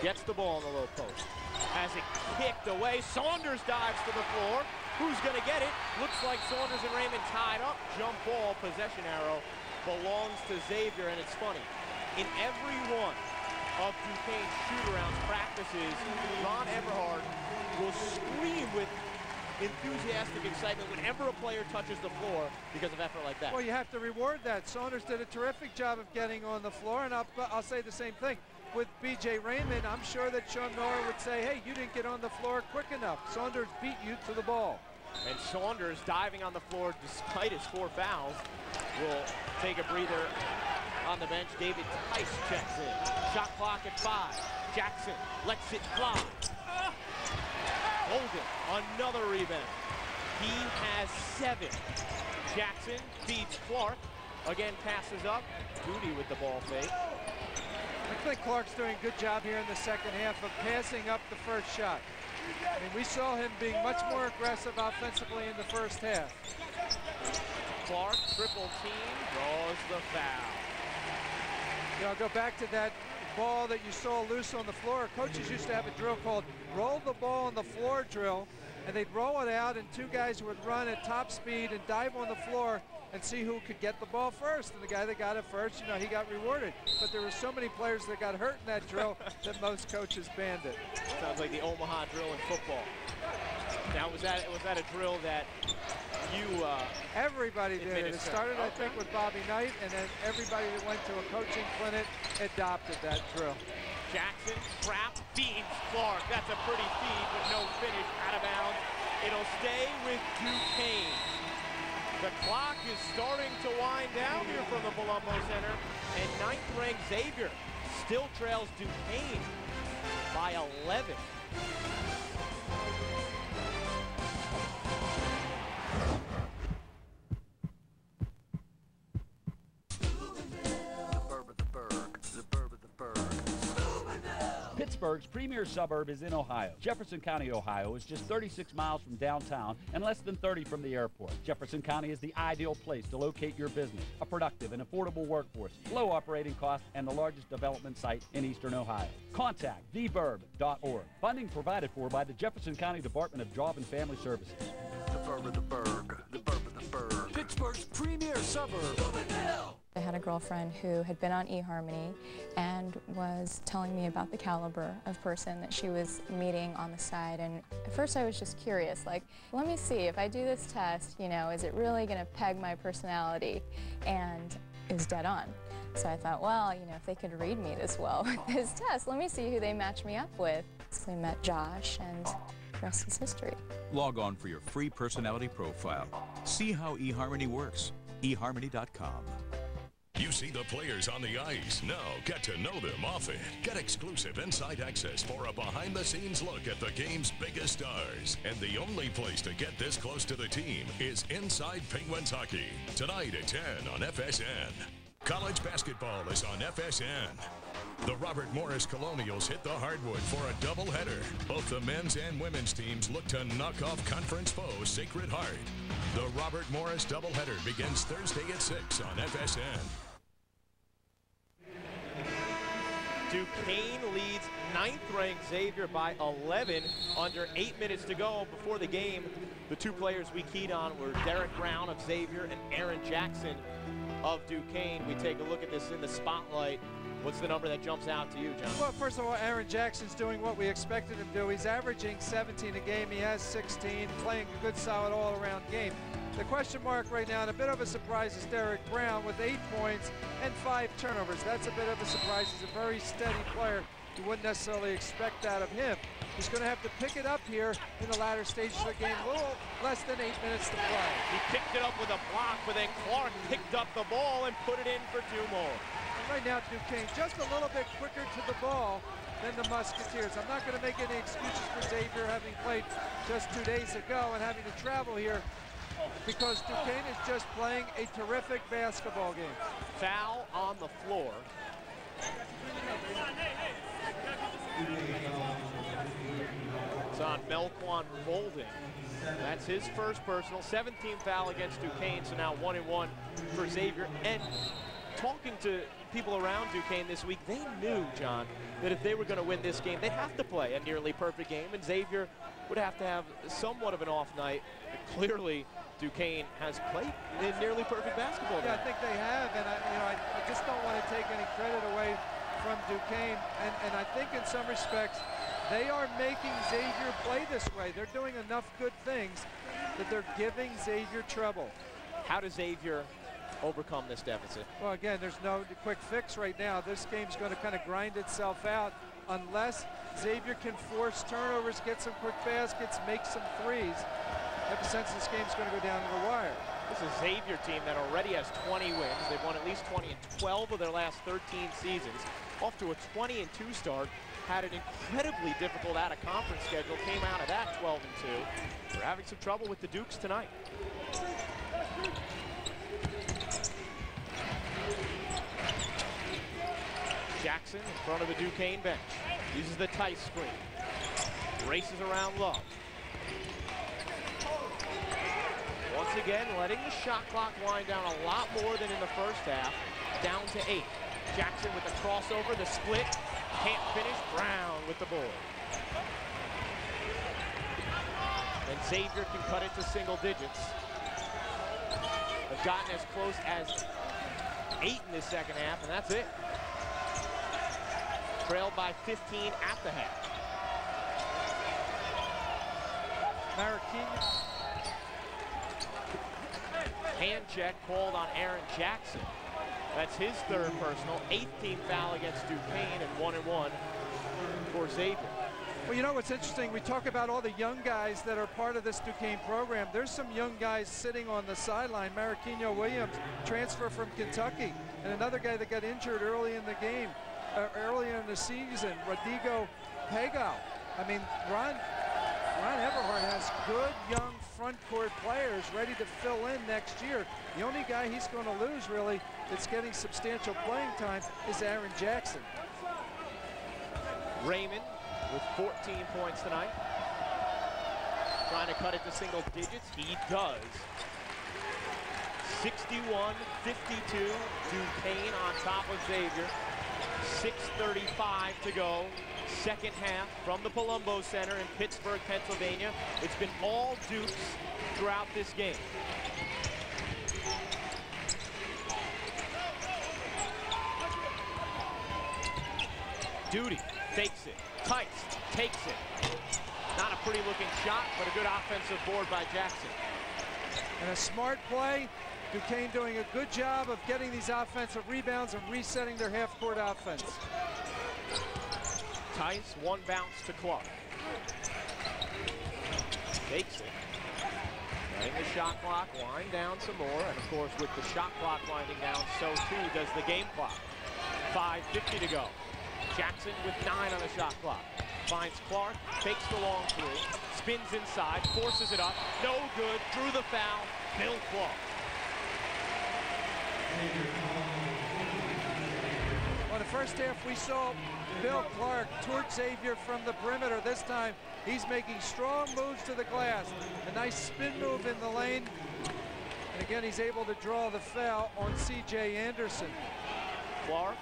Gets the ball in the low post. Has it kicked away. Saunders dives to the floor. Who's going to get it? Looks like Saunders and Raymond tied up. Jump ball, possession arrow belongs to Xavier, and it's funny. In every one of Duquesne's shoot-arounds practices, Ron Everhart will scream with enthusiastic excitement whenever a player touches the floor because of effort like that. Well, you have to reward that. Saunders did a terrific job of getting on the floor, and I'll, I'll say the same thing. With B.J. Raymond, I'm sure that Sean Nora would say, hey, you didn't get on the floor quick enough. Saunders beat you to the ball. And Saunders diving on the floor despite his four fouls will take a breather on the bench. David Tice checks in. Shot clock at five. Jackson lets it fly. Holden, another rebound. He has seven. Jackson feeds Clark. Again, passes up. Duty with the ball fake. I think Clark's doing a good job here in the second half of passing up the first shot. I mean, we saw him being much more aggressive offensively in the first half. Clark, triple team, draws the foul. You know, I'll go back to that ball that you saw loose on the floor. Coaches used to have a drill called roll the ball on the floor drill, and they'd roll it out, and two guys would run at top speed and dive on the floor and see who could get the ball first. And the guy that got it first, you know, he got rewarded. But there were so many players that got hurt in that drill that most coaches banned it. Sounds like the Oklahoma drill in football. Now, was that was that a drill that you uh, Everybody did it. It started, okay. I think, with Bobby Knight, and then everybody that went to a coaching clinic adopted that drill. Jackson, trap, feeds Clark. That's a pretty feed, but no finish, out of bounds. It'll stay with Duquesne. The clock is starting to wind down here from the Palumbo Center, and ninth-ranked Xavier still trails Duquesne by 11. Pittsburgh's premier suburb is in Ohio. Jefferson County, Ohio is just 36 miles from downtown and less than 30 from the airport. Jefferson County is the ideal place to locate your business, a productive and affordable workforce, low operating costs, and the largest development site in eastern Ohio. Contact theburb.org. Funding provided for by the Jefferson County Department of Job and Family Services. The Burb of the Berg. The Burb of the Berg. Pittsburgh's premier suburb. Had a girlfriend who had been on eHarmony and was telling me about the caliber of person that she was meeting on the side. And at first I was just curious, like, let me see, if I do this test, you know, is it really going to peg my personality? And it was dead on. So I thought, well, you know, if they could read me this well with this test, let me see who they match me up with. So we met Josh and rest is history. Log on for your free personality profile. See how eHarmony works. eHarmony.com. You see the players on the ice. Now get to know them often. Get exclusive inside access for a behind the scenes look at the game's biggest stars. And the only place to get this close to the team is Inside Penguins Hockey. Tonight at 10 on FSN. College basketball is on FSN. The Robert Morris Colonials hit the hardwood for a doubleheader. Both the men's and women's teams look to knock off conference foe Sacred Heart. The Robert Morris doubleheader begins Thursday at 6 on FSN. Duquesne leads ninth-ranked Xavier by 11 under eight minutes to go before the game. The two players we keyed on were Derrick Brown of Xavier and Aaron Jackson of Duquesne. We take a look at this in the spotlight. What's the number that jumps out to you, John? Well, first of all, Aaron Jackson's doing what we expected him to do. He's averaging 17 a game. He has 16, playing a good, solid all-around game. The question mark right now, and a bit of a surprise, is Derrick Brown with eight points and five turnovers. That's a bit of a surprise. He's a very steady player. You wouldn't necessarily expect that of him. He's going to have to pick it up here in the latter stages of the game. A little less than eight minutes to play. He picked it up with a block, but then Clark picked up the ball and put it in for two more. And right now, Duquesne just a little bit quicker to the ball than the Musketeers. I'm not going to make any excuses for Xavier having played just two days ago and having to travel here because Duquesne is just playing a terrific basketball game. Foul on the floor. It's on Melquan Bolding. That's his first personal, 17th foul against Duquesne, so now one and one for Xavier. And talking to people around Duquesne this week, they knew, John, that if they were going to win this game, they'd have to play a nearly perfect game, and Xavier would have to have somewhat of an off night. Clearly, Duquesne has played in nearly perfect basketball. Yeah, I think they have, and I, you know, I, I just don't want to take any credit away from Duquesne, and, and I think in some respects, they are making Xavier play this way. They're doing enough good things that they're giving Xavier trouble. How does Xavier overcome this deficit? Well, again, there's no quick fix right now. This game's going to kind of grind itself out unless Xavier can force turnovers, get some quick baskets, make some threes. Have a sense this game's going to go down to the wire. This is Xavier team that already has 20 wins. They've won at least 20 in 12 of their last 13 seasons. Off to a 20 and 2 start. Had an incredibly difficult out-of-conference schedule. Came out of that 12 and 2. They're having some trouble with the Dukes tonight. Jackson in front of the Duquesne bench. Uses the tight screen. Races around Love. Once again, letting the shot clock wind down a lot more than in the first half. Down to eight. Jackson with the crossover, the split. Can't finish. Brown with the board. And Xavier can cut it to single digits. They've gotten as close as eight in the second half, and that's it. Trailed by 15 at the half. Morakinyo. Hand check called on Aaron Jackson. That's his third personal, 18th foul against Duquesne, and one and one for Xavier. Well, you know what's interesting? We talk about all the young guys that are part of this Duquesne program. There's some young guys sitting on the sideline. Morakinyo Williams, transfer from Kentucky, and another guy that got injured early in the game, uh, early in the season, Rodrigo Pagao. I mean, Ron, Ron Everhart has good young front court players ready to fill in next year. The only guy he's going to lose, really, that's getting substantial playing time is Aaron Jackson. Raymond with 14 points tonight. Trying to cut it to single digits. He does. 61-52. Duquesne on top of Xavier. 6.35 to go. Second half from the Palumbo Center in Pittsburgh, Pennsylvania. It's been all Dukes throughout this game. Duty fakes it, tights, takes it. Not a pretty looking shot, but a good offensive board by Jackson. And a smart play. Duquesne doing a good job of getting these offensive rebounds and resetting their half-court offense. Tice, one bounce to Clark. Takes it. Letting the shot clock wind down some more. And of course, with the shot clock winding down, so too does the game clock. 5.50 to go. Jackson with nine on the shot clock. Finds Clark, takes the long three, spins inside, forces it up. No good, drew the foul, Bill Clark. Well, the first half we saw Bill Clark torch Xavier from the perimeter. This time he's making strong moves to the glass. A nice spin move in the lane. And again, he's able to draw the foul on C.J. Anderson. Clark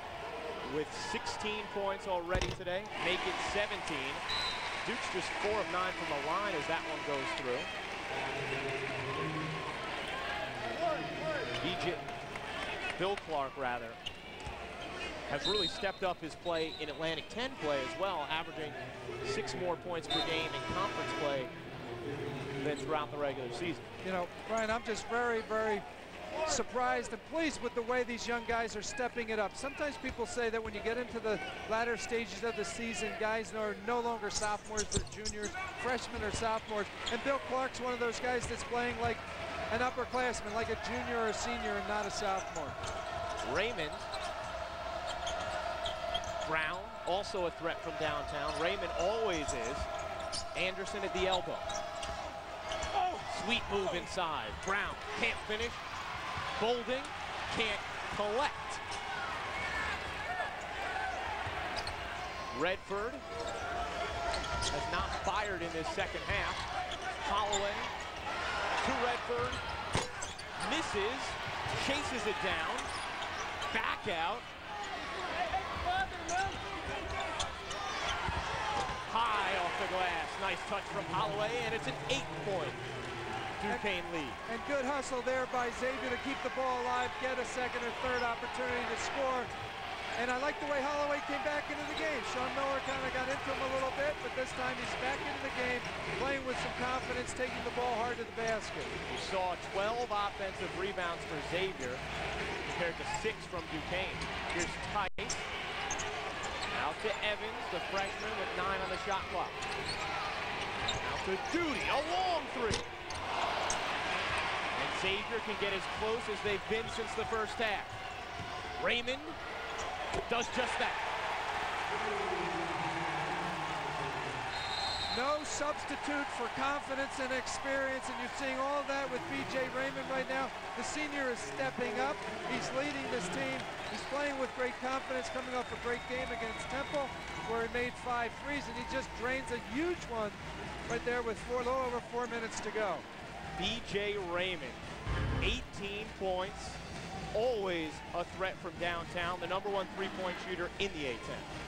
with 16 points already today, make it 17. Duke's just four of nine from the line as that one goes through. DJ, Bill Clark rather, has really stepped up his play in Atlantic 10 play as well, averaging six more points per game in conference play than throughout the regular season. You know, Brian, I'm just very, very surprised and pleased with the way these young guys are stepping it up. Sometimes people say that when you get into the latter stages of the season, guys are no longer sophomores, they're juniors, freshmen or sophomores. And Bill Clark's one of those guys that's playing like an upperclassman, like a junior or a senior and not a sophomore. Raymond. Brown, also a threat from downtown. Raymond always is. Anderson at the elbow. Oh, sweet move inside. Brown can't finish. Bolding can't collect. Redford has not fired in this second half. Holloway to Redford. Misses. Chases it down. Back out. High off the glass. Nice touch from Holloway, and it's an eight-point Duquesne lead. And good hustle there by Xavier to keep the ball alive, get a second or third opportunity to score. And I like the way Holloway came back into the game. Sean Miller kind of got into him a little bit, but this time he's back into the game, playing with some confidence, taking the ball hard to the basket. We saw 12 offensive rebounds for Xavier compared to six from Duquesne. Here's Tice. Out to Evans, the freshman with nine on the shot clock. Out to Duty, a long three. And Xavier can get as close as they've been since the first half. Raymond does just that. No substitute for confidence and experience, and you're seeing all that with B.J. Raymond right now. The senior is stepping up. He's leading this team. Playing with great confidence, coming off a great game against Temple, where he made five threes, and he just drains a huge one right there with four, a little over four minutes to go. B.J. Raymond, 18 points, always a threat from downtown, the number one three-point shooter in the A-10.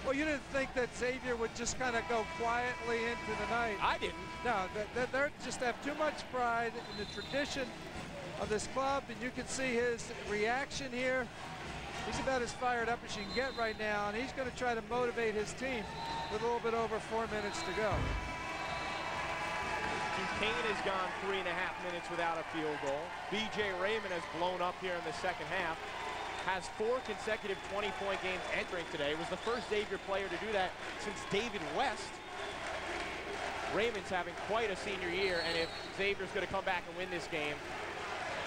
Well, you didn't think that Xavier would just kind of go quietly into the night. I didn't. No, they they just have too much pride in the tradition of this club, and you can see his reaction here. He's about as fired up as you can get right now, and he's going to try to motivate his team with a little bit over four minutes to go. Duquesne has gone three and a half minutes without a field goal. B.J. Raymond has blown up here in the second half. Has four consecutive 20-point games entering today. Was the first Xavier player to do that since David West. Raymond's having quite a senior year, and if Xavier's going to come back and win this game,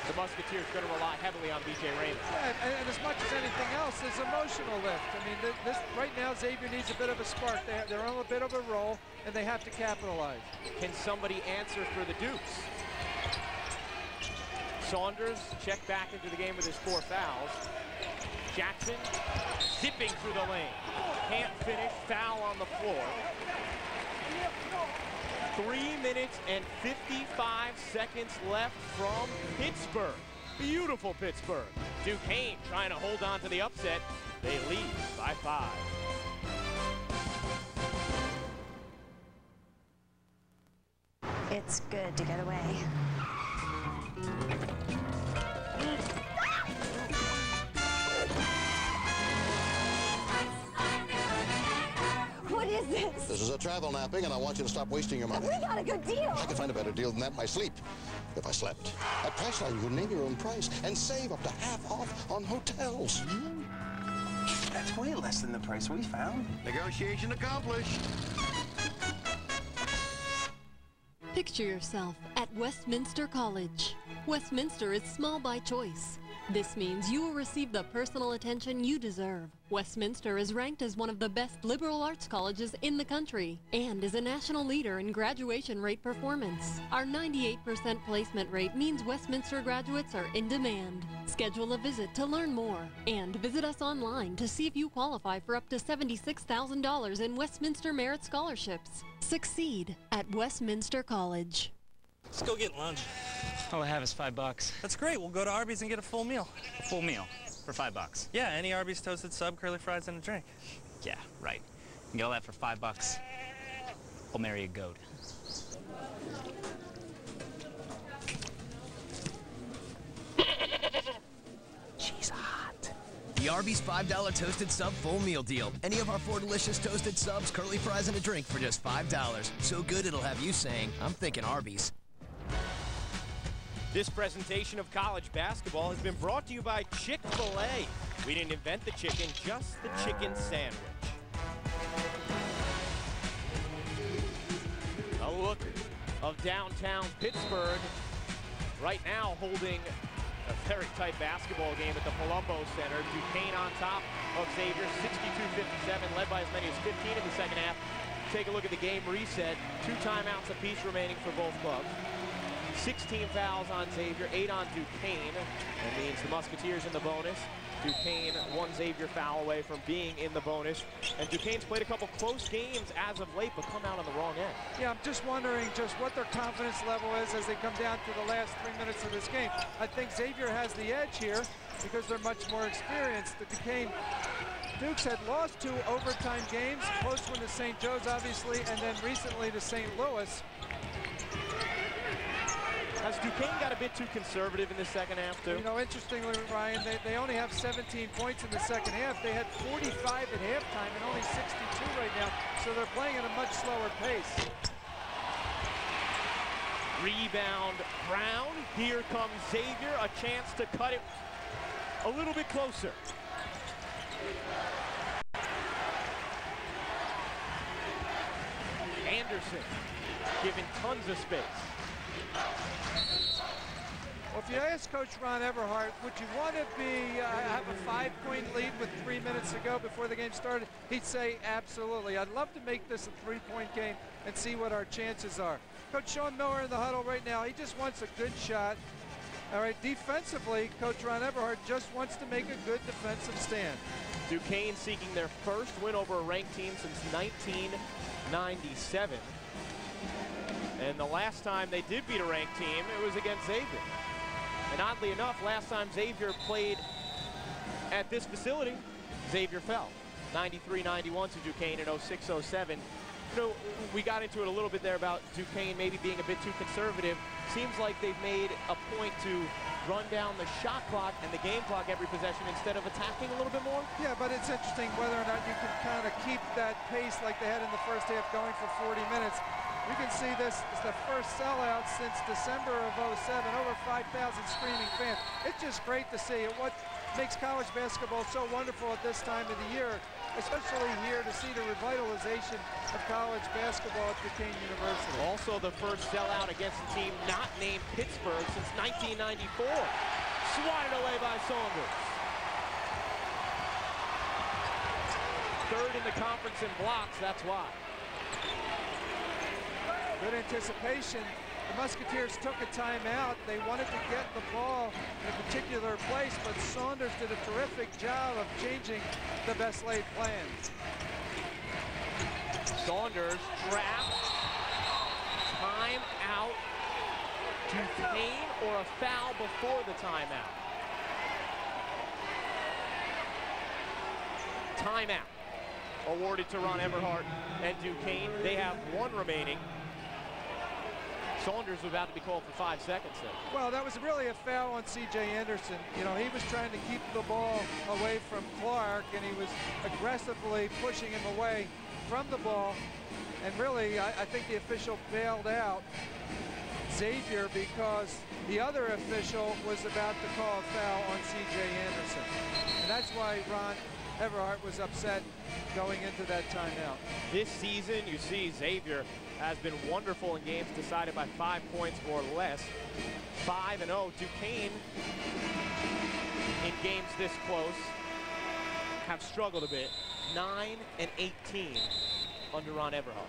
the Musketeers are going to rely heavily on B.J. Raymond. Yeah, and, and, as much as anything else, is emotional lift. I mean, this right now Xavier needs a bit of a spark. They, they're on a bit of a roll, and they have to capitalize. Can somebody answer for the Dukes? Saunders checked back into the game with his four fouls. Jackson zipping through the lane. Can't finish, foul on the floor. Three minutes and 55 seconds left from Pittsburgh. Beautiful Pittsburgh. Duquesne trying to hold on to the upset. They lead by five. It's good to get away. Is this? This is a travel napping, and I want you to stop wasting your money. We got a good deal. I could find a better deal than that in my sleep, if I slept. At Priceline, you can name your own price and save up to half off on hotels. That's way less than the price we found. Negotiation accomplished. Picture yourself at Westminster College. Westminster is small by choice. This means you will receive the personal attention you deserve. Westminster is ranked as one of the best liberal arts colleges in the country and is a national leader in graduation rate performance. Our 98% placement rate means Westminster graduates are in demand. Schedule a visit to learn more and visit us online to see if you qualify for up to $76,000 in Westminster Merit Scholarships. Succeed at Westminster College. Let's go get lunch. All I have is five bucks. That's great. We'll go to Arby's and get a full meal. A full meal for five bucks. Yeah, any Arby's toasted sub, curly fries, and a drink. Yeah, right. You get all that for five bucks. I'll marry a goat. She's hot. The Arby's $5 toasted sub full meal deal. Any of our four delicious toasted subs, curly fries, and a drink for just $5. So good it'll have you saying, I'm thinking Arby's. This presentation of college basketball has been brought to you by Chick-fil-A. We didn't invent the chicken, just the chicken sandwich. A look of downtown Pittsburgh right now holding a very tight basketball game at the Palumbo Center. Duquesne on top of Xavier, 62-57, led by as many as 15 in the second half. Take a look at the game reset. Two timeouts apiece remaining for both clubs. 16 fouls on Xavier, 8 on Duquesne. That means the Musketeers in the bonus. Duquesne one Xavier foul away from being in the bonus. And Duquesne's played a couple close games as of late, but come out on the wrong end. Yeah, I'm just wondering just what their confidence level is as they come down to the last three minutes of this game. I think Xavier has the edge here because they're much more experienced. The Duquesne Dukes had lost two overtime games, close one to St. Joe's, obviously, and then recently to St. Louis. Has Duquesne got a bit too conservative in the second half, too? You know, interestingly, Ryan, they, they only have 17 points in the second half. They had 45 at halftime and only 62 right now, so they're playing at a much slower pace. Rebound Brown. Here comes Xavier, a chance to cut it a little bit closer. Anderson given tons of space. Well, if you ask Coach Ron Everhart, would you want to be uh, have a five-point lead with three minutes to go before the game started? He'd say absolutely. I'd love to make this a three-point game and see what our chances are. Coach Sean Miller in the huddle right now. He just wants a good shot. All right, defensively, Coach Ron Everhart just wants to make a good defensive stand. Duquesne seeking their first win over a ranked team since 1997. And the last time they did beat a ranked team, it was against Xavier. And oddly enough, last time Xavier played at this facility, Xavier fell. 93-91 to Duquesne in 06-07. You know, we got into it a little bit there about Duquesne maybe being a bit too conservative. Seems like they've made a point to run down the shot clock and the game clock every possession instead of attacking a little bit more? Yeah, but it's interesting whether or not you can kind of keep that pace like they had in the first half going for 40 minutes. We can see this is the first sellout since December of 07, over 5,000 screaming fans. It's just great to see. And what makes college basketball so wonderful at this time of the year, especially here to see the revitalization of college basketball at Duquesne University. Also the first sellout against a team not named Pittsburgh since 1994. Swatted away by Saunders. Third in the conference in blocks, that's why. Good anticipation. The Musketeers took a timeout. They wanted to get the ball in a particular place, but Saunders did a terrific job of changing the best laid plans. Saunders trapped. Time out. Duquesne or a foul before the timeout. Timeout awarded to Ron Everhart and Duquesne. They have one remaining. Saunders was about to be called for five seconds there. Well, that was really a foul on C.J. Anderson. You know, he was trying to keep the ball away from Clark, and he was aggressively pushing him away from the ball. And really, I, I think the official bailed out Xavier because the other official was about to call a foul on C.J. Anderson. And that's why Ron Everhart was upset going into that timeout. This season, you see Xavier has been wonderful in games decided by five points or less. 5 and 0. Duquesne in games this close have struggled a bit. 9 and 18 under Ron Everhart.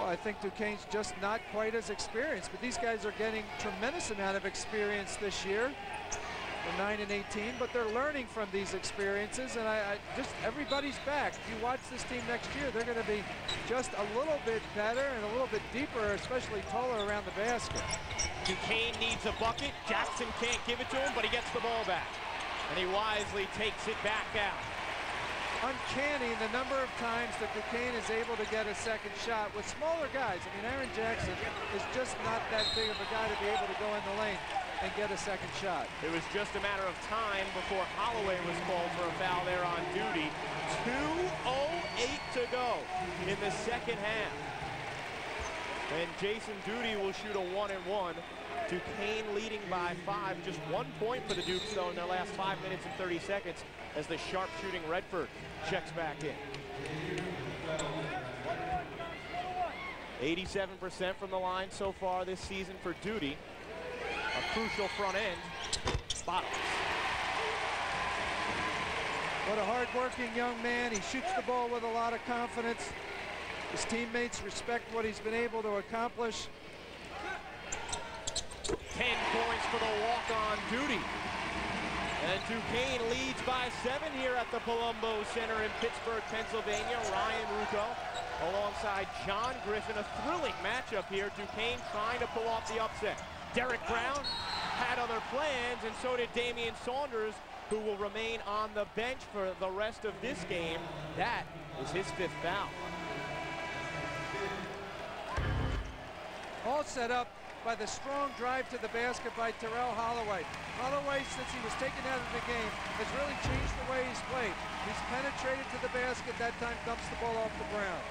Well, I think Duquesne's just not quite as experienced, but these guys are getting tremendous amount of experience this year. They're 9 and 18, but they're learning from these experiences, and I, I just everybody's back. If you watch this team next year, they're going to be just a little bit better and a little bit deeper, especially taller around the basket. Duquesne needs a bucket. Jackson can't give it to him, but he gets the ball back. And he wisely takes it back out. Uncanny the number of times that Duquesne is able to get a second shot with smaller guys. I mean, Aaron Jackson is just not that big of a guy to be able to go in the lane and get a second shot. It was just a matter of time before Holloway was called for a foul there on duty. 2.08 to go in the second half. And Jason Duty will shoot a one and one. Duquesne leading by five. Just one point for the Dukes, though, in their last five minutes and 30 seconds as the sharp shooting Redford checks back in. 87% from the line so far this season for Duty. A crucial front end. Bottoms. What a hard-working young man. He shoots the ball with a lot of confidence. His teammates respect what he's been able to accomplish. 10 points for the walk-on Duty. And Duquesne leads by seven here at the Palumbo Center in Pittsburgh, Pennsylvania. Ryan Ruocco alongside John Griffin. A thrilling matchup here. Duquesne trying to pull off the upset. Derrick Brown had other plans, and so did Damian Saunders, who will remain on the bench for the rest of this game. That is his fifth foul. All set up by the strong drive to the basket by Terrell Holloway. Holloway, since he was taken out of the game, has really changed the way he's played. He's penetrated to the basket, that time dumps the ball off the ground.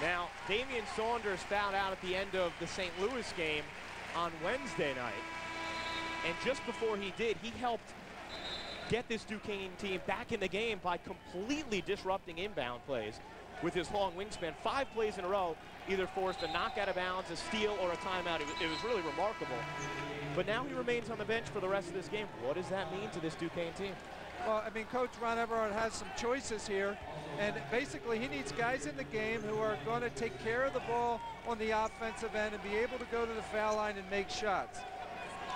Now, Damian Saunders found out at the end of the St. Louis game on Wednesday night. And just before he did, he helped get this Duquesne team back in the game by completely disrupting inbound plays with his long wingspan. Five plays in a row, either forced a knock out of bounds, a steal, or a timeout. It was, it was really remarkable. But now he remains on the bench for the rest of this game. What does that mean to this Duquesne team? Well, I mean, Coach Ron Everhart has some choices here, and basically he needs guys in the game who are going to take care of the ball on the offensive end and be able to go to the foul line and make shots.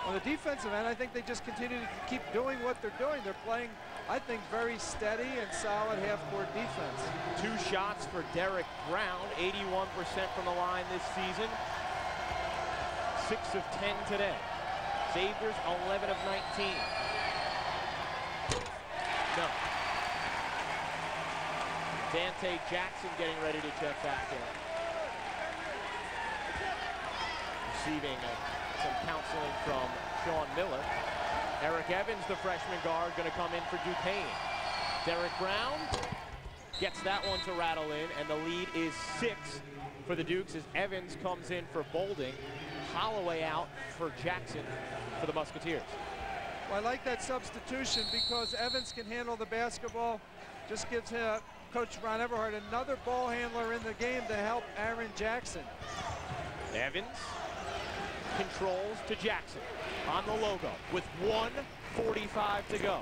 On the defensive end, I think they just continue to keep doing what they're doing. They're playing, I think, very steady and solid half-court defense. Two shots for Derrick Brown, 81% from the line this season. Six of 10 today. Xavier's 11 of 19. No. Dante Jackson getting ready to check back in. Receiving uh, some counseling from Sean Miller. Eric Evans, the freshman guard, going to come in for Duquesne. Derrick Brown gets that one to rattle in, and the lead is six for the Dukes as Evans comes in for Bolding. Holloway out for Jackson for the Musketeers. Well, I like that substitution because Evans can handle the basketball. Just gives uh, Coach Ron Everhart another ball handler in the game to help Aaron Jackson. Evans controls to Jackson on the logo with 145 to go.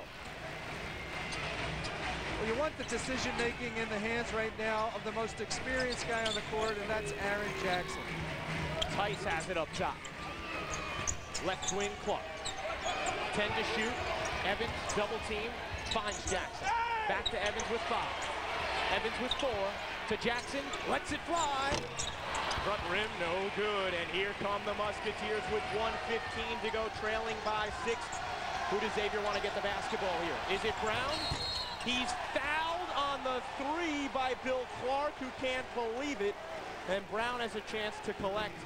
Well, you want the decision making in the hands right now of the most experienced guy on the court, and that's Aaron Jackson. Tice has it up top. Left wing Clark. 10 to shoot. Evans double team finds Jackson. Back to Evans with five. Evans with four. To Jackson. Lets it fly. Front rim no good. And here come the Musketeers with 115 to go, trailing by six. Who does Xavier want to get the basketball here? Is it Brown? He's fouled on the three by Bill Clark, who can't believe it. And Brown has a chance to collect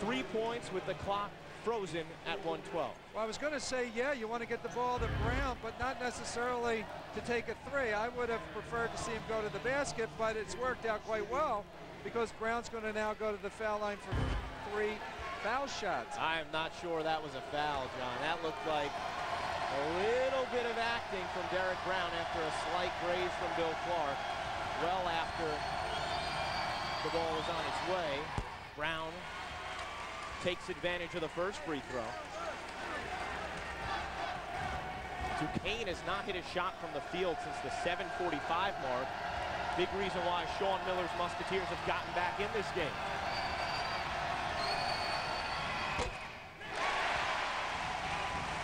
three points with the clock frozen at 112. Well, I was going to say, yeah, you want to get the ball to Brown, but not necessarily to take a three. I would have preferred to see him go to the basket, but it's worked out quite well because Brown's going to now go to the foul line for three foul shots. I am not sure that was a foul, John. That looked like a little bit of acting from Derrick Brown after a slight graze from Bill Clark. Well after the ball was on its way. Brown takes advantage of the first free throw. Duquesne has not hit a shot from the field since the 745 mark. Big reason why Sean Miller's Musketeers have gotten back in this game.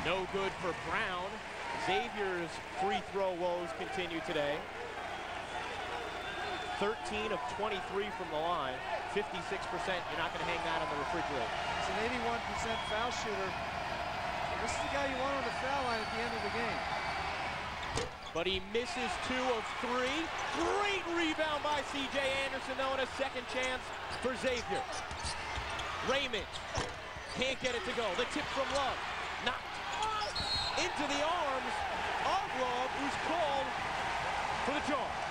No good for Brown. Xavier's free throw woes continue today. 13 of 23 from the line. 56%, you're not going to hang that on the refrigerator. He's an 81% foul shooter. This is the guy you want on the foul line at the end of the game. But he misses two of three. Great rebound by C.J. Anderson, though, and a second chance for Xavier. Raymond can't get it to go. The tip from Love. Knocked into the arms of Love, who's called for the charge.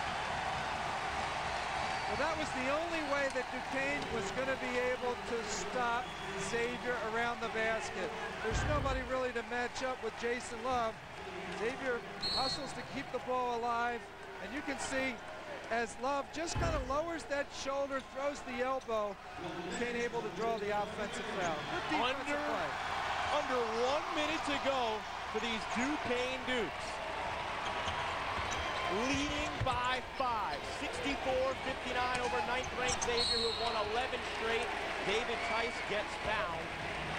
Well, that was the only way that Duquesne was going to be able to stop Xavier around the basket. There's nobody really to match up with Jason Love. Xavier hustles to keep the ball alive, and you can see as Love just kind of lowers that shoulder, throws the elbow, Duquesne able to draw the offensive foul. Under, play. under one minute to go for these Duquesne Dukes. Leading by five, 64-59 over ninth-ranked Xavier, who won 11 straight. David Tice gets fouled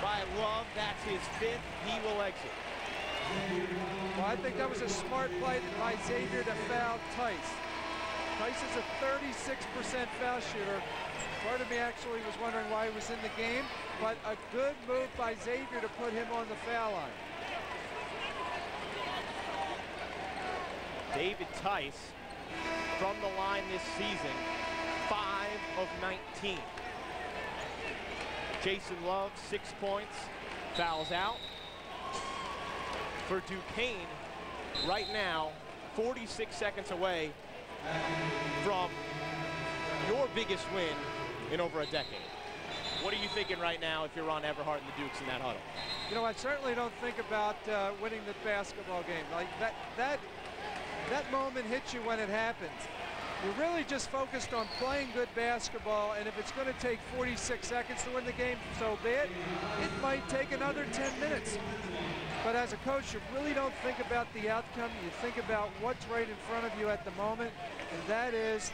by Love. That's his fifth. He will exit. Well, I think that was a smart play by Xavier to foul Tice. Tice is a 36% foul shooter. Part of me actually was wondering why he was in the game, but a good move by Xavier to put him on the foul line. David Tice from the line this season, 5 of 19. Jason Love, six points, fouls out. For Duquesne, right now, 46 seconds away from your biggest win in over a decade. What are you thinking right now if you're Ron Everhart and the Dukes in that huddle? You know, I certainly don't think about uh, winning the basketball game. Like that, that, that moment hits you when it happens. You're really just focused on playing good basketball, and if it's going to take 46 seconds to win the game, so be it. It might take another 10 minutes. But as a coach, you really don't think about the outcome. You think about what's right in front of you at the moment, and that is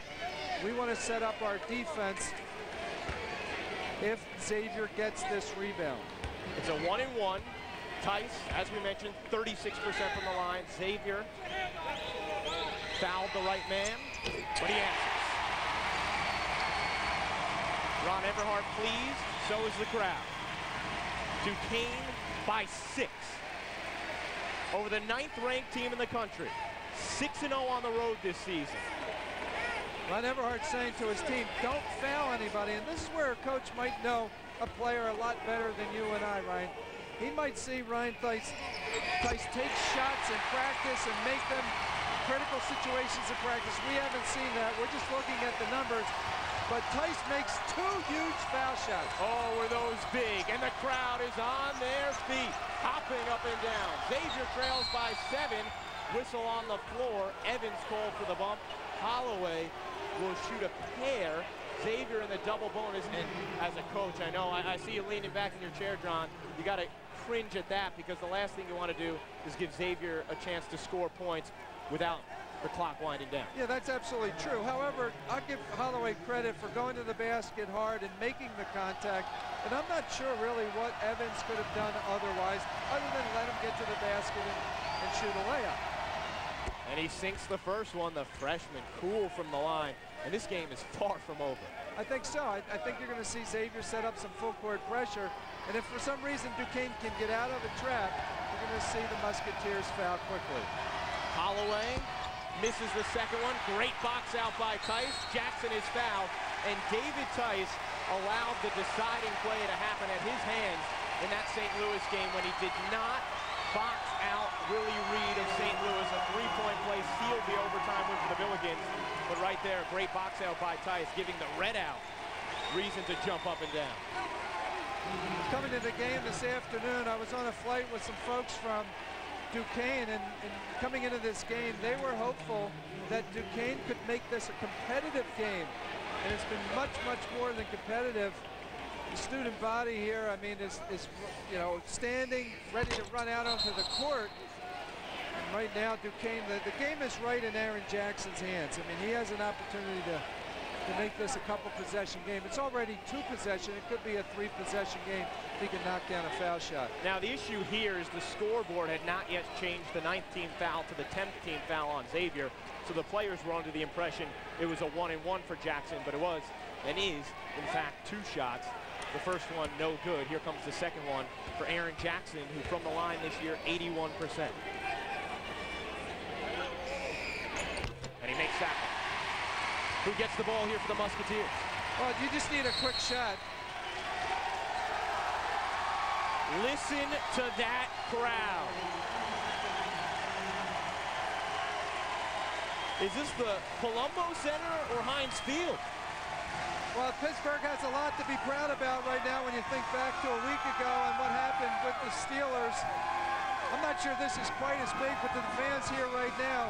we want to set up our defense if Xavier gets this rebound. It's a one and one. Tice, as we mentioned, 36% from the line. Xavier fouled the right man, but he answers. Ron Everhart pleased, so is the crowd. Duquesne by six over the ninth-ranked team in the country. 6-0 on the road this season. Ron Everhart saying to his team, don't foul anybody. And this is where a coach might know a player a lot better than you and I, Ryan. He might see Ryan Tice take shots in practice and make them critical situations in practice. We haven't seen that. We're just looking at the numbers. But Tice makes two huge foul shots. Oh, were those big. And the crowd is on their feet, hopping up and down. Xavier trails by seven. Whistle on the floor. Evans called for the bump. Holloway will shoot a pair. Xavier in the double bonus. And as a coach, I know, I, I see you leaning back in your chair, John. You got to cringe at that because the last thing you want to do is give Xavier a chance to score points without the clock winding down. Yeah, that's absolutely true. However, I'll give Holloway credit for going to the basket hard and making the contact. And I'm not sure really what Evans could have done otherwise other than let him get to the basket and, and shoot a layup. And he sinks the first one, the freshman, cool from the line. And this game is far from over. I think so. I, I think you're going to see Xavier set up some full court pressure. And if for some reason Duquesne can get out of the trap, you're going to see the Musketeers foul quickly. Holloway misses the second one. Great box out by Tice. Jackson is fouled. And David Tice allowed the deciding play to happen at his hands in that St. Louis game when he did not box out Willie Reed of St. Louis. A three-point play sealed the overtime win for the Billikens. But right there, a great box out by Tice, giving the red out reason to jump up and down. Coming to the game this afternoon, I was on a flight with some folks from Duquesne, and, and, coming into this game, they were hopeful that Duquesne could make this a competitive game. And it's been much, much more than competitive. The student body here, I mean, is, is you know, standing, ready to run out onto the court. And right now, Duquesne, the, the game is right in Aaron Jackson's hands. I mean, he has an opportunity to to make this a couple possession game. It's already two possession. It could be a three possession game if he can knock down a foul shot. Now the issue here is the scoreboard had not yet changed the 19th foul to the 10th team foul on Xavier. So the players were under the impression it was a one and one for Jackson, but it was and is in fact two shots. The first one no good. Here comes the second one for Aaron Jackson, who from the line this year 81%. And he makes that one. Who gets the ball here for the Musketeers? Well, you just need a quick shot. Listen to that crowd. Is this the Palumbo Center or Heinz Field? Well, Pittsburgh has a lot to be proud about right now when you think back to a week ago and what happened with the Steelers. I'm not sure this is quite as big, but to the fans here right now,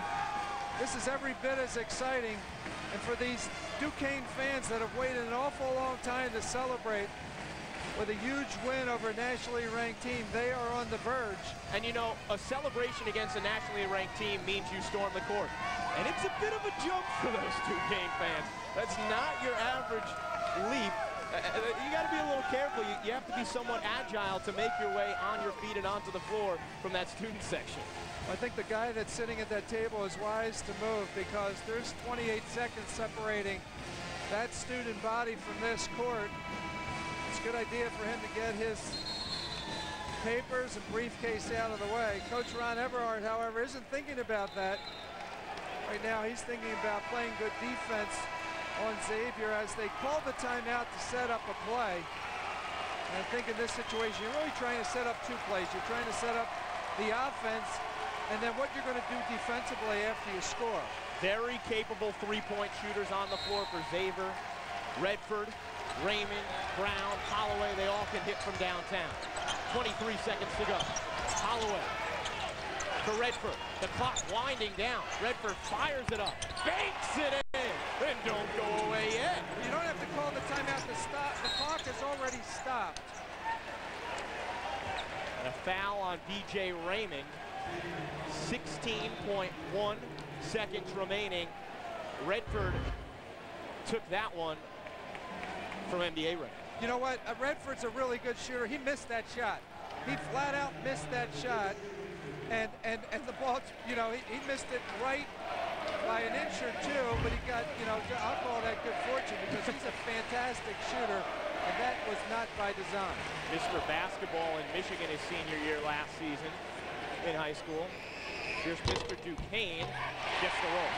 this is every bit as exciting. And for these Duquesne fans that have waited an awful long time to celebrate with a huge win over a nationally ranked team, they are on the verge. And you know, a celebration against a nationally ranked team means you storm the court. And it's a bit of a jump for those Duquesne fans. That's not your average leap. Uh, uh, you got to be a little careful. You, you have to be somewhat agile to make your way on your feet and onto the floor from that student section. I think the guy that's sitting at that table is wise to move because there's 28 seconds separating that student body from this court. It's a good idea for him to get his papers and briefcase out of the way. Coach Ron Everhart, however, isn't thinking about that. Right now, he's thinking about playing good defense on Xavier as they call the timeout to set up a play. And I think in this situation, you're really trying to set up two plays. You're trying to set up the offense and then what you're going to do defensively after you score. Very capable three-point shooters on the floor for Xavier. Redford, Raymond, Brown, Holloway, they all can hit from downtown. 23 seconds to go. Holloway for Redford. The clock winding down. Redford fires it up, banks it in, and don't go away yet. You don't have to call the timeout to stop. The clock has already stopped. And a foul on BJ Raymond. 16.1 seconds remaining. Redford took that one from NBA Ray. You know what? Uh, Redford's a really good shooter. He missed that shot. He flat out missed that shot. And and and the ball, you know, he, he missed it right by an inch or two, but he got, you know, I'll call that good fortune because he's a fantastic shooter, and that was not by design. Mr. Basketball in Michigan his senior year last season in high school. Here's Mr. Duquesne, gets the roll.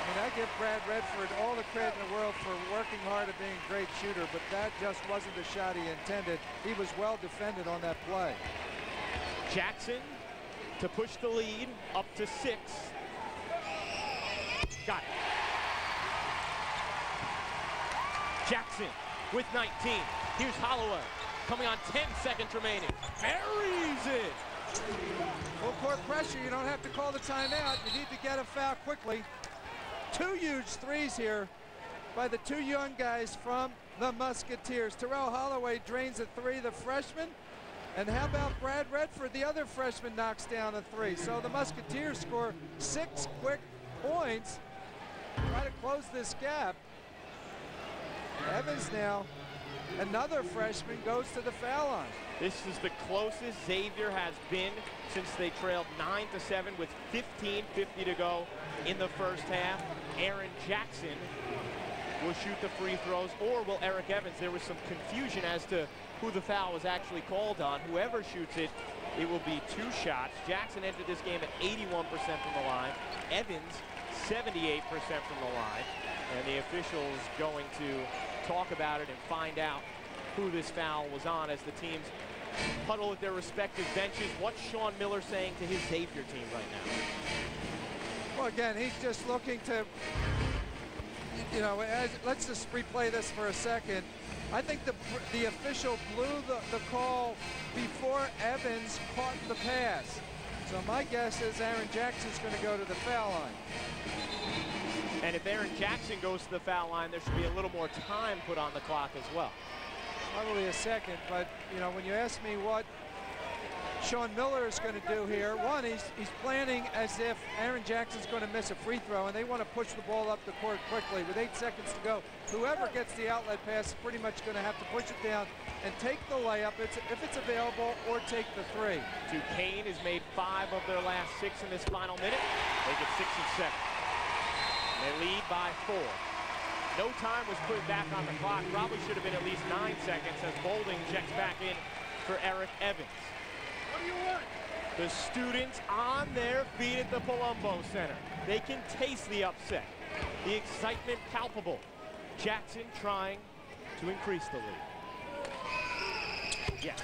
I mean, I give Brad Redford all the credit in the world for working hard at being a great shooter, but that just wasn't the shot he intended. He was well defended on that play. Jackson to push the lead up to six. Got it. Jackson with 19. Here's Holloway coming on 10 seconds remaining. Buries it. Full court pressure. You don't have to call the timeout. You need to get a foul quickly. Two huge threes here by the two young guys from the Musketeers. Terrell Holloway drains a three, the freshman. And how about Brad Redford? The other freshman knocks down a three. So the Musketeers score six quick points. Try to close this gap. Evans now, another freshman, goes to the foul line. This is the closest Xavier has been since they trailed 9 to 7 with 15.50 to go in the first half. Aaron Jackson will shoot the free throws, or will Eric Evans? There was some confusion as to who the foul was actually called on. Whoever shoots it, it will be two shots. Jackson entered this game at 81% from the line. Evans, 78% from the line. And the officials going to talk about it and find out who this foul was on as the teams huddle at their respective benches. What's Sean Miller saying to his Xavier team right now? Well, again, he's just looking to, you know, as, let's just replay this for a second. I think the the official blew the, the call before Evans caught the pass. So my guess is Aaron Jackson's going to go to the foul line. And if Aaron Jackson goes to the foul line, there should be a little more time put on the clock as well. Probably a second, but you know, when you ask me what Sean Miller is going to do here, one, he's, he's planning as if Aaron Jackson's going to miss a free throw, and they want to push the ball up the court quickly with eight seconds to go. Whoever gets the outlet pass is pretty much going to have to push it down and take the layup if it's available or take the three. Duquesne has made five of their last six in this final minute. They get six and seven. They lead by four. No time was put back on the clock. Probably should have been at least nine seconds as Bolding checks back in for Eric Evans. What do you want? The students on their feet at the Palumbo Center. They can taste the upset. The excitement palpable. Jackson trying to increase the lead. Yes.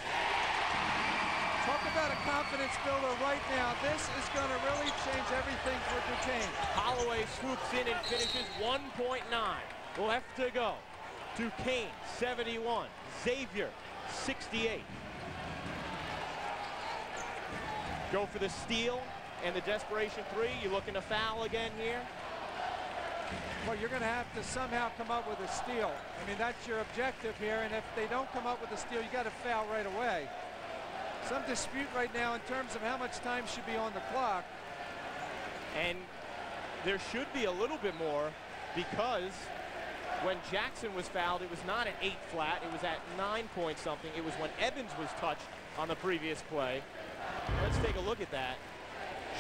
Talk about a confidence builder right now. This is going to really change everything for Duquesne. Holloway swoops in and finishes 1.9. Left to go. Duquesne, 71. Xavier, 68. Go for the steal and the desperation three. You looking to foul again here? Well, you're going to have to somehow come up with a steal. I mean, that's your objective here, and if they don't come up with a steal, you got to foul right away. Some dispute right now in terms of how much time should be on the clock. And there should be a little bit more because when Jackson was fouled, it was not at eight flat, it was at nine point something. It was when Evans was touched on the previous play. Let's take a look at that.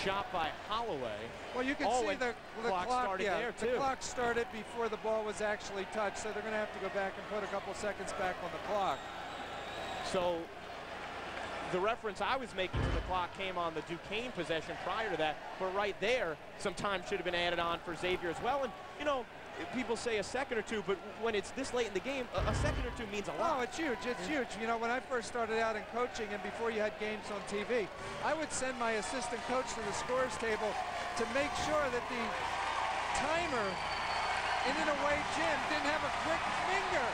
Shot by Holloway. Well, you can oh, see the, the clock, clock, started yeah, there the clock started before the ball was actually touched, so they're going to have to go back and put a couple seconds back on the clock. So the reference I was making to the clock came on the Duquesne possession prior to that, but right there, some time should have been added on for Xavier as well. And, you know, people say a second or two, but when it's this late in the game, a, a second or two means a lot. Oh, it's huge. It's huge. You know, when I first started out in coaching and before you had games on TV, I would send my assistant coach to the scores table to make sure that the timer in an away gym didn't have a quick finger.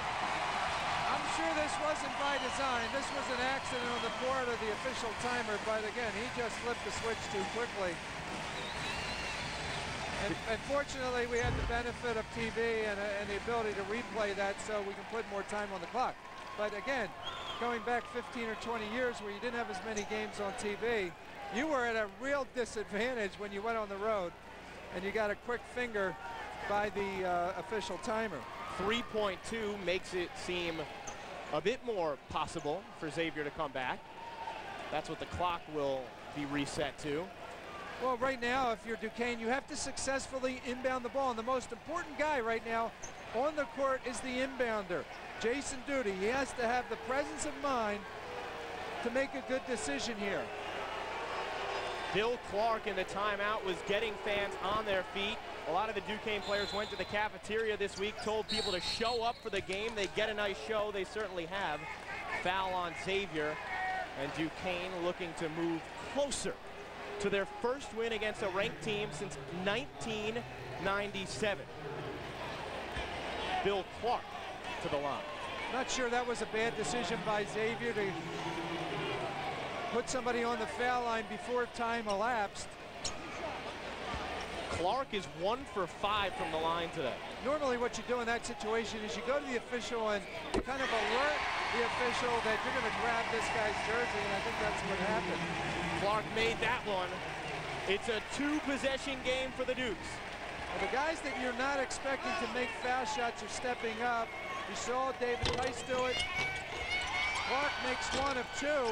I'm sure this wasn't by design. This was an accident on the part of the official timer, but again, he just flipped the switch too quickly. And unfortunately, we had the benefit of TV and, uh, and, the ability to replay that so we can put more time on the clock. But again, going back 15 or 20 years where you didn't have as many games on TV, you were at a real disadvantage when you went on the road and you got a quick finger by the uh, official timer. 3.2 makes it seem a bit more possible for Xavier to come back. That's what the clock will be reset to. Well, right now, if you're Duquesne, you have to successfully inbound the ball. And the most important guy right now on the court is the inbounder, Jason Duty. He has to have the presence of mind to make a good decision here. Bill Clark in the timeout was getting fans on their feet. A lot of the Duquesne players went to the cafeteria this week, told people to show up for the game. They get a nice show. They certainly have. Foul on Xavier. And Duquesne looking to move closer to their first win against a ranked team since 1997. Bill Clark to the line. Not sure that was a bad decision by Xavier to put somebody on the foul line before time elapsed. Clark is one for five from the line today. Normally what you do in that situation is you go to the official and kind of alert the official that you're going to grab this guy's jersey, and I think that's what happened. Clark made that one. It's a two-possession game for the Dukes. Well, the guys that you're not expecting to make foul shots are stepping up. You saw David Tice do it. Clark makes one of two.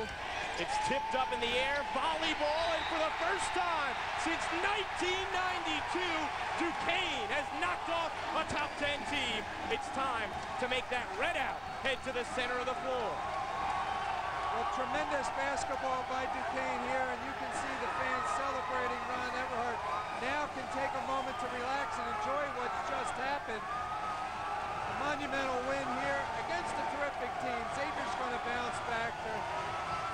It's tipped up in the air, volleyball, and for the first time since 1992, Duquesne has knocked off a top 10 team. It's time to make that red out head to the center of the floor. Well, tremendous basketball by Duquesne here, and you can see the fans celebrating Ron Everhart. Now can take a moment to relax and enjoy what's just happened. A monumental win here against a terrific team. Xavier's going to bounce back.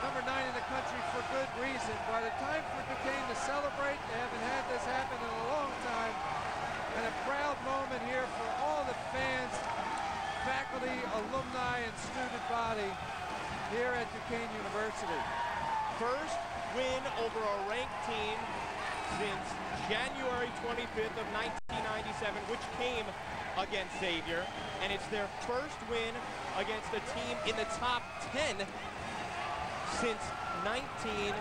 Number nine in the country for good reason. By the time for Duquesne to celebrate, they haven't had this happen in a long time. And a proud moment here for all the fans, faculty, alumni, and student body here at Duquesne University. First win over a ranked team since January 25th of 1997, which came against Xavier, and it's their first win against a team in the top 10 since 1992.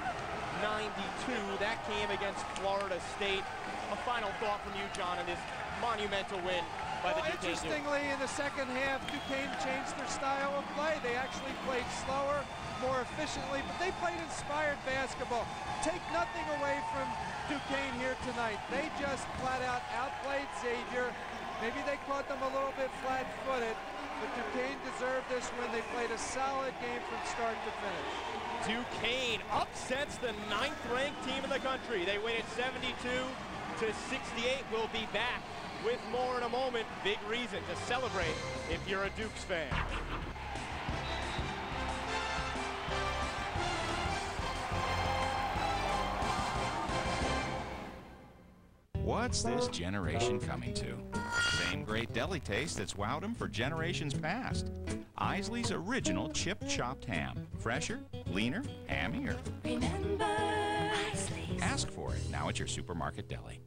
That came against Florida State. A final thought from you, John, on this monumental win by well, the Duquesne Interestingly, in the second half, Duquesne changed their style of play. They actually played slower, more efficiently, but they played inspired basketball. Take nothing away from Duquesne here tonight. They just flat out outplayed Xavier. Maybe they caught them a little bit flat-footed, but Duquesne deserved this win. They played a solid game from start to finish. Duquesne Upsets the ninth-ranked team in the country. They win it 72 to 68. We'll be back with more in a moment. Big reason to celebrate if you're a Dukes fan. What's this generation coming to? Same great deli taste that's wowed them for generations past. Isaly's original chip chopped ham. Fresher, leaner, hammier. Remember Isaly's. Ask for it now at your supermarket deli.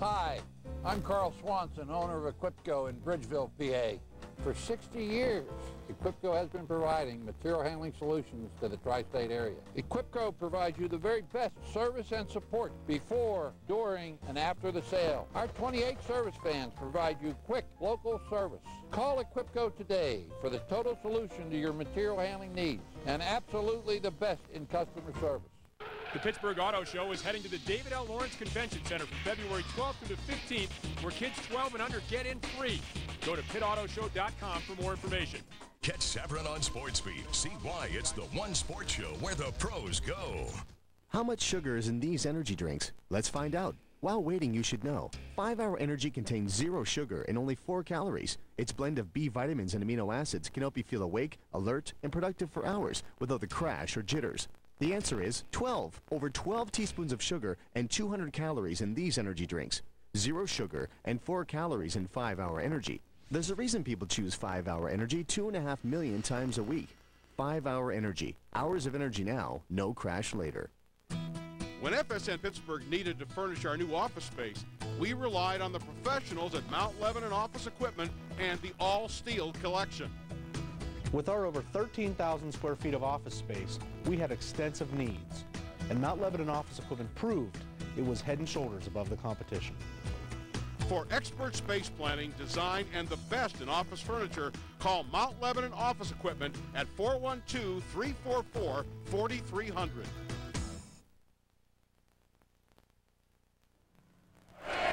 Hi, I'm Carl Swanson, owner of Equipco in Bridgeville, PA. For 60 years, Equipco has been providing material handling solutions to the tri-state area. Equipco provides you the very best service and support before, during, and after the sale. Our 28 service vans provide you quick local service. Call Equipco today for the total solution to your material handling needs and absolutely the best in customer service. The Pittsburgh Auto Show is heading to the David L. Lawrence Convention Center from February 12th through the 15th, where kids 12 and under get in free. Go to pitautoshow.com for more information. Catch Savran on Sports Beat. See why it's the one sports show where the pros go. How much sugar is in these energy drinks? Let's find out. While waiting, you should know. 5-Hour Energy contains zero sugar and only 4 calories. Its blend of B vitamins and amino acids can help you feel awake, alert, and productive for hours without the crash or jitters. The answer is 12. Over 12 teaspoons of sugar and 200 calories in these energy drinks. Zero sugar and 4 calories in 5-Hour Energy. There's a reason people choose 5-Hour Energy 2.5 million times a week. 5-Hour Energy. Hours of energy now, no crash later. When FSN Pittsburgh needed to furnish our new office space, we relied on the professionals at Mount Lebanon Office Equipment and the All Steel Collection. With our over 13,000 square feet of office space, we had extensive needs, and Mount Lebanon Office Equipment proved it was head and shoulders above the competition. For expert space planning, design, and the best in office furniture, call Mount Lebanon Office Equipment at 412-344-4300.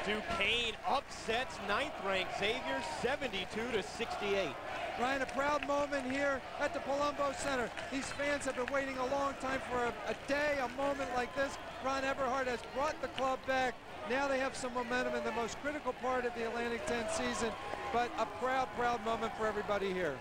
Duquesne upsets ninth-ranked Xavier 72 to 68. Ryan, a proud moment here at the Palumbo Center. These fans have been waiting a long time for a, a day, a moment like this. Ron Everhart has brought the club back. Now they have some momentum in the most critical part of the Atlantic 10 season, but a proud, proud moment for everybody here.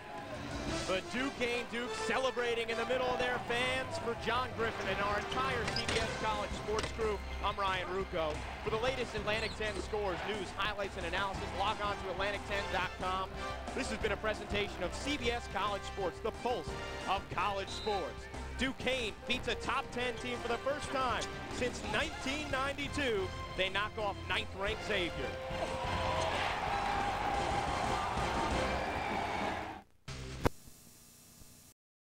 But Duquesne Duke celebrating in the middle of their fans for John Griffin and our entire CBS College Sports crew. I'm Ryan Ruocco. For the latest Atlantic 10 scores, news, highlights, and analysis, log on to Atlantic10.com. This has been a presentation of CBS College Sports, the pulse of college sports. Duquesne beats a top 10 team for the first time since 1992. They knock off ninth-ranked Xavier.